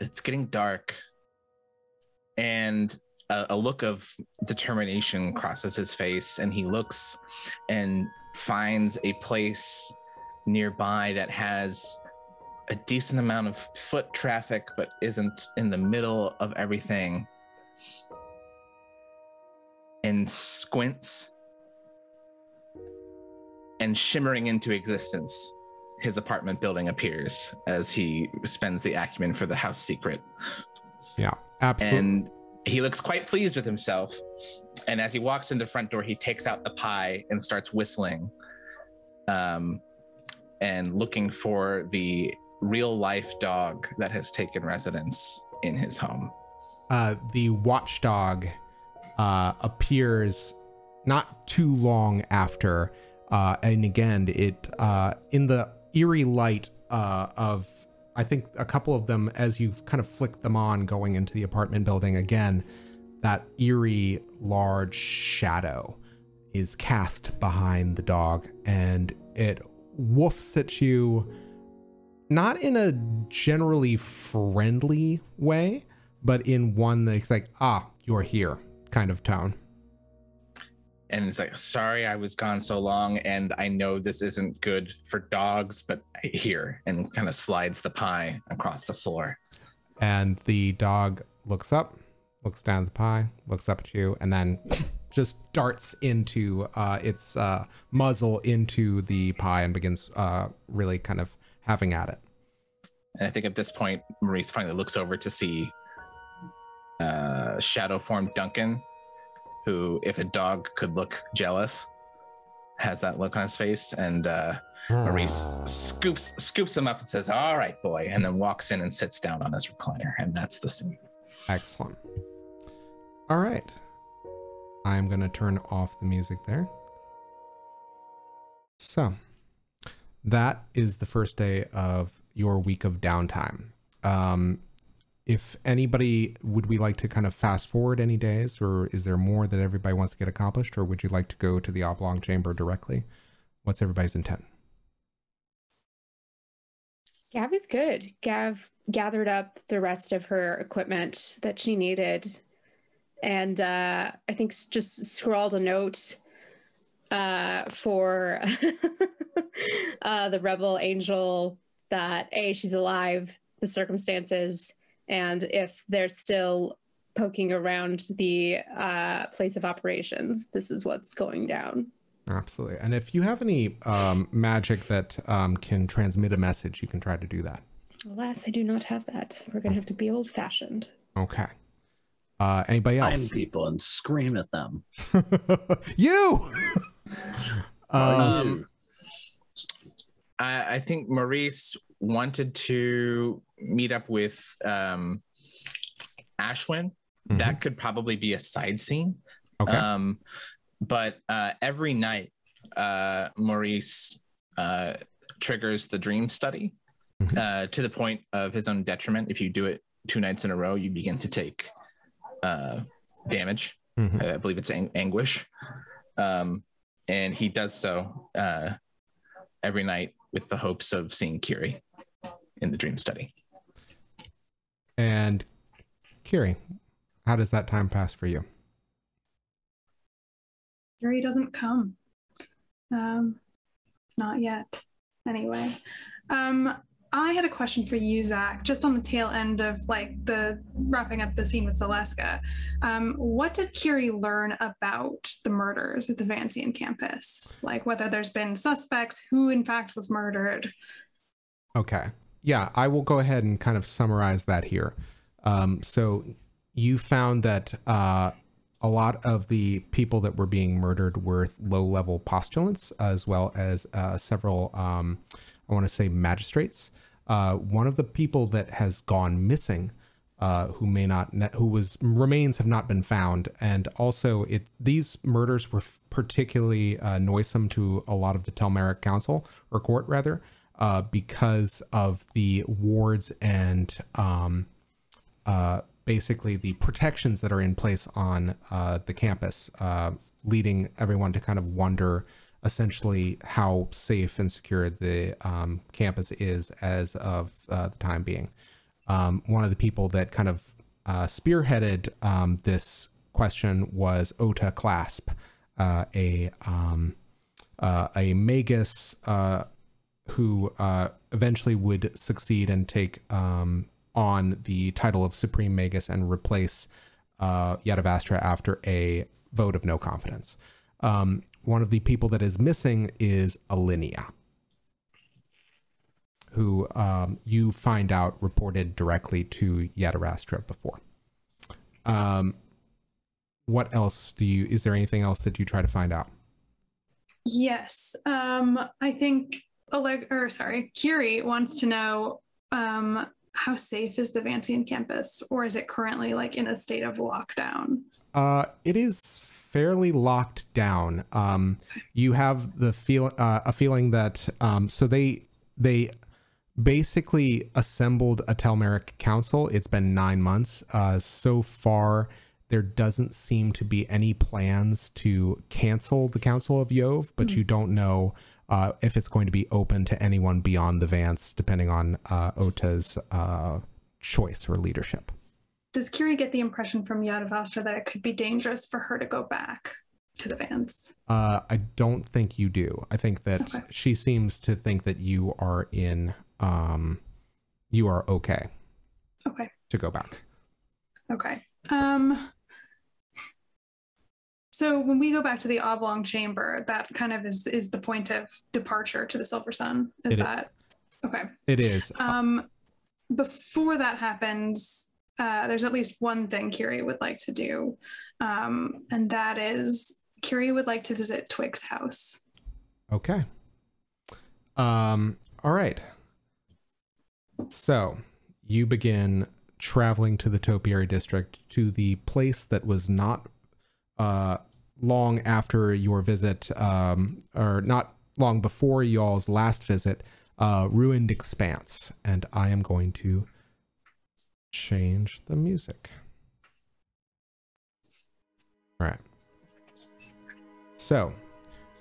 C: it's getting dark and a, a look of determination crosses his face and he looks and finds a place nearby that has a decent amount of foot traffic but isn't in the middle of everything and squints and shimmering into existence, his apartment building appears as he spends the acumen for the house secret.
A: Yeah. Absolutely.
C: And he looks quite pleased with himself. And as he walks in the front door, he takes out the pie and starts whistling um, and looking for the real life dog that has taken residence in his home.
A: uh, the watchdog uh, appears not too long after, uh, and again, it uh, in the eerie light uh, of I think a couple of them as you kind of flick them on going into the apartment building again, that eerie large shadow is cast behind the dog, and it woofs at you. Not in a generally friendly way, but in one that's like, ah, you're here kind of tone.
C: And it's like sorry i was gone so long and i know this isn't good for dogs but here and kind of slides the pie across the floor
A: And the dog looks up, looks down at the pie, looks up at you, and then [LAUGHS] just darts into uh, its uh, muzzle into the pie and begins uh, really kind of having at it.
C: and i think at this point maurice finally looks over to see uh shadow form duncan who if a dog could look jealous has that look on his face and uh maurice scoops scoops him up and says all right boy and then walks in and sits down on his recliner and that's the scene
A: Excellent. All right. I'm going to turn off the music there. So, that is the first day of your week of downtime. Um, if anybody would we like to kind of fast forward any days, or is there more that everybody wants to get accomplished, or would you like to go to the oblong chamber directly? What's everybody's intent?
B: Gav is good. Gav gathered up the rest of her equipment that she needed, and uh, I think just scrawled a note uh, for [LAUGHS] uh, the rebel angel that a she's alive, the circumstances, and if they're still poking around the uh, place of operations, this is what's going down.
A: Absolutely. And if you have any um, magic that um, can transmit a message, you can try to do that.
B: Alas, I do not have that. We're gonna have to be old fashioned.
A: Okay. Uh, anybody
D: Find
A: else?
D: people and scream at them. [LAUGHS]
A: you. um,
C: Um, I, I think Maurice wanted to meet up with um, Ashwin.
A: mhm.
C: That could probably be a side scene.
A: okay.
C: Um, but uh, every night, uh, Maurice uh, triggers the dream study
A: Mhm.
C: uh, to the point of his own detriment. If you do it two nights in a row, you begin to take uh, damage.
A: Mhm.
C: I believe it's ang- anguish. Um, and he does so uh, every night with the hopes of seeing Kyrrie in the dream study.
A: And Kyrrie, how does that time pass for you?
E: Yuri doesn't come. Um, not yet. Anyway, um, I had a question for you, Zach, just on the tail end of like the wrapping up the scene with Zaleska. Um, what did Kyrrie learn about the murders at the Vancian campus? Like whether there's been suspects, who in fact was murdered?
A: Okay. Yeah, I will go ahead and kind of summarize that here. Um, so you found that uh, a lot of the people that were being murdered were low level postulants, as well as uh, several, um, I want to say, magistrates. Uh, one of the people that has gone missing, uh, who may not, who was remains have not been found, and also it these murders were particularly uh, noisome to a lot of the Telmeric Council or court rather, uh, because of the wards and um, uh, basically the protections that are in place on uh, the campus, leading everyone to kind of wonder essentially how safe and secure the um, campus is as of uh, the time being. Um, one of the people that kind of uh, spearheaded um, this question was Ota Clasp, uh, a um, uh, a magus who eventually would succeed and take um, on the title of Supreme Magus and replace uh, Yadevastra after a vote of no confidence. Um, one of the people that is missing is Alinea, who um, you find out reported directly to Yadevastra before. Um, what else do you? Is there anything else that you try to find out?
E: Yes, um, I think Oleg, or sorry, Kyrrie wants to know um, how safe is the Vancian campus, or is it currently like in a state of lockdown?
A: Uh, it is fairly locked down. Um, you have the feel uh, a feeling that um, so they they basically assembled a Telmeric council. It's been nine months. Uh, so far, there doesn't seem to be any plans to cancel the Council of Yove, but mm-hmm. you don't know uh, if it's going to be open to anyone beyond the Vance, depending on uh, Ota's uh, choice or leadership.
E: Does Kyrrie get the impression from Yadevastra that it could be dangerous for her to go back to the Vance?
A: Uh, I don't think you do. I think that okay. she seems to think that you are in, um, you are okay.
E: Okay.
A: To go back.
E: Okay. Um, so when we go back to the oblong chamber, that kind of is is the point of departure to the Silver Sun. Is it that is. okay?
A: It is.
E: Um, before that happens, uh, there's at least one thing Kyrrie would like to do, um, and that is Kyrrie would like to visit Twigg's house.
A: Okay. Um. All right. So you begin traveling to the topiary district to the place that was not uh, long after your visit, um, or not long before y'all's last visit, uh, Ruined Expanse. And I am going to change the music. All right. So,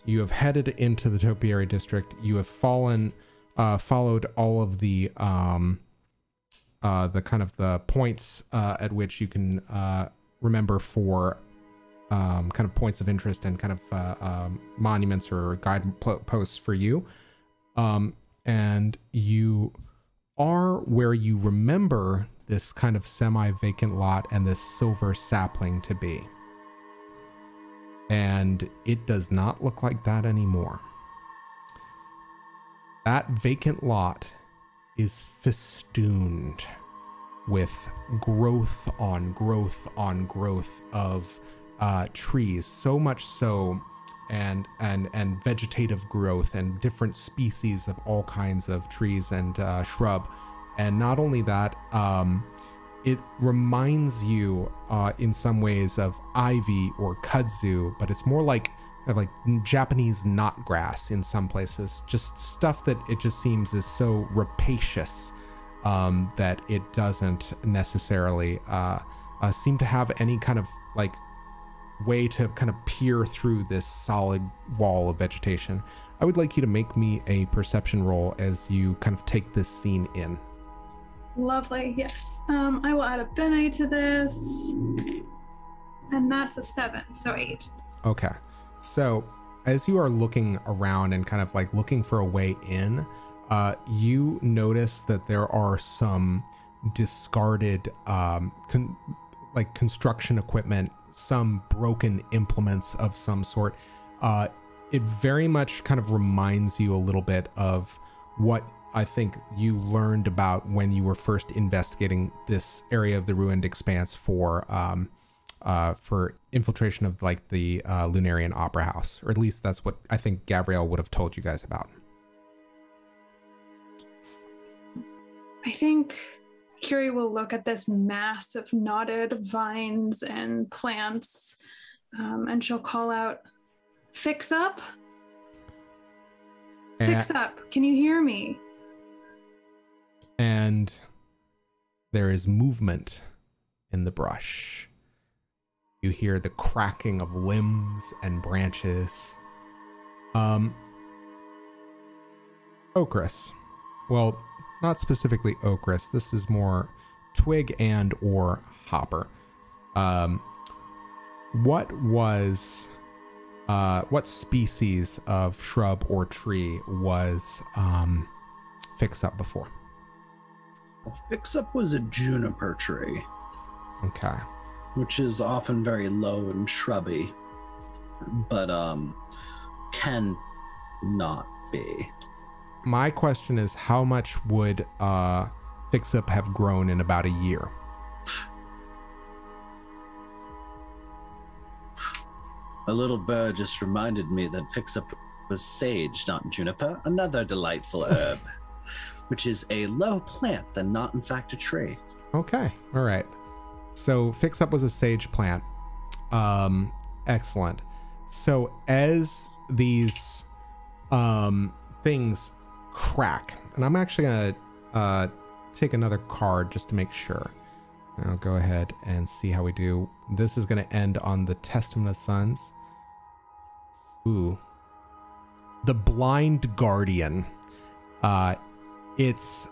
A: you have headed into the Topiary district. You have fallen, uh, followed all of the, um, uh, the kind of the points uh, at which you can uh, remember for um, kind of points of interest and kind of uh, um, monuments or guide posts for you. Um, and you are where you remember this kind of semi vacant lot and this silver sapling to be. And it does not look like that anymore. That vacant lot is festooned with growth on growth on growth of uh, trees, so much so, and and and vegetative growth and different species of all kinds of trees and uh, shrub, and not only that, um, it reminds you uh, in some ways of ivy or kudzu, but it's more like kind of like Japanese knot grass in some places. Just stuff that it just seems is so rapacious um, that it doesn't necessarily uh, uh, seem to have any kind of like way to kind of peer through this solid wall of vegetation. I would like you to make me a perception roll as you kind of take this scene in.
E: Lovely, yes. Um, I will add a bene to this. And that's a seven, so eight.
A: Okay. So as you are looking around and kind of like looking for a way in, uh, you notice that there are some discarded, um, con- like construction equipment, some broken implements of some sort. Uh, it very much kind of reminds you a little bit of what I think you learned about when you were first investigating this area of the ruined expanse for um, uh, for infiltration of like the uh, Lunarian Opera House, or at least that's what I think Gavriel would have told you guys about.
E: I think Kyrrie will look at this mass of knotted vines and plants, um, and she'll call out, "Fix up! Fix up! Can you hear me?"
A: And there is movement in the brush. You hear the cracking of limbs and branches. Um, Okras. Well, not specifically Okras. This is more Twigg and or Hopper. Um, what was uh, what species of shrub or tree was um, fix up before?
D: Fix up was a juniper tree,
A: Okay.
D: which is often very low and shrubby, but um, can not be.
A: My question is how much would uh Fix Up have grown in about a year?
D: A little bird just reminded me that Fix Up was sage, not juniper, another delightful herb, [LAUGHS] which is a low plant and not, in fact, a tree.
A: Okay. All right. So Fix Up was a sage plant. Um excellent. So as these um things crack, and I'm actually gonna uh take another card just to make sure. I'll go ahead and see how we do. This is gonna end on the Testament of Suns. Ooh. The Blind Guardian. Uh it's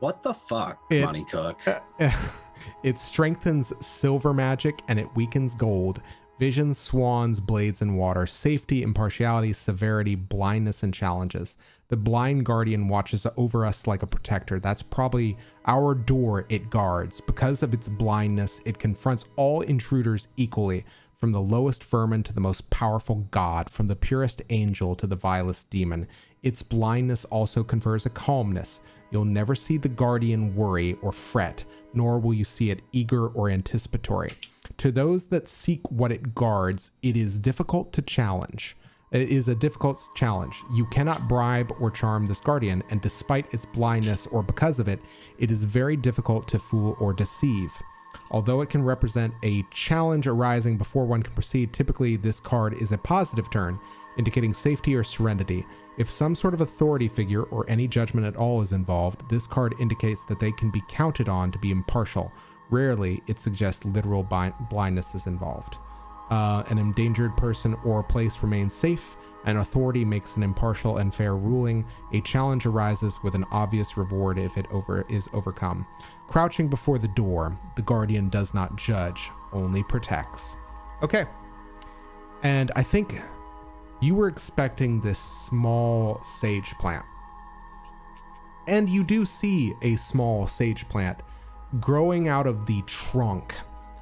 D: What the fuck,
A: It-
D: Monte Cook? [LAUGHS]
A: it strengthens silver magic and it weakens gold. Vision, swans, blades, and water. Safety, impartiality, severity, blindness, and challenges. The blind guardian watches over us like a protector. That's probably our door it guards. Because of its blindness, it confronts all intruders equally, from the lowest vermin to the most powerful god, from the purest angel to the vilest demon. Its blindness also confers a calmness. You'll never see the guardian worry or fret, nor will you see it eager or anticipatory. To those that seek what it guards, it is difficult to challenge. It is a difficult challenge. You cannot bribe or charm this guardian, and despite its blindness or because of it, it is very difficult to fool or deceive. Although it can represent a challenge arising before one can proceed, typically this card is a positive turn, indicating safety or serenity. If some sort of authority figure or any judgment at all is involved, this card indicates that they can be counted on to be impartial. Rarely, it suggests literal blindness is involved. Uh, an endangered person or place remains safe. An authority makes an impartial and fair ruling. A challenge arises with an obvious reward if it over is overcome. Crouching before the door, the guardian does not judge, only protects. Okay. And I think you were expecting this small sage plant. And you do see a small sage plant growing out of the trunk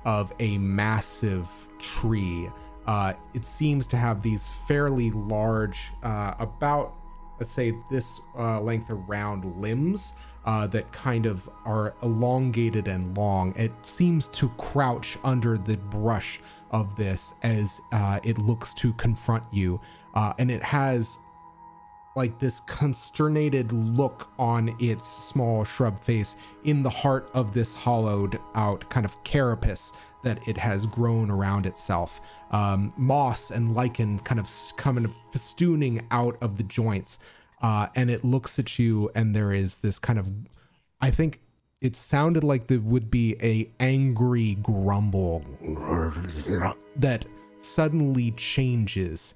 A: of a massive tree. Uh, it seems to have these fairly large, uh, about, let's say, this uh, length around limbs uh, that kind of are elongated and long. It seems to crouch under the brush of this as uh, it looks to confront you. Uh, and it has like this consternated look on its small shrub face in the heart of this hollowed out kind of carapace that it has grown around itself. Um, moss and lichen kind of coming festooning out of the joints. Uh, and it looks at you, and there is this kind of, I think it sounded like there would be a angry grumble that suddenly changes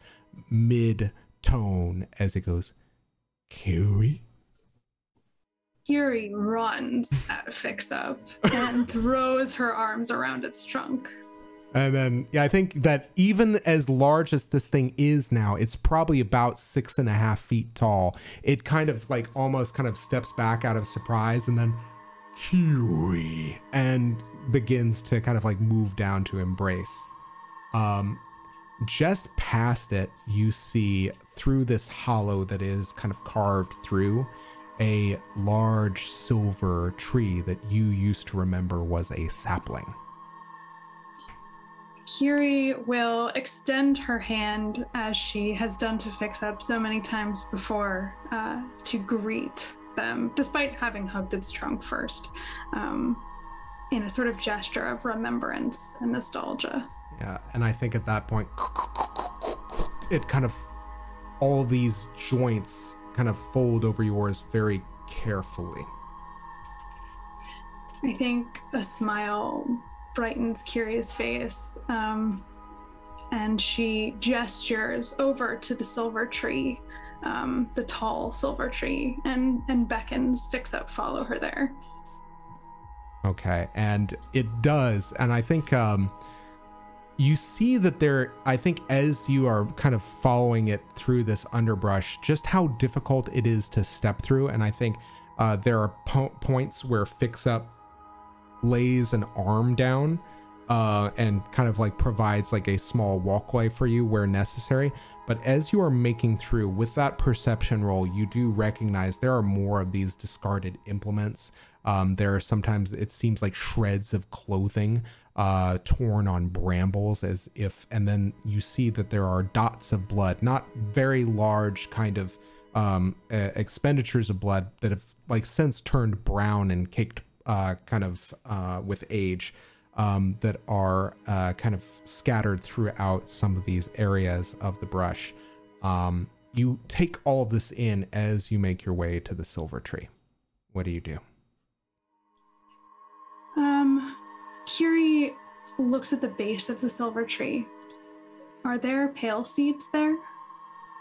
A: mid tone as it goes, Kyrrie?
E: Kyrrie runs at Fix Up and [LAUGHS] throws her arms around its trunk.
A: And then, yeah, I think that even as large as this thing is now, it's probably about six and a half feet tall. It kind of like almost kind of steps back out of surprise and then Kiwi and begins to kind of like move down to embrace. Um, just past it, you see through this hollow that is kind of carved through a large silver tree that you used to remember was a sapling.
E: Kyrrie will extend her hand as she has done to fix up so many times before uh, to greet them, despite having hugged its trunk first, um, in a sort of gesture of remembrance and nostalgia.
A: Yeah, and I think at that point, it kind of, all these joints kind of fold over yours very carefully.
E: I think a smile brightens Kyrrie's face, um, and she gestures over to the silver tree, um, the tall silver tree, and and beckons Fix Up follow her there.
A: Okay, and it does, and I think um, you see that there. I think as you are kind of following it through this underbrush, just how difficult it is to step through, and I think uh, there are po- points where Fix Up lays an arm down uh, and kind of like provides like a small walkway for you where necessary. But as you are making through with that perception roll, you do recognize there are more of these discarded implements. Um, there are sometimes it seems like shreds of clothing uh, torn on brambles as if, and then you see that there are dots of blood, not very large kind of um, uh, expenditures of blood that have like since turned brown and caked uh, kind of uh, with age um, that are uh, kind of scattered throughout some of these areas of the brush. Um, you take all of this in as you make your way to the silver tree. What do you do?
E: Um, Kyrrie looks at the base of the silver tree. Are there pale seeds there?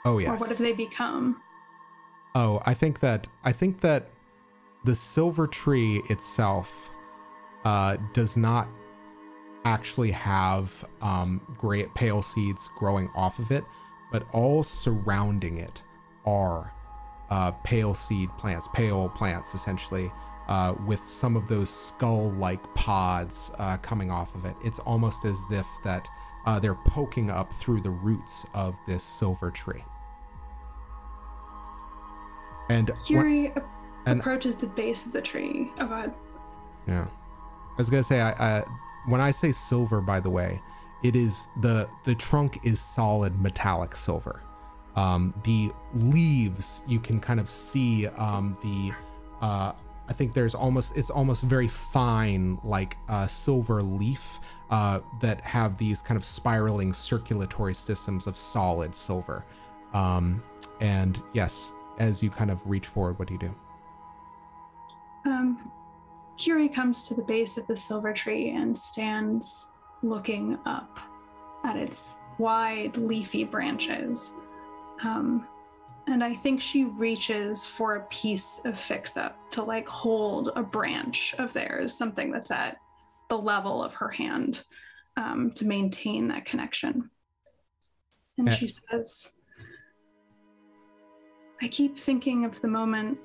A: Oh yes.
E: Or what have they become?
A: Oh, I think that I think that the silver tree itself uh, does not actually have um, gray pale seeds growing off of it, but all surrounding it are uh, pale seed plants, pale plants essentially, uh, with some of those skull-like pods uh, coming off of it. It's almost as if that uh, they're poking up through the roots of this silver tree. And
E: Kyrrie
A: and-
E: approaches the base of the tree. Oh god.
A: Yeah, I was gonna say, I, I when I say silver, by the way, it is the the trunk is solid metallic silver. Um, the leaves you can kind of see um, the. Uh, I think there's almost it's almost very fine like uh, silver leaf uh, that have these kind of spiraling circulatory systems of solid silver. Um, and yes, as you kind of reach forward, what do you do?
E: Um, Kyrrie comes to the base of the silver tree and stands looking up at its wide, leafy branches. Um, and I think she reaches for a piece of fix up to like hold a branch of theirs, something that's at the level of her hand um, to maintain that connection. And
A: Yeah.
E: she says, I keep thinking of the moment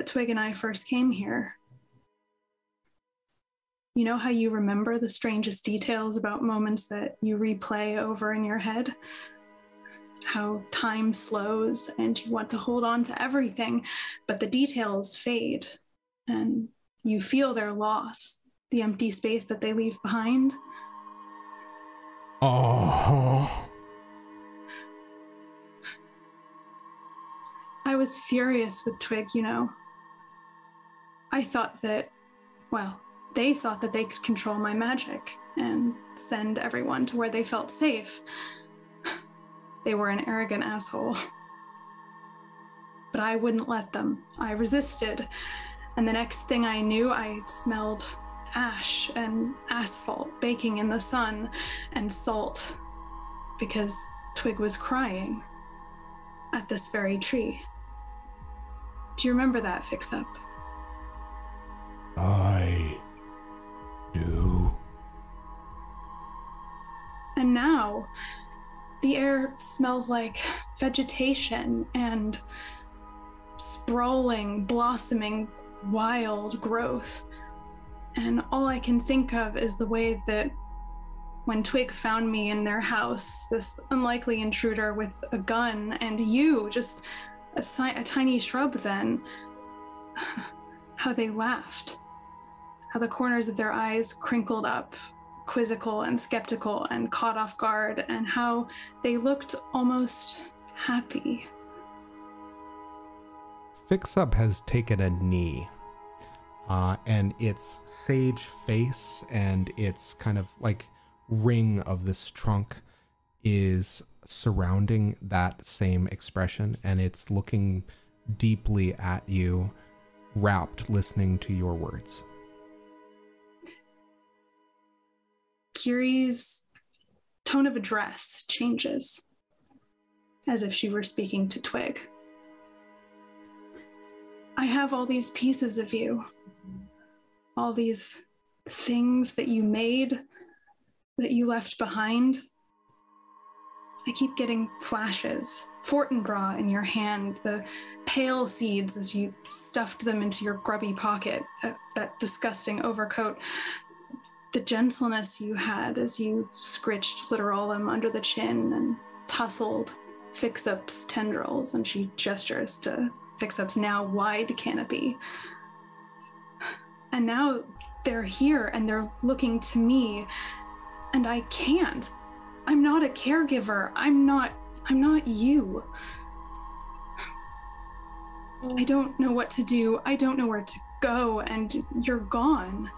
E: that Twigg and I first came here. You know how you remember the strangest details about moments that you replay over in your head? How time slows and you want to hold on to everything, but the details fade and you feel their loss, the empty space that they leave behind.
A: Oh,
E: I was furious with Twigg, you know. I thought that, well, they thought that they could control my magic and send everyone to where they felt safe. [SIGHS] They were an arrogant asshole. But I wouldn't let them. I resisted. And the next thing I knew, I smelled ash and asphalt baking in the sun and salt because Twigg was crying at this very tree. Do you remember that fix up?
F: I do.
E: And now the air smells like vegetation and sprawling, blossoming, wild growth. And all I can think of is the way that when Twigg found me in their house, this unlikely intruder with a gun, and you, just a, si- a tiny shrub, then, [SIGHS] how they laughed. How the corners of their eyes crinkled up, quizzical and skeptical and caught off guard, and how they looked almost happy.
A: Fix Up has taken a knee. Uh, and its sage face and its kind of like ring of this trunk is surrounding that same expression and it's looking deeply at you, rapt, listening to your words.
E: Kyrrie's tone of address changes as if she were speaking to Twigg. I have all these pieces of you, all these things that you made, that you left behind. I keep getting flashes. Fortinbras in your hand, the pale seeds as you stuffed them into your grubby pocket, uh, that disgusting overcoat, the gentleness you had as you scritched Literalum under the chin and tussled Fix-Up's tendrils, and she gestures to Fix-Up's now wide canopy. And now they're here and they're looking to me, and I can't. I'm not a caregiver. I'm not. I'm not you. I don't know what to do. I don't know where to go, and you're gone.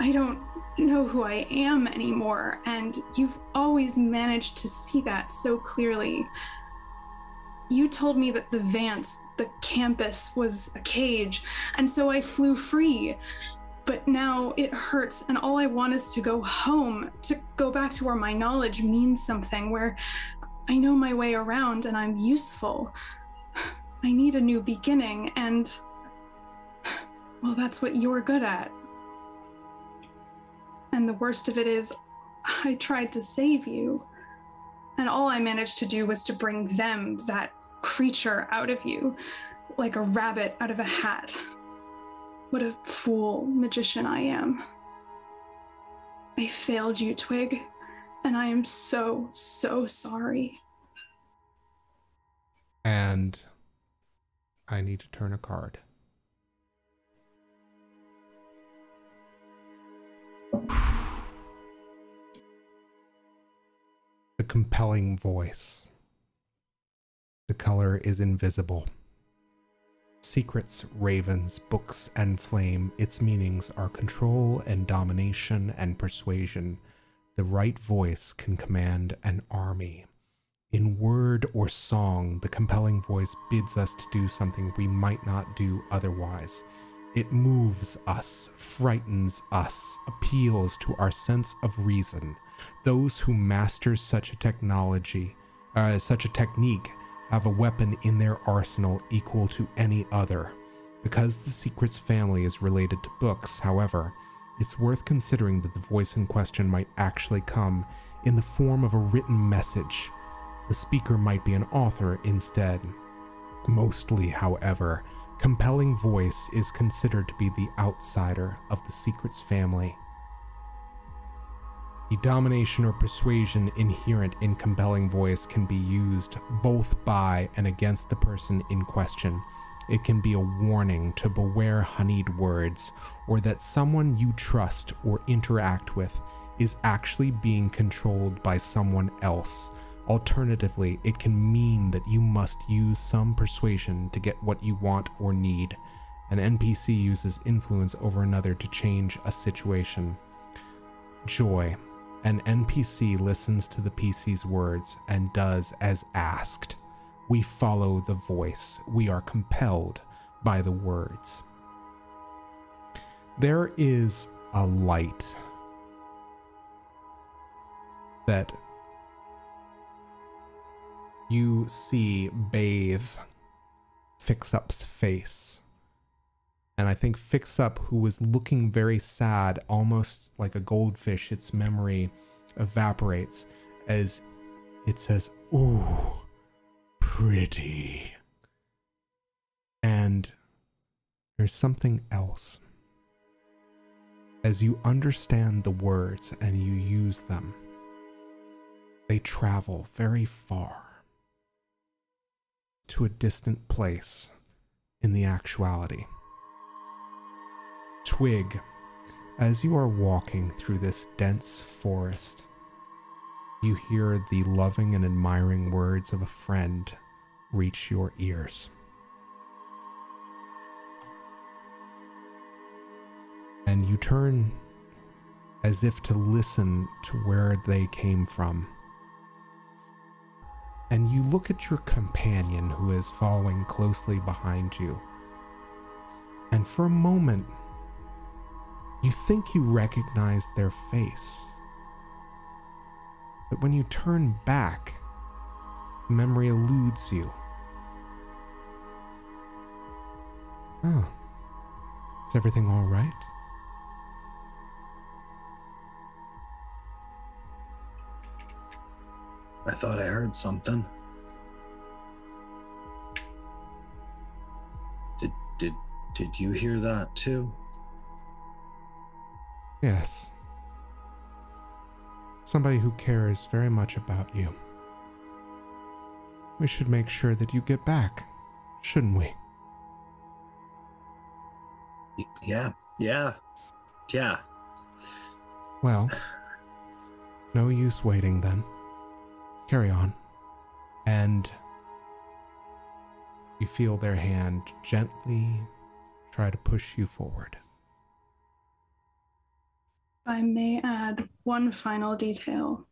E: I don't know who I am anymore, and you've always managed to see that so clearly. You told me that the Vance, the campus, was a cage, and so I flew free. But now it hurts, and all I want is to go home, to go back to where my knowledge means something, where I know my way around and I'm useful. [SIGHS] I need a new beginning, and [SIGHS] well, that's what you're good at. And the worst of it is, I tried to save you. And all I managed to do was to bring them, that creature, out of you, like a rabbit out of a hat. What a fool magician I am. I failed you, Twigg, and I am so, so sorry.
A: And I need to turn a card. The compelling voice. The color is invisible. Secrets, ravens, books, and flame, its meanings are control and domination and persuasion. The right voice can command an army. In word or song, the compelling voice bids us to do something we might not do otherwise. It moves us, frightens us, appeals to our sense of reason. Those who master such a technology, uh, such a technique, have a weapon in their arsenal equal to any other. Because the Secrets family is related to books, however, it's worth considering that the voice in question might actually come in the form of a written message. The speaker might be an author instead. Mostly, however, compelling voice is considered to be the outsider of the Secrets family. The domination or persuasion inherent in compelling voice can be used both by and against the person in question. It can be a warning to beware honeyed words, or that someone you trust or interact with is actually being controlled by someone else. Alternatively, it can mean that you must use some persuasion to get what you want or need. An NPC uses influence over another to change a situation. Joy. An NPC listens to the PC's words and does as asked. We follow the voice. We are compelled by the words. There is a light that you see bathe Fix Up's face. And I think Fix Up, who was looking very sad, almost like a goldfish, its memory evaporates as it says, Ooh, pretty. And there's something else. As you understand the words and you use them, they travel very far to a distant place in the actuality. Twigg, as you are walking through this dense forest, you hear the loving and admiring words of a friend reach your ears. And you turn as if to listen to where they came from. And you look at your companion who is following closely behind you. And for a moment, you think you recognize their face. But when you turn back, memory eludes you. Oh, is everything all right?
G: I thought I heard something. Did did did you hear that too?
A: Yes. Somebody who cares very much about you. We should make sure that you get back, shouldn't we?
G: Yeah, yeah, yeah.
A: Well, no use waiting then. Carry on. And you feel their hand gently try to push you forward.
E: I may add one final detail.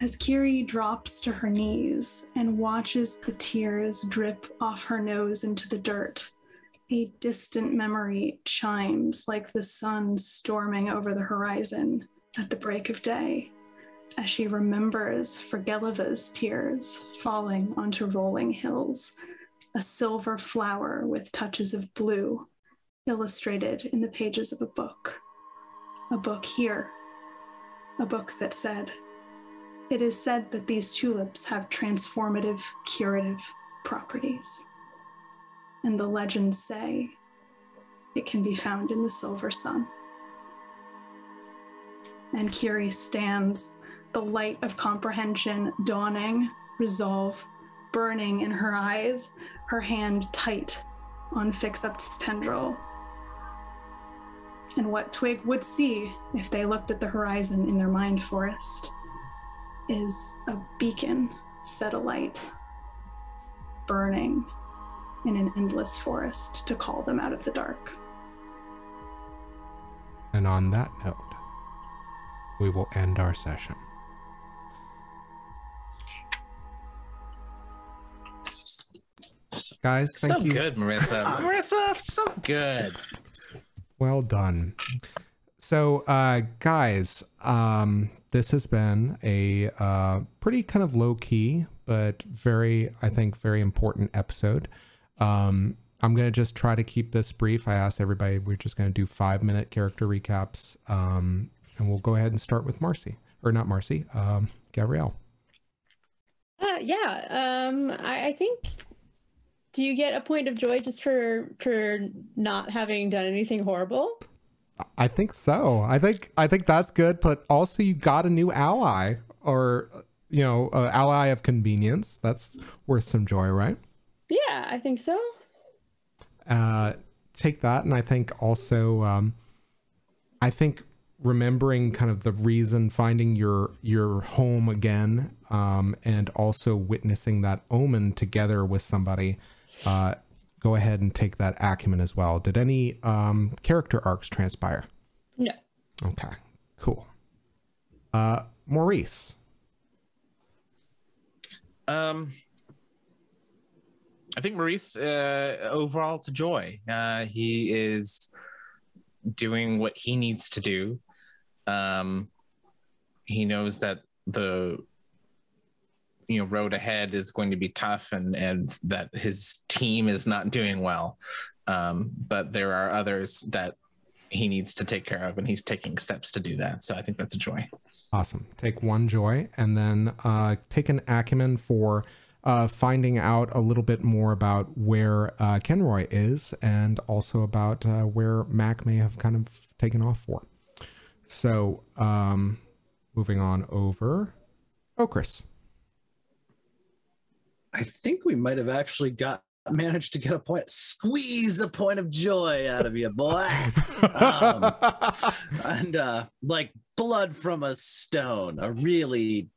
E: As Kyrrie drops to her knees and watches the tears drip off her nose into the dirt, a distant memory chimes like the sun storming over the horizon at the break of day as she remembers Fergeliva's tears falling onto rolling hills, a silver flower with touches of blue illustrated in the pages of a book a book here, a book that said, It is said that these tulips have transformative, curative properties. And the legends say it can be found in the silver sun. And Kyrrie stands, the light of comprehension dawning, resolve burning in her eyes, her hand tight on Fixup's tendril, and what Twigg would see if they looked at the horizon in their mind forest is a beacon set alight, burning in an endless forest to call them out of the dark.
A: And on that note, we will end our session. Guys, thank you.
C: so
A: you.
C: good, Marissa. [LAUGHS] Marissa, so good.
A: Well done. So, uh, guys, um, this has been a uh, pretty kind of low key, but very, I think, very important episode. Um, I'm going to just try to keep this brief. I asked everybody, we're just going to do five minute character recaps. Um, and we'll go ahead and start with Marcy, or not Marcy, um, Gavriel.
B: Uh, yeah. Um, I, I think. Do you get a point of joy just for for not having done anything horrible?
A: I think so. I think I think that's good, but also you got a new ally, or you know, uh, ally of convenience. That's worth some joy, right?
B: Yeah, I think so.
A: uh, take that and i think also um, i think remembering kind of the reason finding your your home again um, and also witnessing that omen together with somebody uh, go ahead and take that acumen as well did any um, character arcs transpire
B: No.
A: okay cool uh, maurice
C: Um, I think Maurice, uh, overall, it's a joy. Uh, he is doing what he needs to do. Um, he knows that the you know road ahead is going to be tough, and and that his team is not doing well. Um, but there are others that he needs to take care of, and he's taking steps to do that. So I think that's a joy.
A: Awesome. Take one joy and then uh, take an acumen for uh, finding out a little bit more about where uh, Kenroy is and also about uh, where Mac may have kind of taken off for. So, um, moving on over. Oh, Chris.
D: I think we might have actually got managed to get a point, squeeze a point of joy out of you, boy. um, [LAUGHS] and uh, like blood from a stone, a really,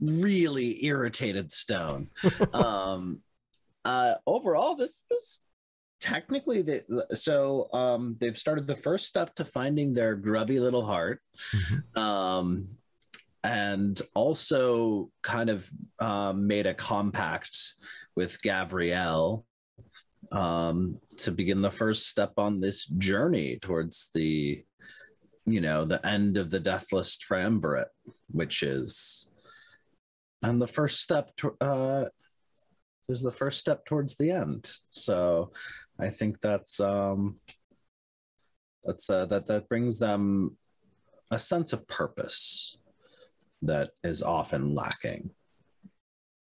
D: really irritated stone. [LAUGHS] um, uh, overall, this was technically the so um, they've started the first step to finding their grubby little heart.
A: Mhm.
D: Um, and also kind of um, made a compact with Gavriel um, to begin the first step on this journey towards the, you know, the end of the Deathless Triumvirate, which is, and the first step to, uh, is the first step towards the end. So I think that's um, that's uh, that that brings them a sense of purpose that is often lacking.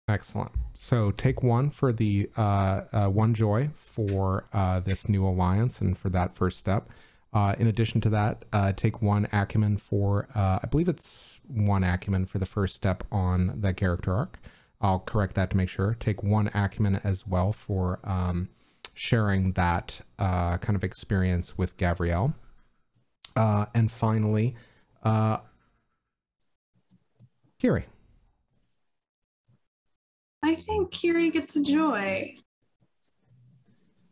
A: Excellent. So take one for the uh, uh, one joy for uh, this new alliance and for that first step. Uh, in addition to that, uh, take one acumen for, uh, I believe it's one acumen for the first step on the character arc. I'll correct that to make sure. Take one acumen as well for um, sharing that uh, kind of experience with Gavriel. Uh, and finally, uh, Kyrrie.
E: I think Kyrrie gets a joy.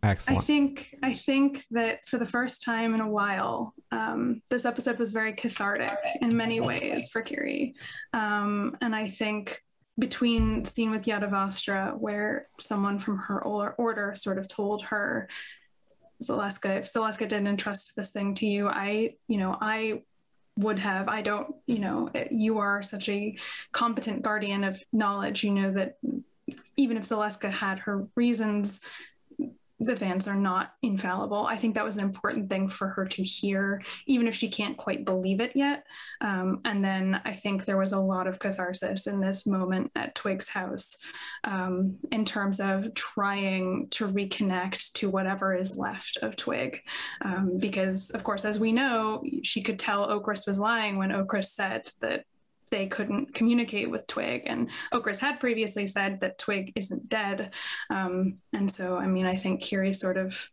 A: Excellent.
E: I think I think that for the first time in a while, um, this episode was very cathartic in many ways for Kyrrie, um, and I think between scene with Yadevastra, where someone from her or- order sort of told her, Zaleska, if Zaleska didn't entrust this thing to you, I, you know, I would have. I don't, you know, you are such a competent guardian of knowledge. You know that even if Zaleska had her reasons the Vance are not infallible. I think that was an important thing for her to hear, even if she can't quite believe it yet. Um, and then I think there was a lot of catharsis in this moment at Twigg's house um, in terms of trying to reconnect to whatever is left of Twigg. Um, because, of course, as we know, she could tell Okras was lying when Okras said that they couldn't communicate with Twigg. And Okras had previously said that Twig isn't dead. Um, and so, I mean, I think Kyrrie sort of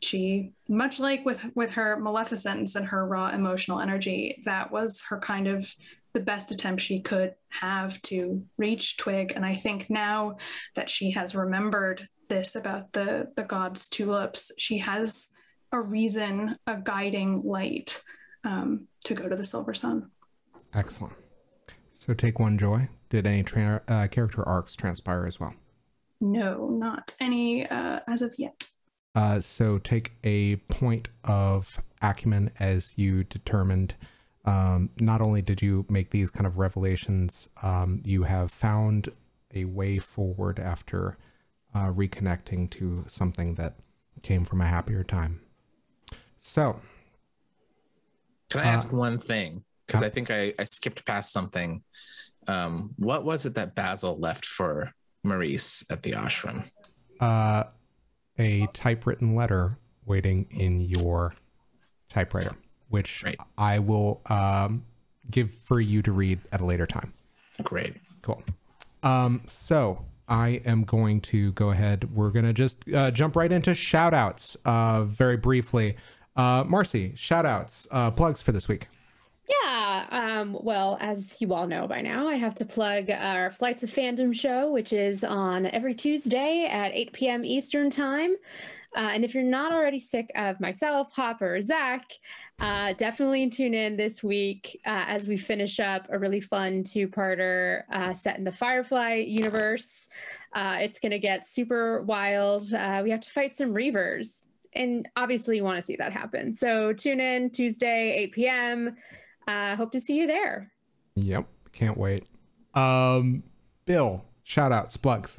E: she much like with with her maleficence and her raw emotional energy that was her kind of the best attempt she could have to reach twigg and i think now that she has remembered this about the the god's tulips she has a reason a guiding light um, to go to the silver sun
A: Excellent. So take one joy. Did any tra- uh, character arcs transpire as well?
E: no not any uh, as of yet
A: Uh, so take a point of acumen as you determined. Um, not only did you make these kind of revelations, um, you have found a way forward after uh, reconnecting to something that came from a happier time. So,
C: Can I
A: Uh,
C: ask one thing? Because. I think I, I skipped past something. Um, what was it that Basil left for Maurice at the ashram?
A: uh, a typewritten letter waiting in your typewriter, which. I will um, give for you to read at a later time.
C: Great.
A: Cool. Um, so I am going to go ahead. We're gonna just uh, jump right into shout outs uh, very briefly. Uh, Marcy, shout outs, uh, plugs for this week.
B: Yeah. Um, well, as you all know by now, I have to plug our Flights of Fandom show, which is on every Tuesday at 8 p.m. Eastern Time. Uh, and if you're not already sick of myself, Hopper, Zach, uh, definitely tune in this week uh, as we finish up a really fun two parter uh, set in the Firefly universe. Uh, it's going to get super wild. Uh, we have to fight some Reavers. And obviously, you want to see that happen. So tune in Tuesday, 8 p.m. Uh, hope to see you there.
A: Yep, can't wait. Um, Bill, shout outs, plugs.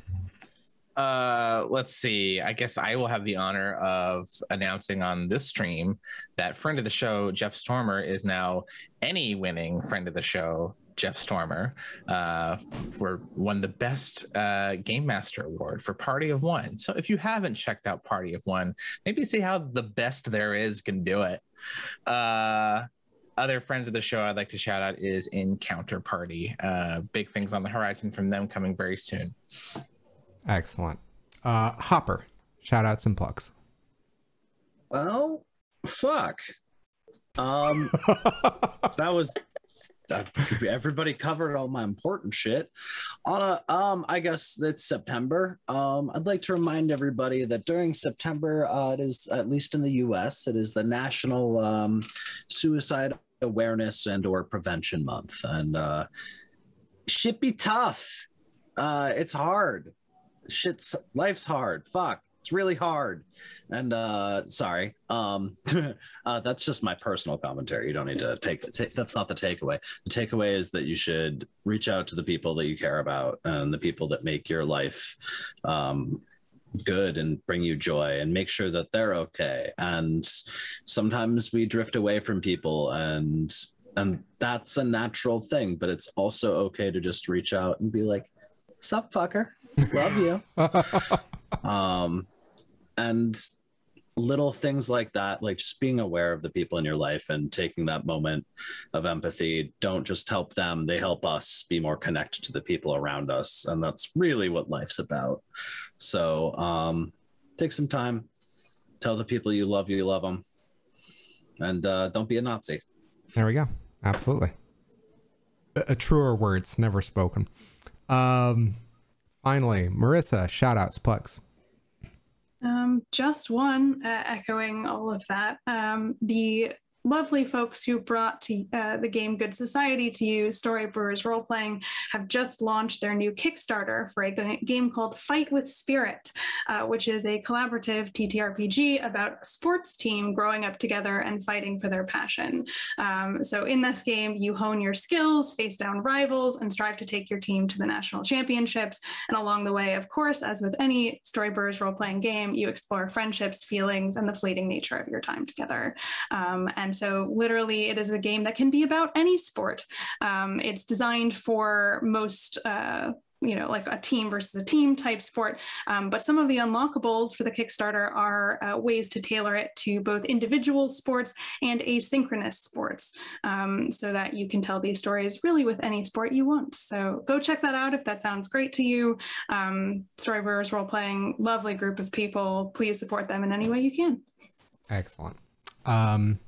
C: uh, let's see. I guess I will have the honor of announcing on this stream that friend of the show, Jeff Stormer, is now any winning friend of the show, Jeff Stormer, uh, for won the best uh, Game Master Award for Party of One. So if you haven't checked out Party of One, maybe see how the best there is can do it. Uh, other friends of the show I'd like to shout out is Encounter Party. Uh, big things on the horizon from them coming very soon.
A: Excellent. Uh, Hopper, shout outs and plugs.
D: Well, fuck. Um, [LAUGHS] that was uh, everybody covered all my important shit. On a, um, I guess it's September. Um, I'd like to remind everybody that during September, uh, it is at least in the U.S., it is the National um, Suicide Awareness and or Prevention Month, and uh, shit be tough. Uh, it's hard. Shit's life's hard. Fuck it's really hard and uh sorry um [LAUGHS] uh, that's just my personal commentary you don't need to take that's not the takeaway the takeaway is that you should reach out to the people that you care about and the people that make your life um good and bring you joy and make sure that they're okay. And sometimes we drift away from people and and that's a natural thing but it's also okay to just reach out and be like sup fucker. Love you. [LAUGHS] Um and little things like that like just being aware of the people in your life and taking that moment of empathy. Don't just help them they help us be more connected to the people around us. And that's really what life's about. So um take some time tell the people you love you love them and uh, don't be a nazi.
A: There we go. Absolutely. A, a truer words never spoken. Um finally marissa shout outs plugs
E: um, just one, uh, echoing all of that. Um, the lovely folks who brought to uh, the game Good Society to you, Story Brewers Role Playing, have just launched their new Kickstarter for a game called Fight with Spirit, uh, which is a collaborative TTRPG about a sports team growing up together and fighting for their passion. Um, so in this game, you hone your skills, face down rivals, and strive to take your team to the national championships. And along the way, of course, as with any Story Brewers role playing game, you explore friendships, feelings, and the fleeting nature of your time together. Um, and so, literally, it is a game that can be about any sport. Um, it's designed for most. Uh, you know, like a team versus a team type sport. Um, but some of the unlockables for the Kickstarter are uh, ways to tailor it to both individual sports and asynchronous sports um, so that you can tell these stories really with any sport you want. So go check that out if that sounds great to you. Um, Storybrewers Role Playing, lovely group of people. Please support them in any way you can.
A: Excellent. Um,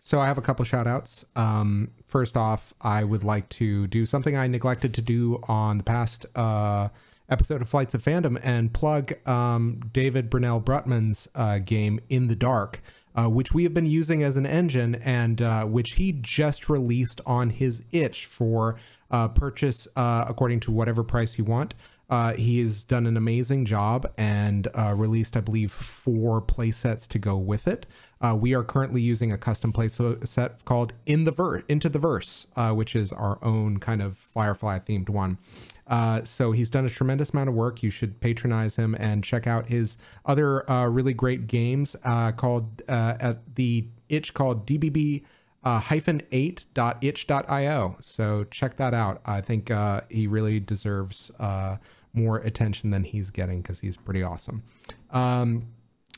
A: so I have a couple shout outs. Um, first off, I would like to do something I neglected to do on the past uh, episode of Flights of Fandom and plug um, David Brunel Brutman's uh, game In the Dark, uh, which we have been using as an engine and uh, which he just released on his itch for uh, purchase uh, according to whatever price you want. Uh, he has done an amazing job and released, I believe, four play sets to go with it. Uh, we are currently using a custom play set called In the Verse, Into the Verse, uh, which is our own kind of Firefly themed one. Uh, so he's done a tremendous amount of work. You should patronize him and check out his other uh, really great games called at the itch called DBB uh, hyphen 8.itch.io. So check that out. I think uh, he really deserves uh, more attention than he's getting because he's pretty awesome. Um,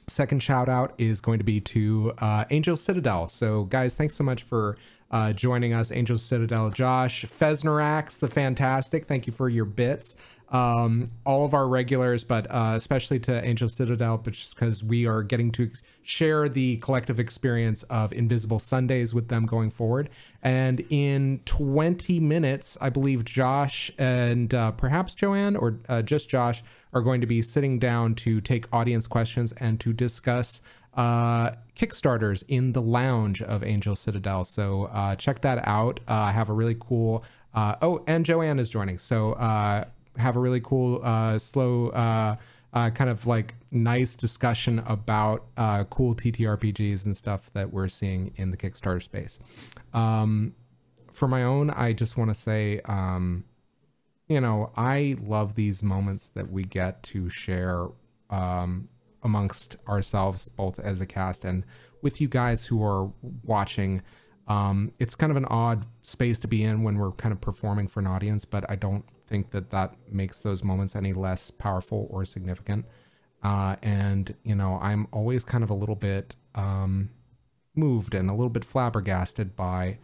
A: second shout out is going to be to uh, Angel Citadel. So, guys, thanks so much for uh, joining us. Angel Citadel, Josh, Fesnerax, the fantastic. Thank you for your bits um, all of our regulars, but uh, especially to Angel Citadel, because we are getting to share the collective experience of Invisible Sundays with them going forward. And in 20 minutes, I believe Josh and uh, perhaps Joanne or uh, just Josh are going to be sitting down to take audience questions and to discuss uh, Kickstarters in the lounge of Angel Citadel. So uh, check that out. Uh, I have a really cool. Uh, oh, and Joanne is joining. So uh, have a really cool, uh, slow, uh, uh, kind of like nice discussion about uh, cool TTRPGs and stuff that we're seeing in the Kickstarter space. Um, for my own, I just want to say, um, you know, I love these moments that we get to share um, amongst ourselves, both as a cast and with you guys who are watching. Um, it's kind of an odd space to be in when we're kind of performing for an audience, but I don't think that that makes those moments any less powerful or significant. Uh, and you know, I'm always kind of a little bit um, moved and a little bit flabbergasted by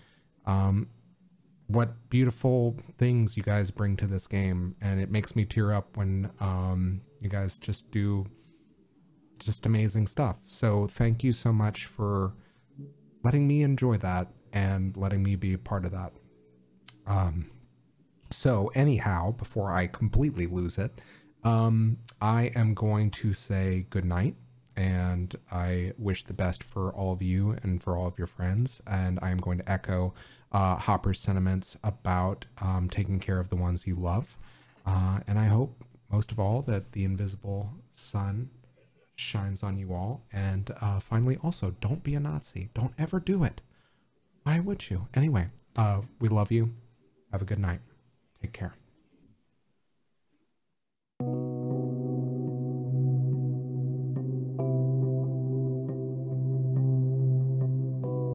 A: um, what beautiful things you guys bring to this game, and it makes me tear up when um, you guys just do just amazing stuff. So thank you so much for letting me enjoy that and letting me be part of that. Um, so anyhow, before I completely lose it, um, I am going to say good night and I wish the best for all of you and for all of your friends. And I am going to echo uh, Hopper's sentiments about um, taking care of the ones you love. Uh, and I hope most of all that the invisible sun shines on you all. And uh, finally, also, don't be a Nazi. Don't ever do it. Why would you? Anyway, uh, we love you. Have a good night. Take care.